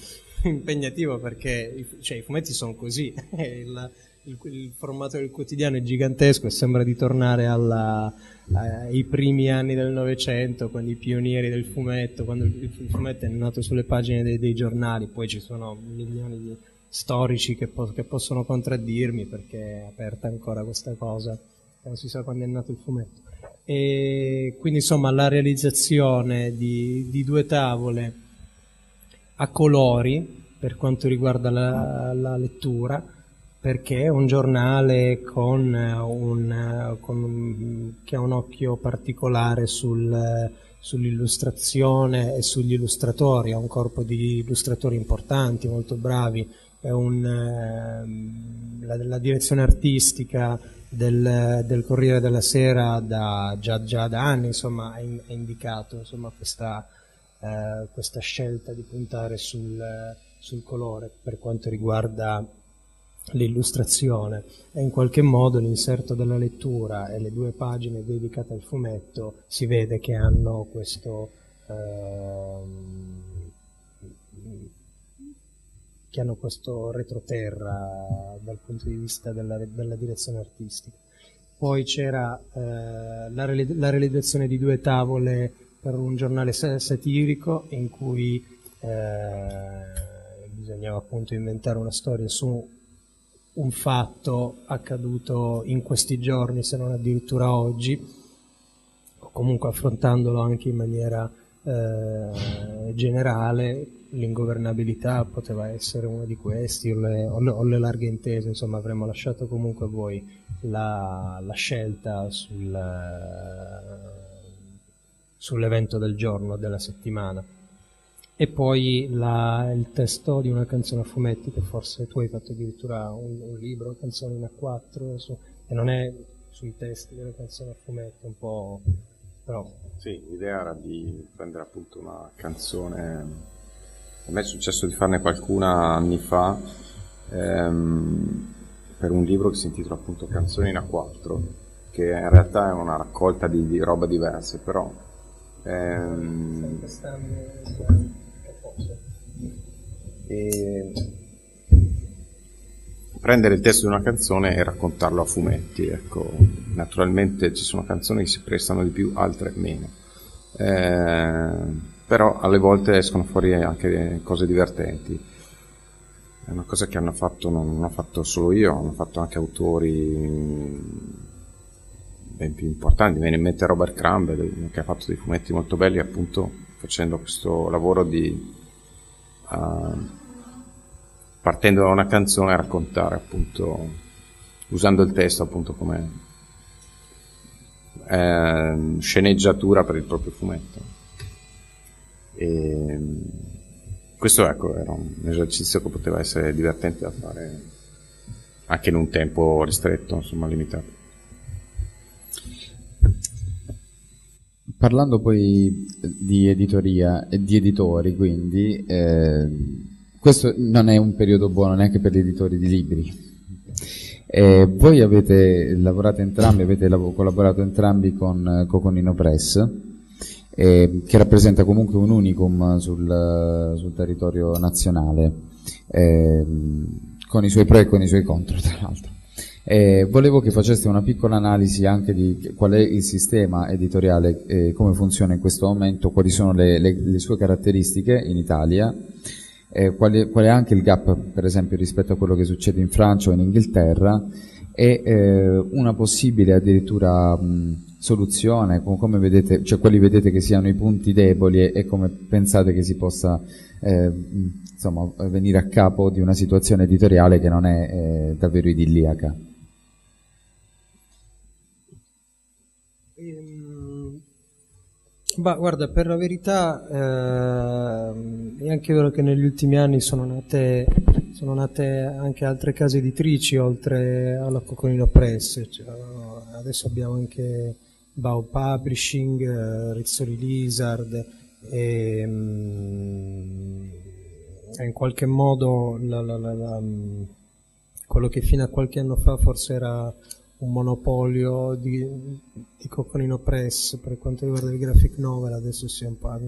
impegnativo perché cioè, i fumetti sono così, il, il- il formato del quotidiano è gigantesco e sembra di tornare alla- ai primi anni del Novecento, quando i pionieri del fumetto, quando il, il fumetto è nato sulle pagine dei, dei giornali, poi ci sono milioni di storici che, po- che possono contraddirmi perché è aperta ancora questa cosa, non si sa quando è nato il fumetto. E quindi insomma la realizzazione di, di due tavole a colori per quanto riguarda la, la lettura, perché è un giornale con eh, un, eh, con un- che ha un occhio particolare sul, sull'illustrazione e sugli illustratori, ha un corpo di illustratori importanti, molto bravi, un, ehm, la, la direzione artistica del, del Corriere della Sera da, già, già da anni insomma, ha, in- ha indicato insomma, questa, eh, questa scelta di puntare sul, sul colore per quanto riguarda l'illustrazione. E in qualche modo l'inserto della lettura e le due pagine dedicate al fumetto si vede che hanno questo ehm, che hanno questo retroterra dal punto di vista della, della direzione artistica. Poi c'era eh, la, la realizzazione di due tavole per un giornale sa- satirico in cui eh, bisognava appunto inventare una storia su un fatto accaduto in questi giorni, se non addirittura oggi, o comunque affrontandolo anche in maniera eh, generale, l'ingovernabilità poteva essere uno di questi, o le, o le- o le larghe intese, insomma avremmo lasciato comunque a voi la, la scelta sul, eh, sull'evento del giorno, della settimana. E poi la- il testo di una canzone a fumetti, che forse tu hai fatto addirittura un, un libro, canzoni in A4, su- e non è sui testi delle canzoni a fumetti, un po'... però Sì, l'idea era di prendere appunto una canzone. A me è successo di farne qualcuna anni fa ehm, per un libro che si intitola appunto Canzoni in A4, che in realtà è una raccolta di, di roba diverse, però ehm, e prendere il testo di una canzone e raccontarlo a fumetti, ecco. Naturalmente ci sono canzoni che si prestano di più, altre meno. Eh, però alle volte escono fuori anche cose divertenti. È una cosa che hanno fatto, non, ho fatto solo io, hanno fatto anche autori ben più importanti. Viene in mente Robert Crumb che ha fatto dei fumetti molto belli appunto facendo questo lavoro di uh, partendo da una canzone a raccontare appunto usando il testo appunto come eh, sceneggiatura per il proprio fumetto e questo ecco, era un esercizio che poteva essere divertente da fare anche in un tempo ristretto, insomma limitato. Parlando poi di editoria e di editori, quindi, eh, questo non è un periodo buono neanche per gli editori di libri. Eh, voi avete lavorato entrambi, avete collaborato entrambi con eh, Coconino Press eh, che rappresenta comunque un unicum sul, sul territorio nazionale, ehm, con i suoi pro e con i suoi contro, tra l'altro. Eh, volevo che faceste una piccola analisi anche di qual è il sistema editoriale, eh, come funziona in questo momento, quali sono le, le, le sue caratteristiche in Italia, eh, qual, è, qual, è, anche il gap per esempio rispetto a quello che succede in Francia o in Inghilterra e eh, una possibile addirittura mh, soluzione, come vedete, cioè quali vedete che siano i punti deboli e, e come pensate che si possa eh, insomma, venire a capo di una situazione editoriale che non è eh, davvero idilliaca. Bah, guarda, per la verità eh, è anche vero che negli ultimi anni sono nate, sono nate anche altre case editrici oltre alla Coconino Press, cioè, adesso abbiamo anche Bao Publishing, eh, Rizzoli Lizard e mh, in qualche modo la, la, la, quello che fino a qualche anno fa forse era un monopolio di, di Coconino Press per quanto riguarda il graphic novel, adesso si è un po',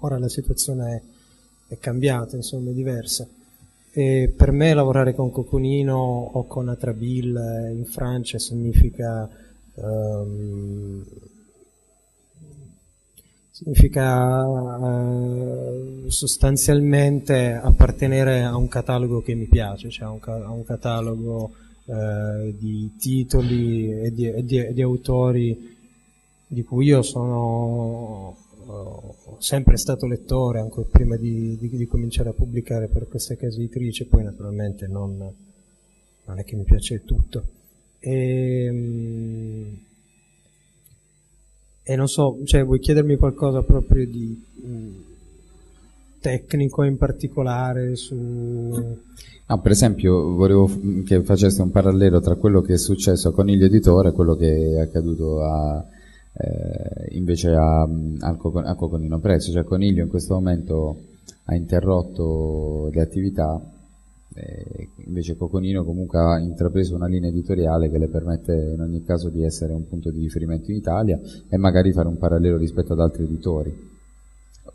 ora la situazione è, è cambiata, insomma è diversa. E per me lavorare con Coconino o con Atrabil in Francia significa um, significa uh, sostanzialmente appartenere a un catalogo che mi piace, cioè a un, a un catalogo eh, di titoli e di, e, di, e di, autori di cui io sono uh, sempre stato lettore, anche prima di, di, cominciare a pubblicare per questa casa editrice, poi naturalmente non, non è che mi piace tutto. E, um, e non so, cioè, vuoi chiedermi qualcosa proprio di um, tecnico in particolare su... No, per esempio, volevo che faceste un parallelo tra quello che è successo a Coniglio Editore e quello che è accaduto a, eh, invece a, a, a Coconino Prezzo. Cioè, Coniglio in questo momento ha interrotto le attività, eh, invece Coconino comunque ha intrapreso una linea editoriale che le permette in ogni caso di essere un punto di riferimento in Italia e magari fare un parallelo rispetto ad altri editori,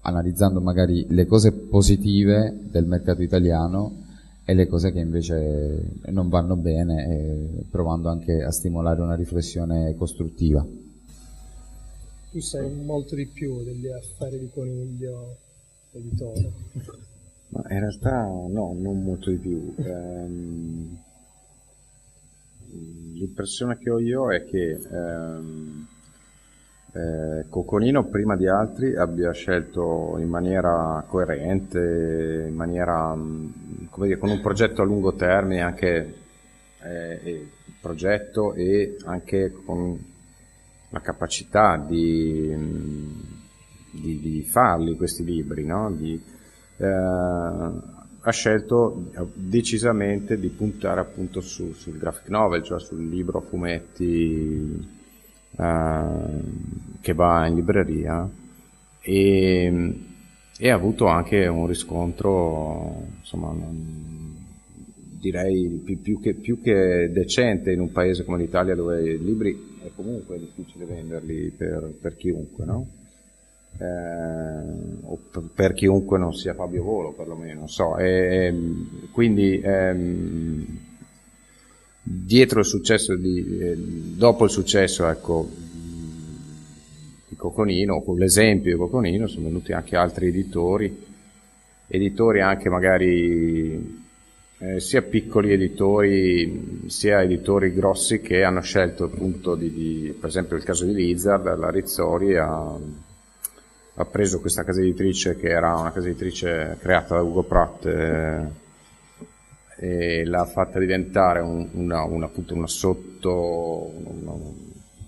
analizzando magari le cose positive del mercato italiano e le cose che invece non vanno bene, provando anche a stimolare una riflessione costruttiva. Tu sai molto di più degli affari di coniglio editore. Ma in realtà no, non molto di più. Ehm, l'impressione che ho io è che ehm, eh, Coconino prima di altri abbia scelto in maniera coerente, in maniera, mm, dire, con un progetto a lungo termine, anche eh, progetto e anche con la capacità di, mm, di, di farli questi libri, no? di, eh, ha scelto decisamente di puntare appunto su, sul graphic novel, cioè sul libro a fumetti eh, che va in libreria e, e, ha avuto anche un riscontro, insomma, direi più, più, che, più, che, decente in un paese come l'Italia dove i libri è comunque difficile venderli per, per chiunque, no? Eh, o per, chiunque non sia Fabio Volo perlomeno, so. E, quindi ehm, dietro il successo di, dopo il successo ecco, di Coconino, con l'esempio di Coconino, sono venuti anche altri editori, editori anche magari eh, sia piccoli editori, sia editori grossi che hanno scelto appunto di, di per esempio il caso di Lizard, la Rizzori ha, ha, preso questa casa editrice che era una casa editrice creata da Ugo Pratt eh, e l'ha fatta diventare un, una, una, appunto una sotto una,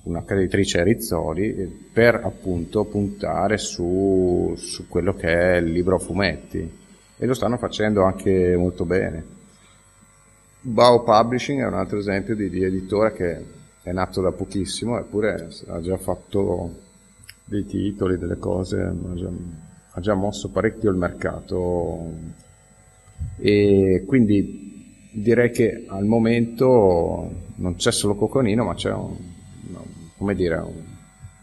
una casa editrice Rizzoli per appunto puntare su, su quello che è il libro a fumetti e lo stanno facendo anche molto bene. Bao Publishing è un altro esempio di, di editore che è nato da pochissimo eppure ha già fatto dei titoli, delle cose, ha già, ha già mosso parecchio il mercato. E quindi direi che al momento non c'è solo Coconino ma c'è un, come dire, un,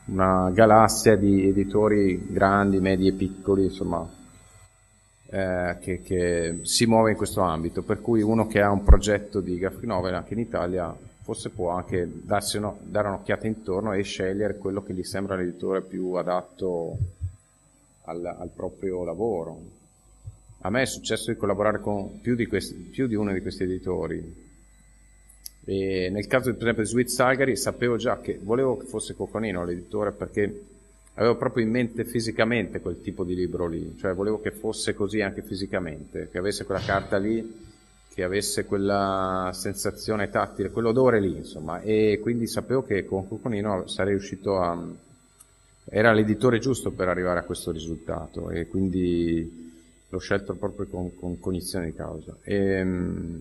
una galassia di editori grandi, medi e piccoli, insomma, eh, che, che, si muove in questo ambito, per cui uno che ha un progetto di graphic novel anche in Italia forse può anche uno, dare un'occhiata intorno e scegliere quello che gli sembra l'editore più adatto al, al proprio lavoro. A me è successo di collaborare con più di, questi, più di uno di questi editori, e nel caso per esempio di Sweet Salgari sapevo già che volevo che fosse Coconino l'editore perché avevo proprio in mente fisicamente quel tipo di libro lì, cioè volevo che fosse così anche fisicamente, che avesse quella carta lì, che avesse quella sensazione tattile, quell'odore lì, insomma, e quindi sapevo che con Coconino sarei riuscito a... era l'editore giusto per arrivare a questo risultato e quindi l'ho scelto proprio con, con cognizione di causa. E, ehm,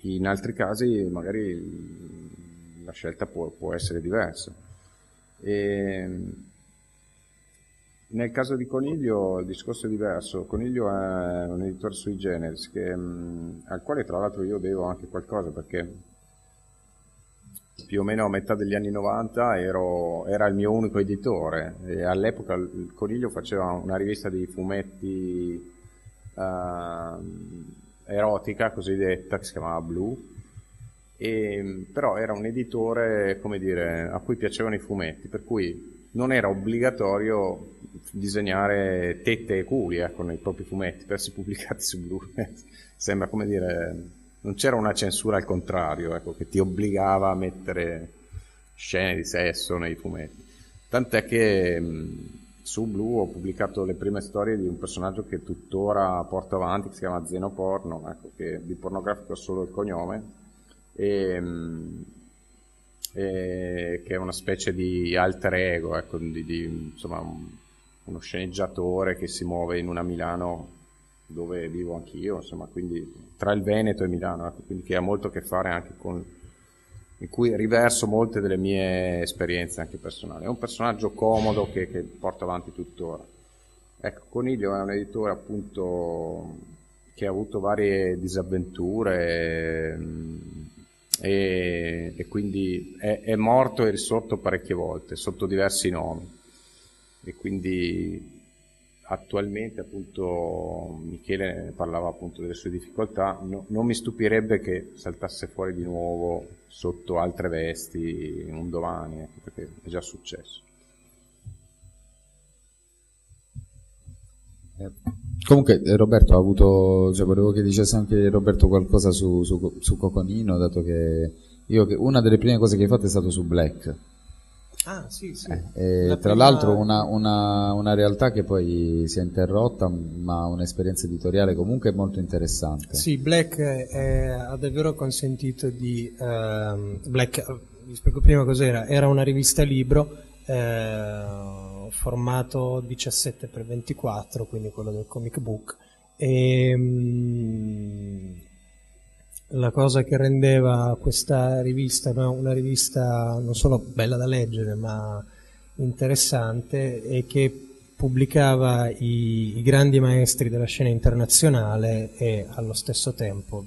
in altri casi magari la scelta può, può essere diversa. E nel caso di Coniglio il discorso è diverso. Coniglio è un editore sui generis che, al quale tra l'altro io devo anche qualcosa perché più o meno a metà degli anni 90 ero, era il mio unico editore e all'epoca Coniglio faceva una rivista di fumetti uh, erotica cosiddetta che si chiamava Blue, però era un editore dire, a cui piacevano i fumetti, per cui non era obbligatorio disegnare tette e culi ecco, nei propri fumetti per essere pubblicati su Blue. Sembra come dire, non c'era una censura al contrario, ecco, che ti obbligava a mettere scene di sesso nei fumetti. Tant'è che su Blue ho pubblicato le prime storie di un personaggio che tuttora porto avanti, che si chiama Zenoporno, ecco, che di pornografico è solo il cognome, e, e, che è una specie di alter ego, ecco, di, di, insomma, un, uno sceneggiatore che si muove in una Milano dove vivo anch'io, insomma, quindi tra il Veneto e Milano, ecco, quindi che ha molto a che fare anche con in cui riverso molte delle mie esperienze anche personali. È un personaggio comodo che, che porto avanti tuttora. Ecco, Coniglio è un editore appunto che ha avuto varie disavventure mm, e, e quindi è, è, morto e risorto parecchie volte sotto diversi nomi e quindi attualmente appunto Michele parlava appunto delle sue difficoltà, no, non mi stupirebbe che saltasse fuori di nuovo sotto altre vesti un domani, ecco, perché è già successo. Eh, comunque eh, Roberto ha avuto, cioè volevo che dicesse anche Roberto qualcosa su, su, su Coconino, dato che io, una delle prime cose che hai fatto è stato su Black. Ah, sì, sì. Eh, tra prima... l'altro una, una, una, realtà che poi si è interrotta, ma un'esperienza editoriale comunque molto interessante. Sì, Black è, ha davvero consentito di... Uh, Black, vi spiego prima cos'era, era una rivista libro, eh, formato 17x24, quindi quello del comic book, e, um, la cosa che rendeva questa rivista no? una rivista non solo bella da leggere ma interessante è che pubblicava i, i, grandi maestri della scena internazionale e allo stesso tempo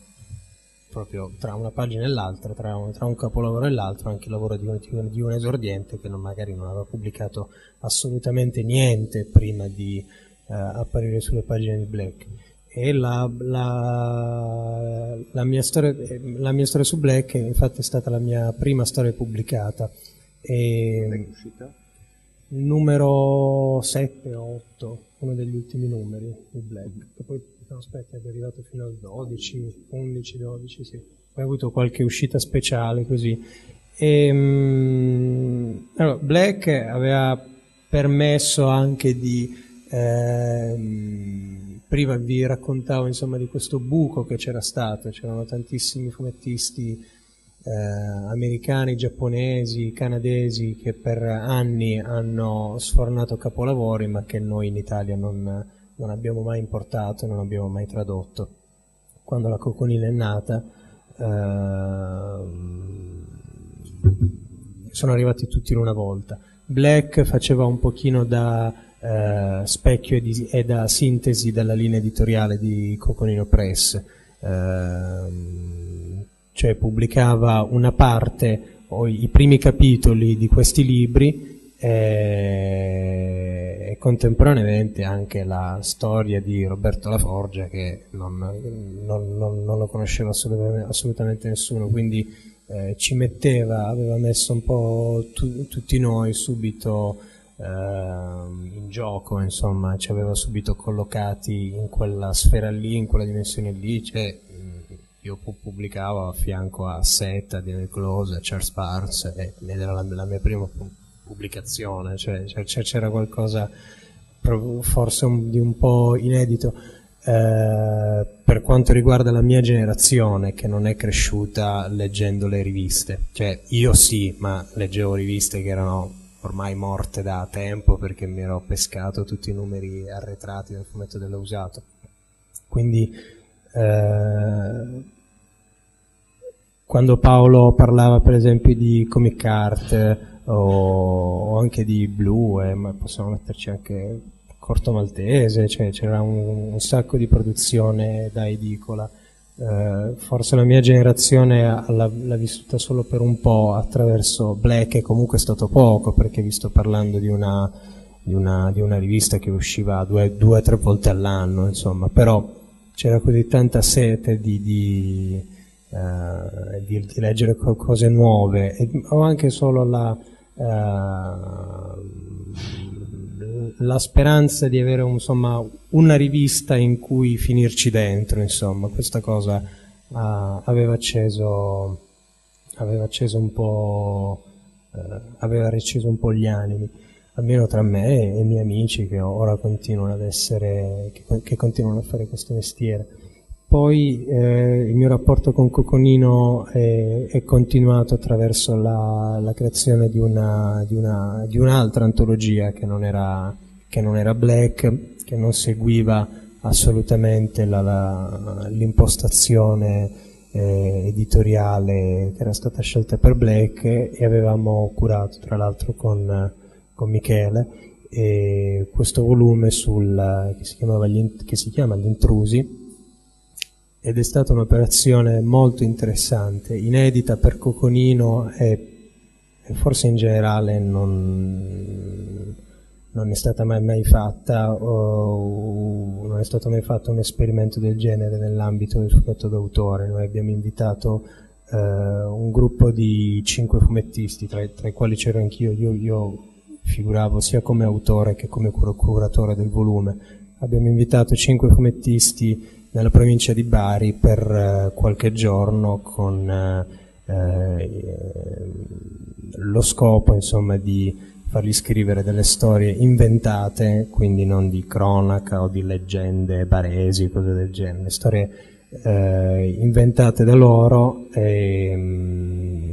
proprio tra una pagina e l'altra tra un, tra un capolavoro e l'altro anche il lavoro di un, di un esordiente che non, magari non aveva pubblicato assolutamente niente prima di uh, apparire sulle pagine di Black e la, la, la, mia storia, la, mia storia, su Black infatti è stata la mia prima storia pubblicata. E numero 7 o 8, uno degli ultimi numeri di Black, che poi no, aspetta, è arrivato fino al 12, 11, 12, sì. Poi ho avuto qualche uscita speciale così. E, um, allora, Black aveva permesso anche di... Ehm, prima vi raccontavo insomma, di questo buco che c'era stato, c'erano tantissimi fumettisti eh, americani, giapponesi, canadesi che per anni hanno sfornato capolavori ma che noi in Italia non, non abbiamo mai importato, non abbiamo mai tradotto. Quando la Coconina è nata eh, sono arrivati tutti in una volta. Black faceva un pochino da eh, specchio e, di- e da sintesi della linea editoriale di Coconino Press, Ehm, cioè pubblicava una parte o i primi capitoli di questi libri e, e contemporaneamente anche la storia di Roberto Laforgia che non, non- non- non lo conosceva assolutamente, nessuno, quindi eh, ci metteva, aveva messo un po' tu- tutti noi subito ehm, in gioco, insomma, ci aveva subito collocati in quella sfera lì, in quella dimensione lì, cioè, io pu- pubblicavo a fianco a Setta, Daniel Close, a Charles Barnes, ed era la, la mia prima pu- pubblicazione, cioè, c'è- c'è- c'era qualcosa forse un- di un po' inedito. Eh, per quanto riguarda la mia generazione che non è cresciuta leggendo le riviste, cioè io sì, ma leggevo riviste che erano ormai morte da tempo perché mi ero pescato tutti i numeri arretrati del fumetto dell'usato. Quindi eh, quando Paolo parlava per esempio di Comic Art o, anche di Blue, eh, ma possiamo metterci anche Corto Maltese, cioè c'era un, un sacco di produzione da edicola. Eh, forse la mia generazione ha- l'ha, vissuta solo per un po' attraverso Black e comunque è stato poco perché vi sto parlando di una, di una, di una rivista che usciva due o tre volte all'anno, insomma, però c'era così tanta sete di, di, eh, di- leggere co- cose nuove e- o anche solo la, la speranza di avere insomma, una rivista in cui finirci dentro, insomma, questa cosa ah, aveva acceso aveva acceso un po' eh, aveva reciso un po' gli animi almeno tra me e i miei amici che ora continuano ad essere che, che continuano a fare questo mestiere poi eh, il mio rapporto con Coconino è, è continuato attraverso la, la creazione di, una, di, una, di un'altra antologia che non, era, che non era Black, che non seguiva assolutamente la- la- l'impostazione eh, editoriale che era stata scelta per Black e avevamo curato tra l'altro con, con Michele eh, questo volume sul, che, si chiamava che si chiama Gli Intrusi ed è stata un'operazione molto interessante, inedita per Coconino e, e forse in generale non, non è stata mai, mai fatta, o, non è stato mai fatto un esperimento del genere nell'ambito del fumetto d'autore. Noi abbiamo invitato eh, un gruppo di cinque fumettisti, tra, tra i quali c'ero anch'io, io, io figuravo sia come autore che come cur- curatore del volume. Abbiamo invitato cinque fumettisti nella provincia di Bari per eh, qualche giorno con eh, eh, lo scopo insomma di fargli scrivere delle storie inventate, quindi non di cronaca o di leggende baresi, cose del genere, storie eh, inventate da loro e, mm,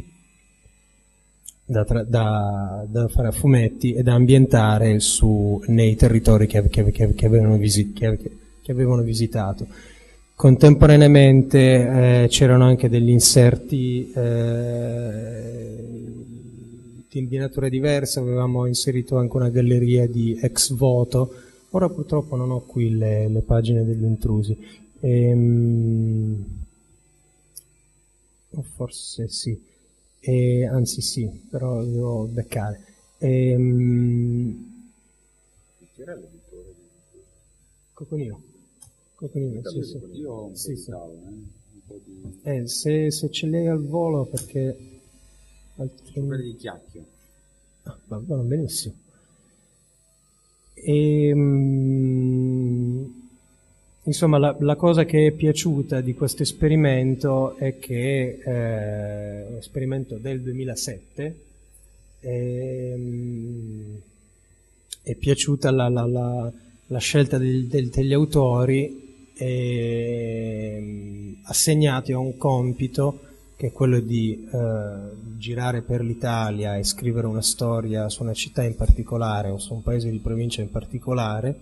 da, da- da fare a fumetti e da ambientare su, nei territori che, che- che- avevano, visi- che- che avevano visitato. Contemporaneamente eh, c'erano anche degli inserti eh, di, di natura diversa, avevamo inserito anche una galleria di ex voto. Ora purtroppo non ho qui le, le pagine degli intrusi. Ehm, forse sì, E- anzi sì, però devo beccare. Ehm, Coconino. Coconino, sì, sì. Io Sì, sì. pensavo, eh, un po' di... Eh, se, se ce l'hai al volo perché quelli altrimenti... di chiacchio. Ah, va, va benissimo. Ehm, insomma, la, la cosa che è piaciuta di questo esperimento è che eh, è un esperimento del 2007 ehm, è piaciuta la, la- la- la scelta del- del- degli autori ehm, assegnati a un compito che è quello di eh, girare per l'Italia e scrivere una storia su una città in particolare o su un paese di provincia in particolare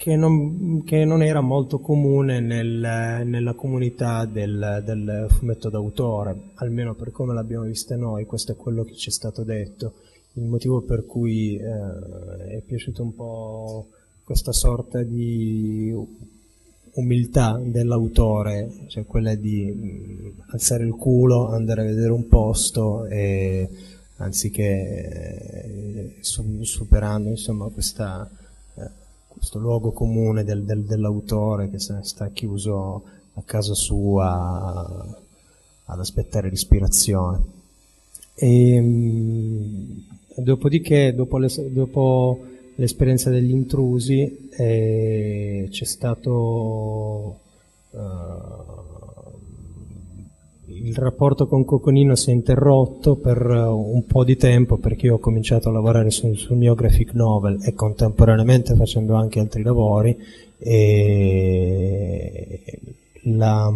che non, che non era molto comune nel- nella comunità del, del fumetto d'autore, almeno per come l'abbiamo vista noi, questo è quello che ci è stato detto. il motivo per cui eh, è piaciuto un po' questa sorta di umiltà dell'autore, cioè quella di mh, alzare il culo, andare a vedere un posto e anziché eh, superando insomma questa, eh, questo luogo comune del, del, dell'autore che sta chiuso a casa sua ad aspettare l'ispirazione. E, mh, dopodiché, dopo, le, dopo, l'esperienza degli intrusi, eh, c'è stato uh, il rapporto con Coconino si è interrotto per un po' di tempo perché io ho cominciato a lavorare sul, sul mio graphic novel e contemporaneamente facendo anche altri lavori e la,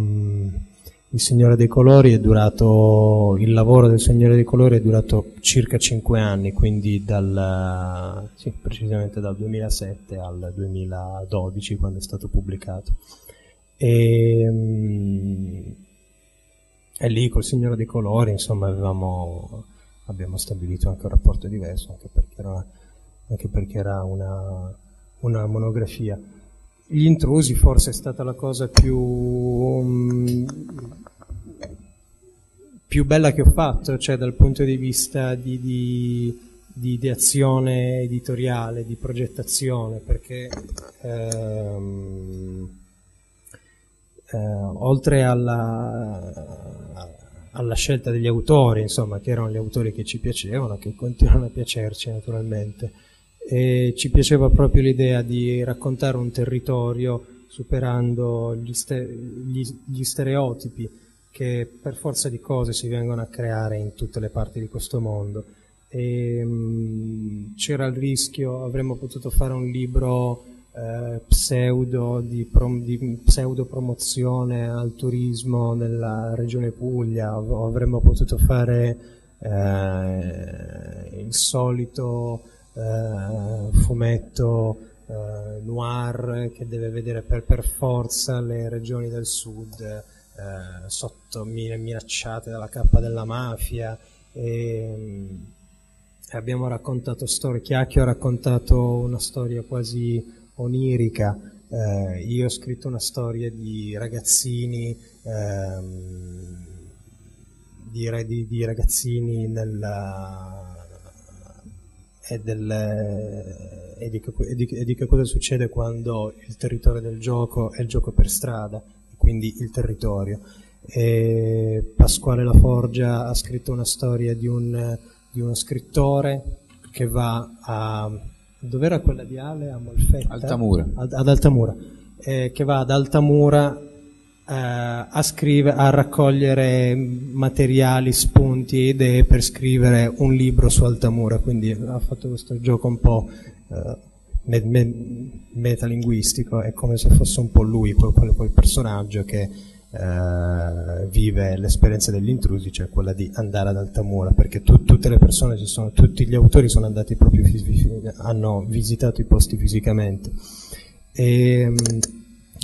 il Signore dei Colori è durato, il lavoro del Signore dei Colori è durato circa 5 anni, quindi dal, sì, precisamente dal 2007 al 2012 quando è stato pubblicato. E, mm, e lì col Signore dei Colori, insomma, avevamo, abbiamo stabilito anche un rapporto diverso, anche perché era, anche perché era una, una monografia. Gli intrusi forse è stata la cosa più, um, più bella che ho fatto, cioè dal punto di vista di, di, di ideazione editoriale, di progettazione, perché ehm, eh, oltre alla, alla scelta degli autori, insomma, che erano gli autori che ci piacevano, che continuano a piacerci naturalmente, e ci piaceva proprio l'idea di raccontare un territorio superando gli, ste- gli, gli, stereotipi che per forza di cose si vengono a creare in tutte le parti di questo mondo. E, mh, mm, c'era il rischio, avremmo potuto fare un libro eh, pseudo di, prom- di, pseudo promozione al turismo nella regione Puglia, o avremmo potuto fare eh, il solito eh, fumetto eh, noir che deve vedere per, per, forza le regioni del sud eh, sotto minacciate dalla cappa della mafia. E, mm, abbiamo raccontato storie, Chiacchio ha raccontato una storia quasi onirica, eh, io ho scritto una storia di ragazzini ehm, di, di, di, ragazzini nella, e, del, e, di, e, e, di, che cosa succede quando il territorio del gioco è il gioco per strada, quindi il territorio. E Pasquale Laforgia ha scritto una storia di, un, di uno scrittore che va a... dov'era quella di Ale? A Molfetta? Altamura. Ad, ad Altamura. Eh, che va ad Altamura eh, a, scrivere, a raccogliere materiali, spunti e idee per scrivere un libro su Altamura, quindi ha fatto questo gioco un po' eh, me, me, metalinguistico, è come se fosse un po' lui, quel, quel, quel personaggio che eh, vive l'esperienza degli intrusi, cioè quella di andare ad Altamura, perché tu, tutte le persone, sono, tutti gli autori sono andati proprio, hanno visitato i posti fisicamente. E,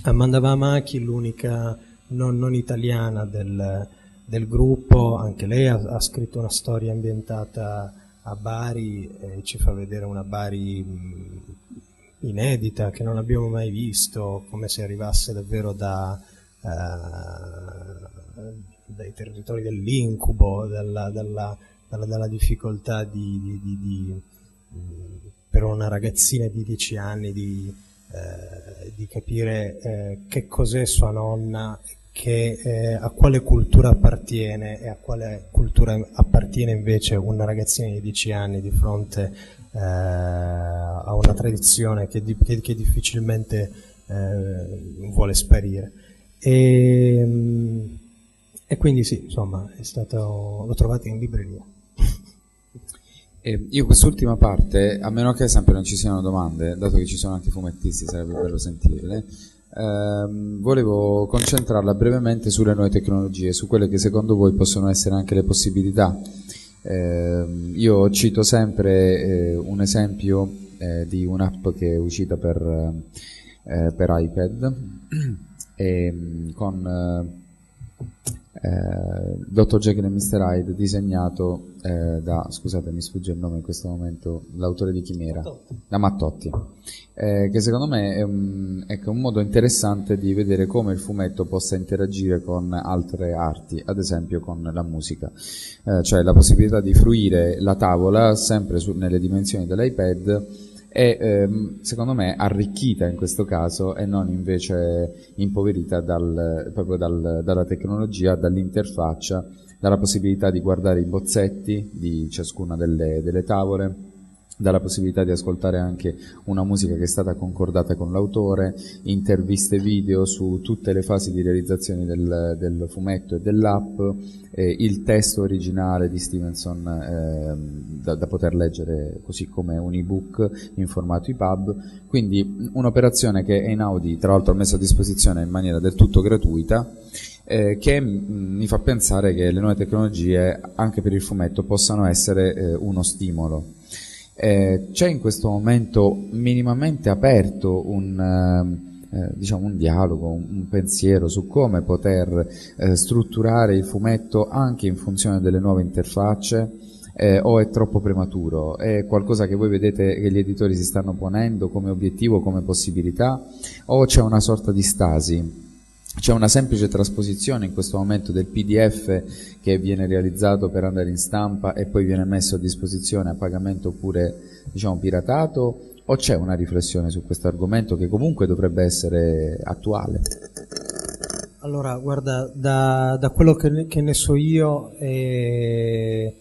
Amanda Vamaki, l'unica non, non italiana del, del, gruppo, anche lei ha, ha, scritto una storia ambientata a Bari e ci fa vedere una Bari inedita che non abbiamo mai visto, come se arrivasse davvero da, uh, dai territori dell'incubo, dalla, dalla, dalla, dalla difficoltà di, di, di, di, per una ragazzina di 10 anni di eh, capire eh, che cos'è sua nonna, che, eh, a quale cultura appartiene e a quale cultura appartiene invece una ragazzina di 10 anni di fronte eh, a una tradizione che, di, che, che difficilmente eh, vuole sparire. E, e, quindi sì, insomma, stato, l'ho trovato in libreria. Eh, io quest'ultima parte, a meno che sempre non ci siano domande, dato che ci sono anche fumettisti, sarebbe bello sentirle, ehm, volevo concentrarla brevemente sulle nuove tecnologie, su quelle che secondo voi possono essere anche le possibilità. Eh, io cito sempre eh, un esempio eh, di un'app che è uscita per, eh, per iPad e, con eh, Dr. Jekyll e Mr. Hyde disegnato eh, da, scusate mi sfugge il nome in questo momento, l'autore di Chimera, da Mattotti, eh, che secondo me è un, ecco, un modo interessante di vedere come il fumetto possa interagire con altre arti, ad esempio con la musica, eh, cioè la possibilità di fruire la tavola sempre su, nelle dimensioni dell'iPad è ehm, secondo me arricchita in questo caso e non invece impoverita dal, proprio dal, dalla tecnologia, dall'interfaccia, dalla possibilità di guardare i bozzetti di ciascuna delle, delle tavole, dalla possibilità di ascoltare anche una musica che è stata concordata con l'autore, interviste video su tutte le fasi di realizzazione del, del fumetto e dell'app, eh, il testo originale di Stevenson eh, da, da, poter leggere così come un ebook in formato EPUB, quindi un'operazione che è in Audi tra l'altro messa a disposizione in maniera del tutto gratuita eh, che mh, mi fa pensare che le nuove tecnologie anche per il fumetto possano essere eh, uno stimolo eh, c'è in questo momento minimamente aperto un, eh, eh, diciamo un dialogo, un, un, pensiero su come poter eh, strutturare il fumetto anche in funzione delle nuove interfacce eh, o è troppo prematuro? È qualcosa che voi vedete che gli editori si stanno ponendo come obiettivo, come possibilità o c'è una sorta di stasi? C'è una semplice trasposizione in questo momento del PDF che viene realizzato per andare in stampa e poi viene messo a disposizione a pagamento oppure diciamo piratato o c'è una riflessione su questo argomento che comunque dovrebbe essere attuale? Allora, guarda, da, da quello che ne, che ne, so io, eh,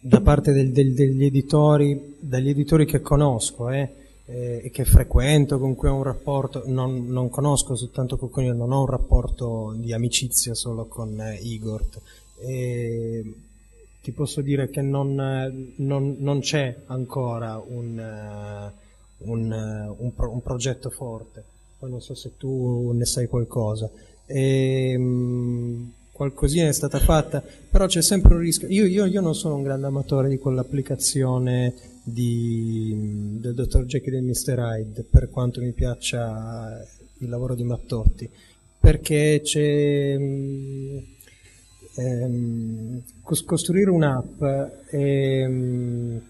da parte del, del, degli editori, dagli editori che conosco, eh, eh, che frequento, con cui ho un rapporto, non, non conosco soltanto Cocconino, non ho un rapporto di amicizia solo con eh, Igor. E ti posso dire che non, non, non c'è ancora un, uh, un, uh, un, pro, un, progetto forte, poi non so se tu ne sai qualcosa. E, um, qualcosina è stata fatta, però c'è sempre un rischio. Io, io, io non sono un grande amatore di quell'applicazione di, del dottor Jekyll e Mr. Hyde, per quanto mi piaccia il lavoro di Mattotti, perché c'è ehm, costruire un'app ehm,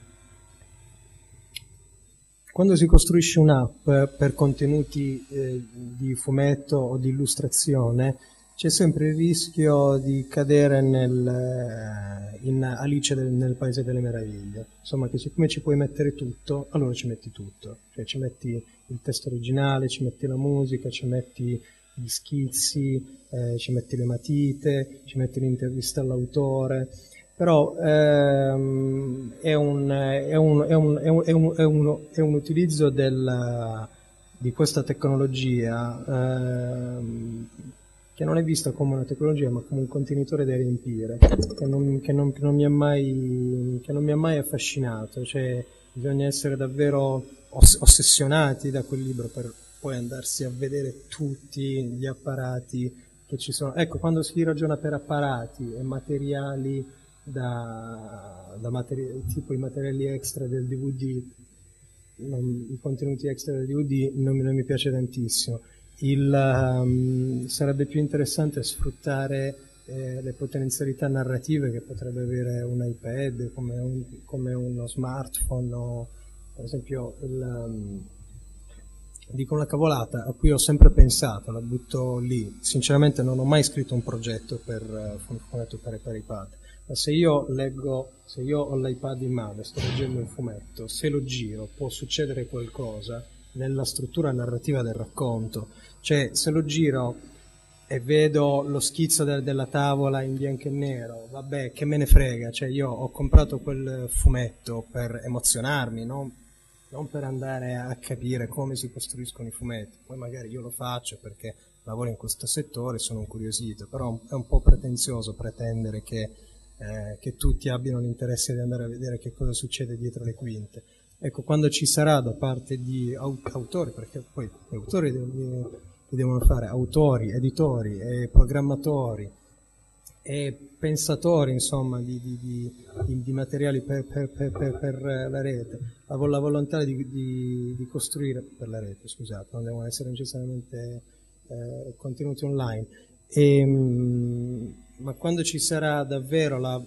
quando si costruisce un'app per contenuti eh, di fumetto o di illustrazione c'è sempre il rischio di cadere nel, eh, in Alice del, nel Paese delle Meraviglie. Insomma, che siccome ci puoi mettere tutto, allora ci metti tutto. Cioè ci metti il testo originale, ci metti la musica, ci metti gli schizzi, eh, ci metti le matite, ci metti l'intervista all'autore. Però ehm, è, un, è, un, utilizzo del, di questa tecnologia ehm, che non è vista come una tecnologia ma come un contenitore da riempire, che non, che non, che non, mi, ha mai, che non mi ha mai affascinato, cioè bisogna essere davvero oss- ossessionati da quel libro per poi andarsi a vedere tutti gli apparati che ci sono. Ecco, quando si ragiona per apparati e materiali da, da materi- tipo i materiali extra del DVD, non, i contenuti extra del DVD non, non mi piace tantissimo il, um, sarebbe più interessante sfruttare eh, le potenzialità narrative che potrebbe avere un iPad come, un, come uno smartphone o per esempio il, um, dico una cavolata a cui ho sempre pensato, la butto lì. Sinceramente non ho mai scritto un progetto per uh, fumetto per, per iPad, ma se io leggo, se io ho l'iPad in mano e sto leggendo un fumetto, se lo giro può succedere qualcosa nella struttura narrativa del racconto. Cioè, se lo giro e vedo lo schizzo de- della tavola in bianco e nero, vabbè, che me ne frega, cioè io ho comprato quel fumetto per emozionarmi, no? non per andare a capire come si costruiscono i fumetti. Poi magari io lo faccio perché lavoro in questo settore, sono incuriosito, però è un po' pretenzioso pretendere che, eh, che tutti abbiano l'interesse di andare a vedere che cosa succede dietro le quinte. Ecco, quando ci sarà da parte di autori, perché poi gli autori li devono fare autori, editori e programmatori e pensatori insomma di, di, di, di materiali per, per, per, per, la rete, la, la volontà di, costruire per la rete, scusate, non devono essere necessariamente eh, contenuti online. E, mh, ma quando ci sarà davvero la,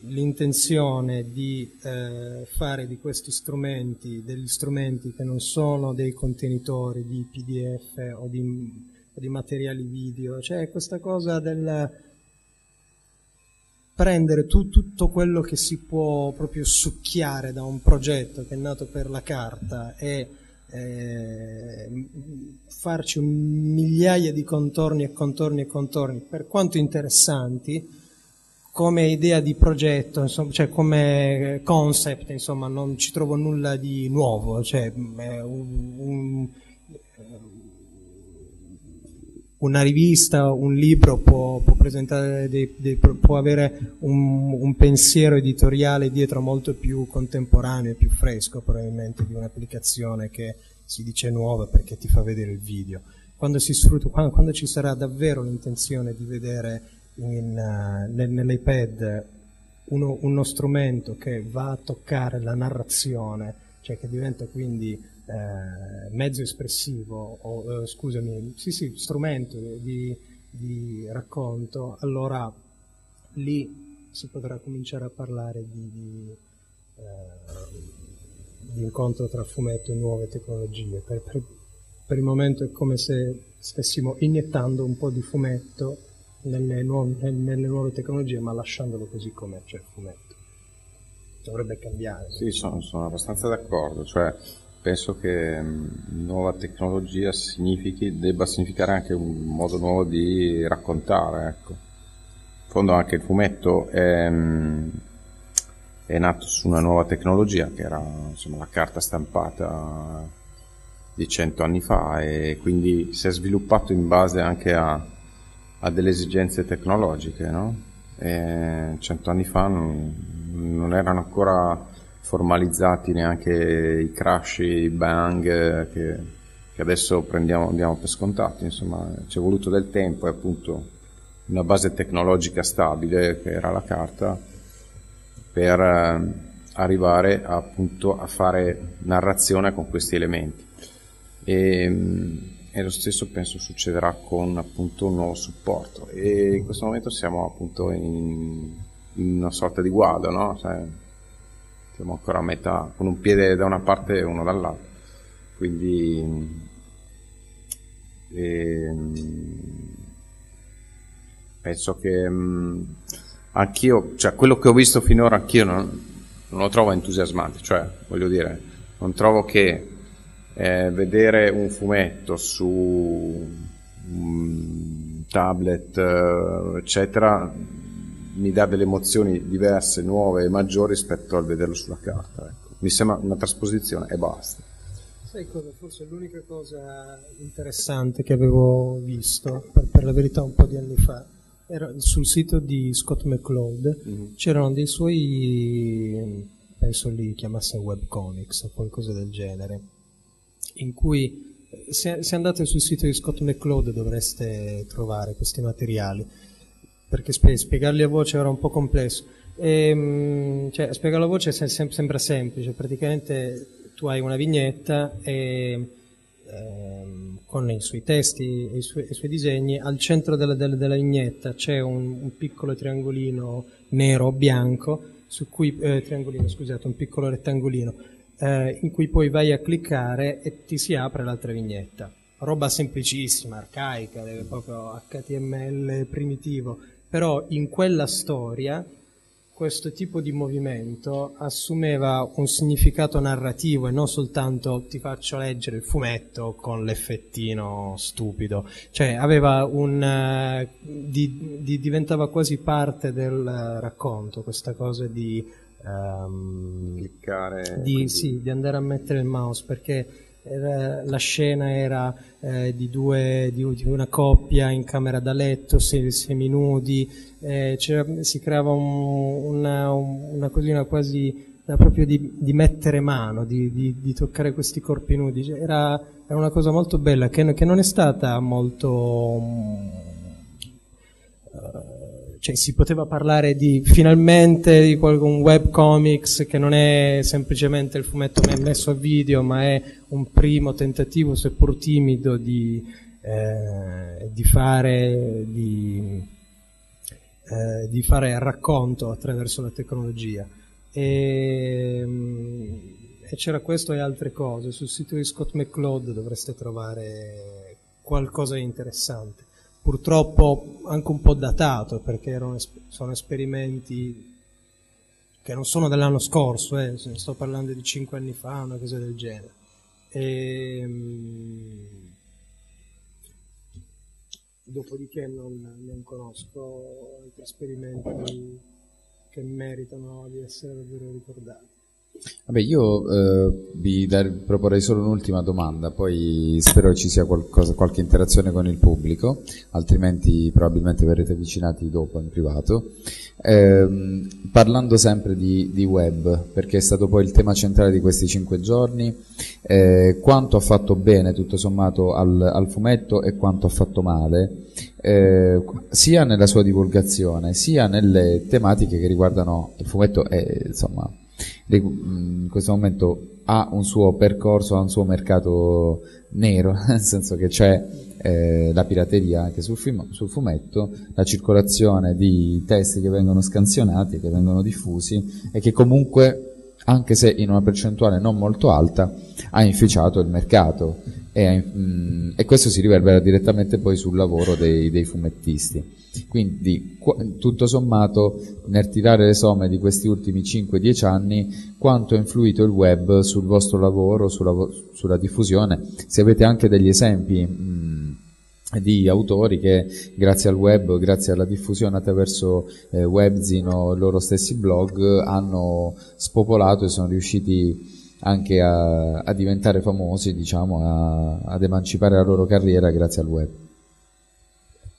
l'intenzione di eh, fare di questi strumenti degli strumenti che non sono dei contenitori di PDF o di, o di materiali video, cioè questa cosa del prendere tu, tutto quello che si può proprio succhiare da un progetto che è nato per la carta e eh, farci migliaia di contorni e contorni e contorni, per quanto interessanti, come idea di progetto, insomma, cioè come concept, insomma, non ci trovo nulla di nuovo, cioè, un, un, una rivista, un libro può, può dei, dei, può avere un, un, pensiero editoriale dietro molto più contemporaneo e più fresco probabilmente di un'applicazione che si dice nuova perché ti fa vedere il video. Quando, sfrutta, quando, quando ci sarà davvero l'intenzione di vedere in, uh, nell'iPad uno, uno strumento che va a toccare la narrazione, cioè che diventa quindi eh, mezzo espressivo, o eh, scusami, sì sì, strumento di, di, racconto, allora lì si potrà cominciare a parlare di, di, eh, di incontro tra fumetto e nuove tecnologie. Per, per, per, il momento è come se stessimo iniettando un po' di fumetto nelle nuove, nelle nuove tecnologie, ma lasciandolo così com'è, cioè fumetto. Dovrebbe cambiare. Sì, sono, sono abbastanza d'accordo. Cioè, penso che mh, nuova tecnologia significhi, debba significare anche un modo nuovo di raccontare. Ecco. In fondo anche il fumetto è, mh, è nato su una nuova tecnologia che era insomma, la carta stampata di cento anni fa e quindi si è sviluppato in base anche a, a delle esigenze tecnologiche. No? cento anni fa non, non erano ancora formalizzati neanche i crash, i bang che, che adesso prendiamo, andiamo per scontati, insomma ci è voluto del tempo e appunto una base tecnologica stabile che era la carta per eh, arrivare appunto a fare narrazione con questi elementi. E, mm, e, lo stesso penso succederà con appunto un nuovo supporto e in questo momento siamo appunto in, in una sorta di guado, no? Cioè, siamo ancora a metà, con un piede da una parte e uno dall'altra. Quindi ehm, penso che mm, anch'io, cioè quello che ho visto finora anch'io non, non lo trovo entusiasmante, cioè voglio dire, non trovo che eh, vedere un fumetto su un tablet, eh, eccetera, mi dà delle emozioni diverse, nuove e maggiori rispetto al vederlo sulla carta. Ecco. Mi sembra una trasposizione e basta. Sai cosa? Forse l'unica cosa interessante che avevo visto, per, per, la verità un po' di anni fa, era sul sito di Scott McCloud, mm-hmm. c'erano dei suoi, penso li chiamasse webcomics o qualcosa del genere, in cui se, se andate sul sito di Scott McCloud dovreste trovare questi materiali perché spiegarli a voce era un po' complesso. E, ehm, cioè, spiegarlo a voce sembra semplice, praticamente tu hai una vignetta e ehm, con i suoi testi e i i suoi, disegni, al centro della, della, della vignetta c'è un, un, piccolo triangolino nero o bianco, su cui, eh, triangolino, scusate, un piccolo rettangolino, eh, in cui poi vai a cliccare e ti si apre l'altra vignetta. Roba semplicissima, arcaica, proprio HTML primitivo però in quella storia questo tipo di movimento assumeva un significato narrativo e non soltanto ti faccio leggere il fumetto con l'effettino stupido, cioè aveva un, uh, di, di, diventava quasi parte del racconto questa cosa di, um, cliccare, di, sì, di andare a mettere il mouse perché era, la scena era eh, di, due, di, di, una coppia in camera da letto, seminudi, eh, si creava un, una, una cosina quasi proprio di, di, mettere mano, di, di, di, toccare questi corpi nudi. Cioè, era, era una cosa molto bella che, che non è stata molto... Uh, cioè si poteva parlare di finalmente di un webcomics che non è semplicemente il fumetto messo a video, ma è un primo tentativo, seppur timido, di, eh, di fare, di, eh, di fare racconto attraverso la tecnologia. E, mm, e c'era questo e altre cose. Sul sito di Scott McCloud dovreste trovare qualcosa di interessante. Purtroppo anche un po' datato perché erano, sono esperimenti che non sono dell'anno scorso, eh, sto parlando di cinque anni fa, una cosa del genere. E, mm, dopodiché non, non conosco altri esperimenti che meritano di essere davvero ricordati. Vabbè, io eh, vi dar, proporrei solo un'ultima domanda, poi spero ci sia qualcosa, qualche interazione con il pubblico, altrimenti probabilmente verrete avvicinati dopo in privato. Eh, parlando sempre di, di, web, perché è stato poi il tema centrale di questi cinque giorni, eh, quanto ha fatto bene tutto sommato al, al fumetto e quanto ha fatto male, eh, sia nella sua divulgazione, sia nelle tematiche che riguardano il fumetto e insomma in questo momento ha un suo percorso, ha un suo mercato nero, nel senso che c'è eh, la pirateria anche sul, film, sul, fumetto, la circolazione di testi che vengono scansionati, che vengono diffusi e che comunque, anche se in una percentuale non molto alta, ha inficiato il mercato e, mh, mm, e questo si riverbera direttamente poi sul lavoro dei, dei fumettisti. Quindi, tutto sommato, nel tirare le somme di questi ultimi 5-10 anni, quanto ha influito il web sul vostro lavoro, sulla, sulla diffusione? Se avete anche degli esempi mh, di autori che grazie al web, grazie alla diffusione attraverso eh, webzine o i loro stessi blog hanno spopolato e sono riusciti anche a, a diventare famosi, diciamo, a, ad emancipare la loro carriera grazie al web.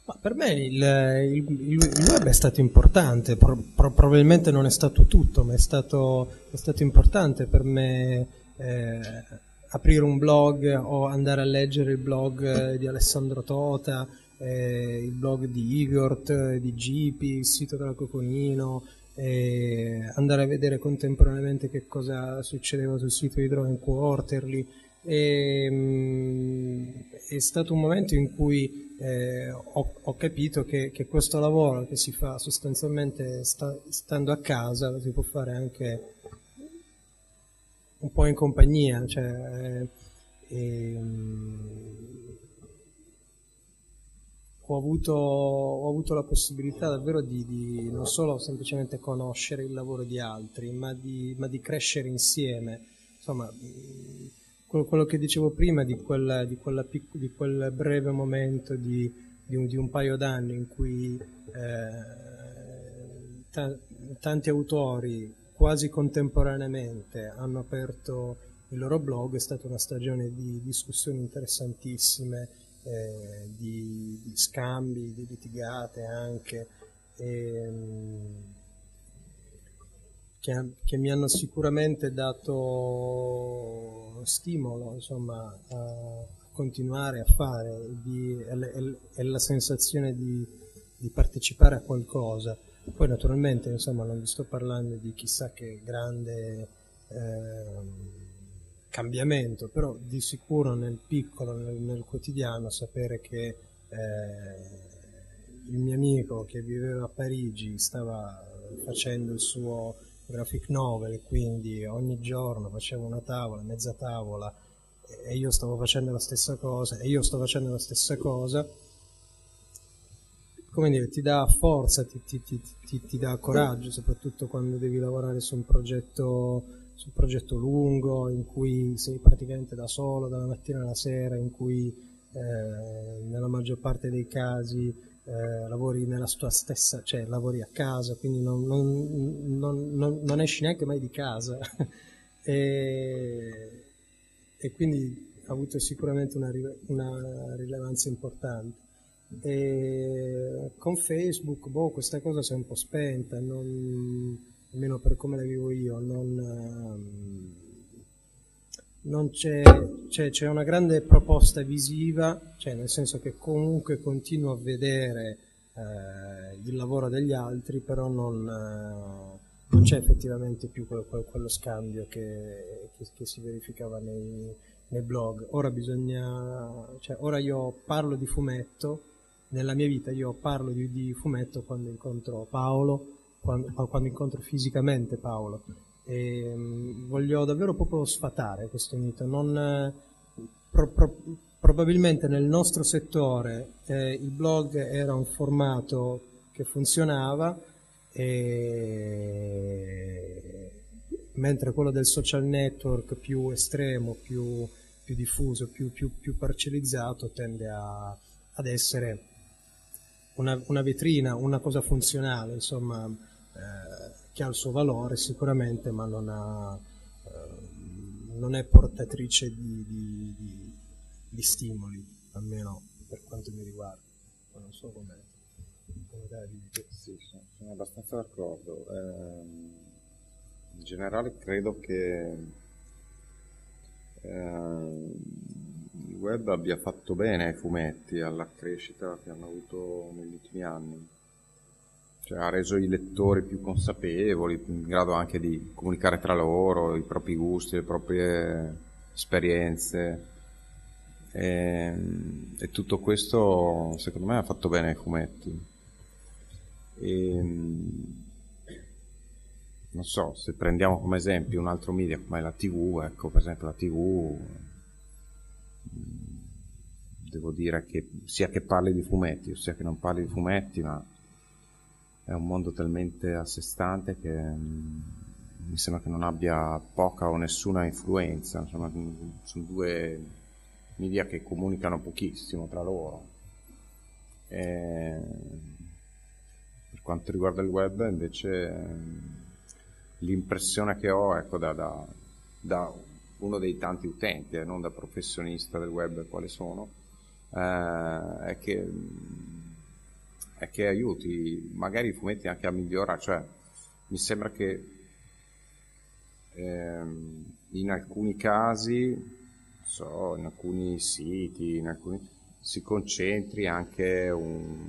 Ma per me il, il, il, web è stato importante, pro, pro, probabilmente non è stato tutto, ma è stato, è stato importante per me eh, aprire un blog o andare a leggere il blog di Alessandro Tota, eh, il blog di Igort, di Gipi, il sito della Coconino, eh, andare a vedere contemporaneamente che cosa succedeva sul sito di Drone Quarterly. E, mm, è stato un momento in cui eh, ho, ho, capito che, che, questo lavoro che si fa sostanzialmente sta, stando a casa lo si può fare anche un po' in compagnia, cioè, eh, ehm, ho, avuto, ho, avuto, la possibilità davvero di, di, non solo semplicemente conoscere il lavoro di altri, ma di, ma di crescere insieme. Insomma, quello che dicevo prima di, quella, di, quella di quel breve momento di, un, un, paio d'anni in cui eh, ta- tanti autori quasi contemporaneamente hanno aperto il loro blog, è stata una stagione di discussioni interessantissime, eh, di, di, scambi, di litigate anche. E, mh, che, che, mi hanno sicuramente dato stimolo insomma, a continuare a fare è, la sensazione di, di, partecipare a qualcosa. Poi naturalmente insomma, non vi sto parlando di chissà che grande eh, cambiamento, però di sicuro nel piccolo, nel, nel quotidiano, sapere che eh, il mio amico che viveva a Parigi stava facendo il suo graphic novel, quindi ogni giorno facevo una tavola, mezza tavola, e io stavo facendo la stessa cosa, e io sto facendo la stessa cosa, come dire, ti dà forza, ti, ti, ti, ti dà coraggio, soprattutto quando devi lavorare su un progetto, su un progetto lungo, in cui sei praticamente da solo, dalla mattina alla sera, in cui eh, nella maggior parte dei casi eh, lavori nella tua stessa, cioè lavori a casa, quindi non, non, non, non esci neanche mai di casa e, e, quindi ha avuto sicuramente una, una rilevanza importante. E con Facebook, boh, questa cosa si è un po' spenta, non, almeno per come la vivo io, non, ehm, non c'è, c'è, c'è, una grande proposta visiva, cioè nel senso che comunque continuo a vedere eh, il lavoro degli altri, però non, eh, non c'è effettivamente più quello, quello scambio che, che, che, si verificava nei, nei blog. Ora bisogna, cioè ora io parlo di fumetto, nella mia vita io parlo di, di fumetto quando incontro Paolo, quando, quando incontro fisicamente Paolo. E, mh, voglio davvero proprio sfatare questo mito. Non, pro, pro, probabilmente nel nostro settore eh, il blog era un formato che funzionava, e... mentre quello del social network più estremo, più, più diffuso, più, più, più parcellizzato tende a, ad essere una, una, vetrina, una cosa funzionale, insomma, eh, che ha il suo valore sicuramente, ma non, ha, eh, non è portatrice di, di, di, di, stimoli, almeno per quanto mi riguarda. Non so come, come Sì, sono, abbastanza d'accordo. Eh, in generale credo che eh, il web abbia fatto bene ai fumetti, alla crescita che hanno avuto negli ultimi anni. Cioè, ha reso i lettori più consapevoli, in grado anche di comunicare tra loro i propri gusti, le proprie esperienze. E, e tutto questo, secondo me, ha fatto bene ai fumetti. E, non so, se prendiamo come esempio un altro media come la TV, ecco, per esempio la TV devo dire che sia che parli di fumetti, sia che non parli di fumetti, ma è un mondo talmente a sé stante che mh, mi sembra che non abbia poca o nessuna influenza, insomma, sono due media che comunicano pochissimo tra loro. E per quanto riguarda il web, invece, l'impressione che ho, ecco, da, da, da uno dei tanti utenti, eh, non da professionista del web quale sono, eh, è, che, è che aiuti magari i fumetti anche a migliorare, cioè mi sembra che ehm, in alcuni casi, so, in alcuni siti, in alcuni, si concentri anche un,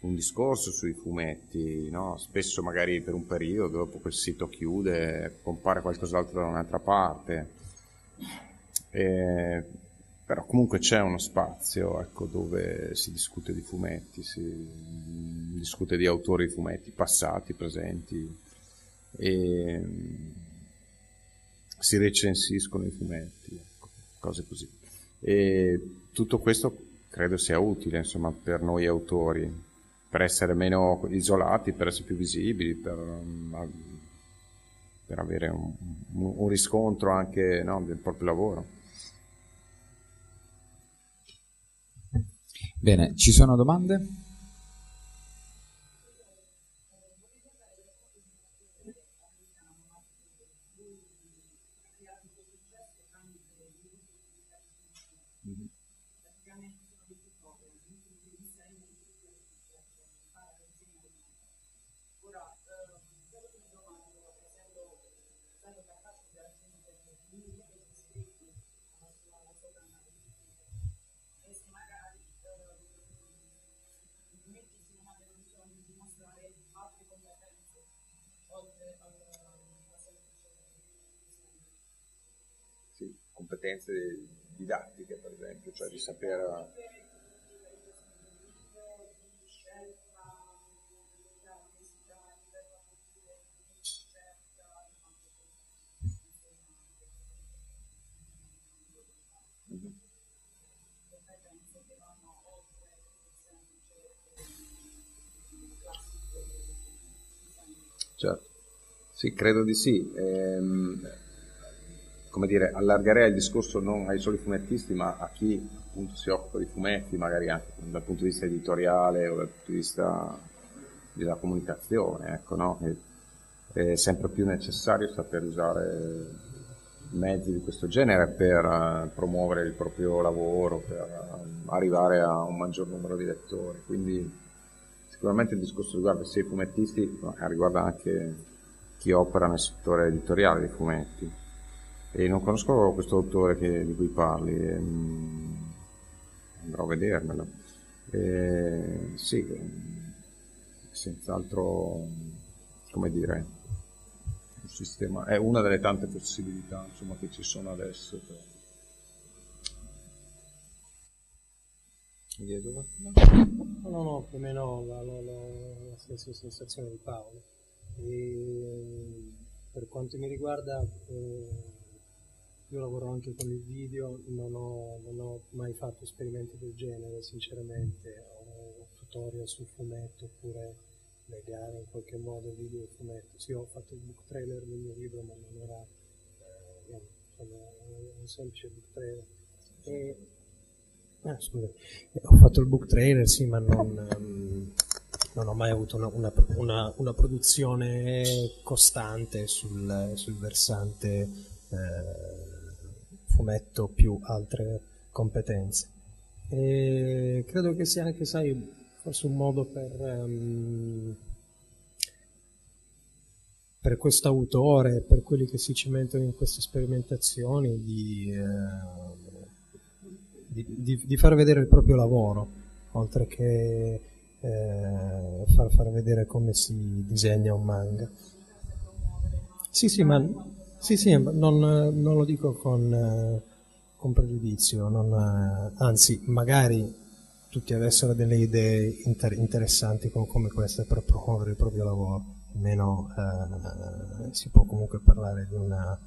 un discorso sui fumetti, no? spesso magari per un periodo, dopo quel sito chiude, compare qualcos'altro da un'altra parte. E, però comunque c'è uno spazio ecco, dove si discute di fumetti, si discute di autori di fumetti passati, presenti, e si recensiscono i fumetti, ecco, cose così. E tutto questo credo sia utile insomma, per noi autori per essere meno isolati, per essere più visibili, per, per avere un, un, riscontro anche no, del proprio lavoro. Bene, ci sono domande? Competenze didattiche, per esempio, cioè di sapere... Certo, sì, credo di sì. Ehm, come dire, allargerei il discorso non ai soli fumettisti, ma a chi appunto si occupa di fumetti, magari anche dal punto di vista editoriale o dal punto di vista della comunicazione, ecco, no? è sempre più necessario saper usare mezzi di questo genere per uh, promuovere il proprio lavoro, per uh, arrivare a un maggior numero di lettori. Quindi sicuramente il discorso riguarda sia i fumettisti, ma riguarda anche chi opera nel settore editoriale dei fumetti e non conosco questo autore che, di cui parli, e, mm, andrò a vedermelo. E, sì, senz'altro, come dire, un sistema, è una delle tante possibilità insomma, che ci sono adesso. Per... No, no, più o meno la, la, la, la stessa sensazione di Paolo. E per quanto mi riguarda, eh, io lavoro anche con il video, non ho, non ho, mai fatto esperimenti del genere, sinceramente, ho tutorial sul fumetto oppure legare in qualche modo video e fumetto. Sì, ho fatto il book trailer del mio libro, ma non era eh, insomma, un semplice book trailer. E, Ah, scusa, ho fatto il book trailer, sì, ma non, um, non ho mai avuto una, una, una, una produzione costante sul, sul versante eh, fumetto più altre competenze. E credo che sia anche, sai, forse un modo per, um, per questo autore, per quelli che si cimentano in queste sperimentazioni, di... Uh, di, di, di, far vedere il proprio lavoro, oltre che eh, far, far, vedere come si disegna un manga. Sì, sì, ma sì, sì, non, non, lo dico con, eh, con pregiudizio, non, eh, anzi, magari tutti avessero delle idee inter- interessanti come, queste per promuovere il proprio lavoro, almeno eh, si può comunque parlare di una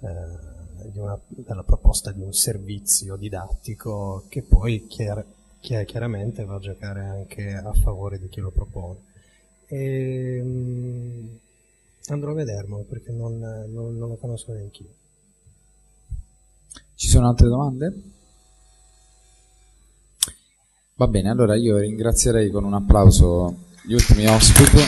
eh, una, della proposta di un servizio didattico che poi chiar, chiar, chiaramente va a giocare anche a favore di chi lo propone. E, um, andrò a vedermelo perché non, non, non lo conosco neanche io. Ci sono altre domande? Va bene, allora io ringrazierei con un applauso gli ultimi ospiti.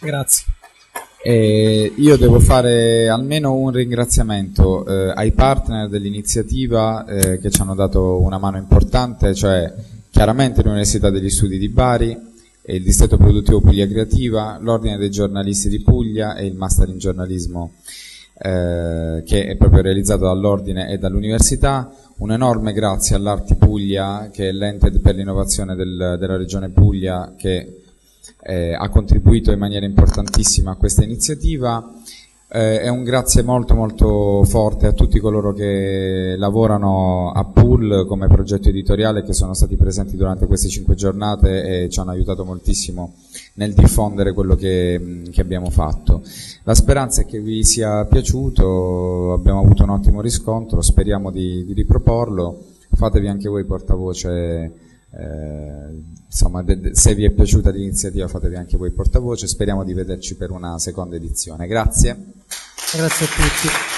Grazie. Eh, io devo fare almeno un ringraziamento eh, ai partner dell'iniziativa eh, che ci hanno dato una mano importante, cioè chiaramente l'Università degli Studi di Bari, il Distretto Produttivo Puglia Creativa, l'Ordine dei Giornalisti di Puglia e il Master in Giornalismo eh, che è proprio realizzato dall'Ordine e dall'Università. Un enorme grazie all'Arti Puglia, che è l'ente per l'innovazione del, della Regione Puglia, che eh, ha contribuito in maniera importantissima a questa iniziativa eh, e un grazie molto molto forte a tutti coloro che lavorano a Pool come progetto editoriale che sono stati presenti durante queste cinque giornate e ci hanno aiutato moltissimo nel diffondere quello che, che abbiamo fatto. La speranza è che vi sia piaciuto, abbiamo avuto un ottimo riscontro, speriamo di, di riproporlo, fatevi anche voi portavoce eh, insomma, se vi è piaciuta l'iniziativa fatevi anche voi portavoce, speriamo di vederci per una seconda edizione. Grazie. Grazie a tutti.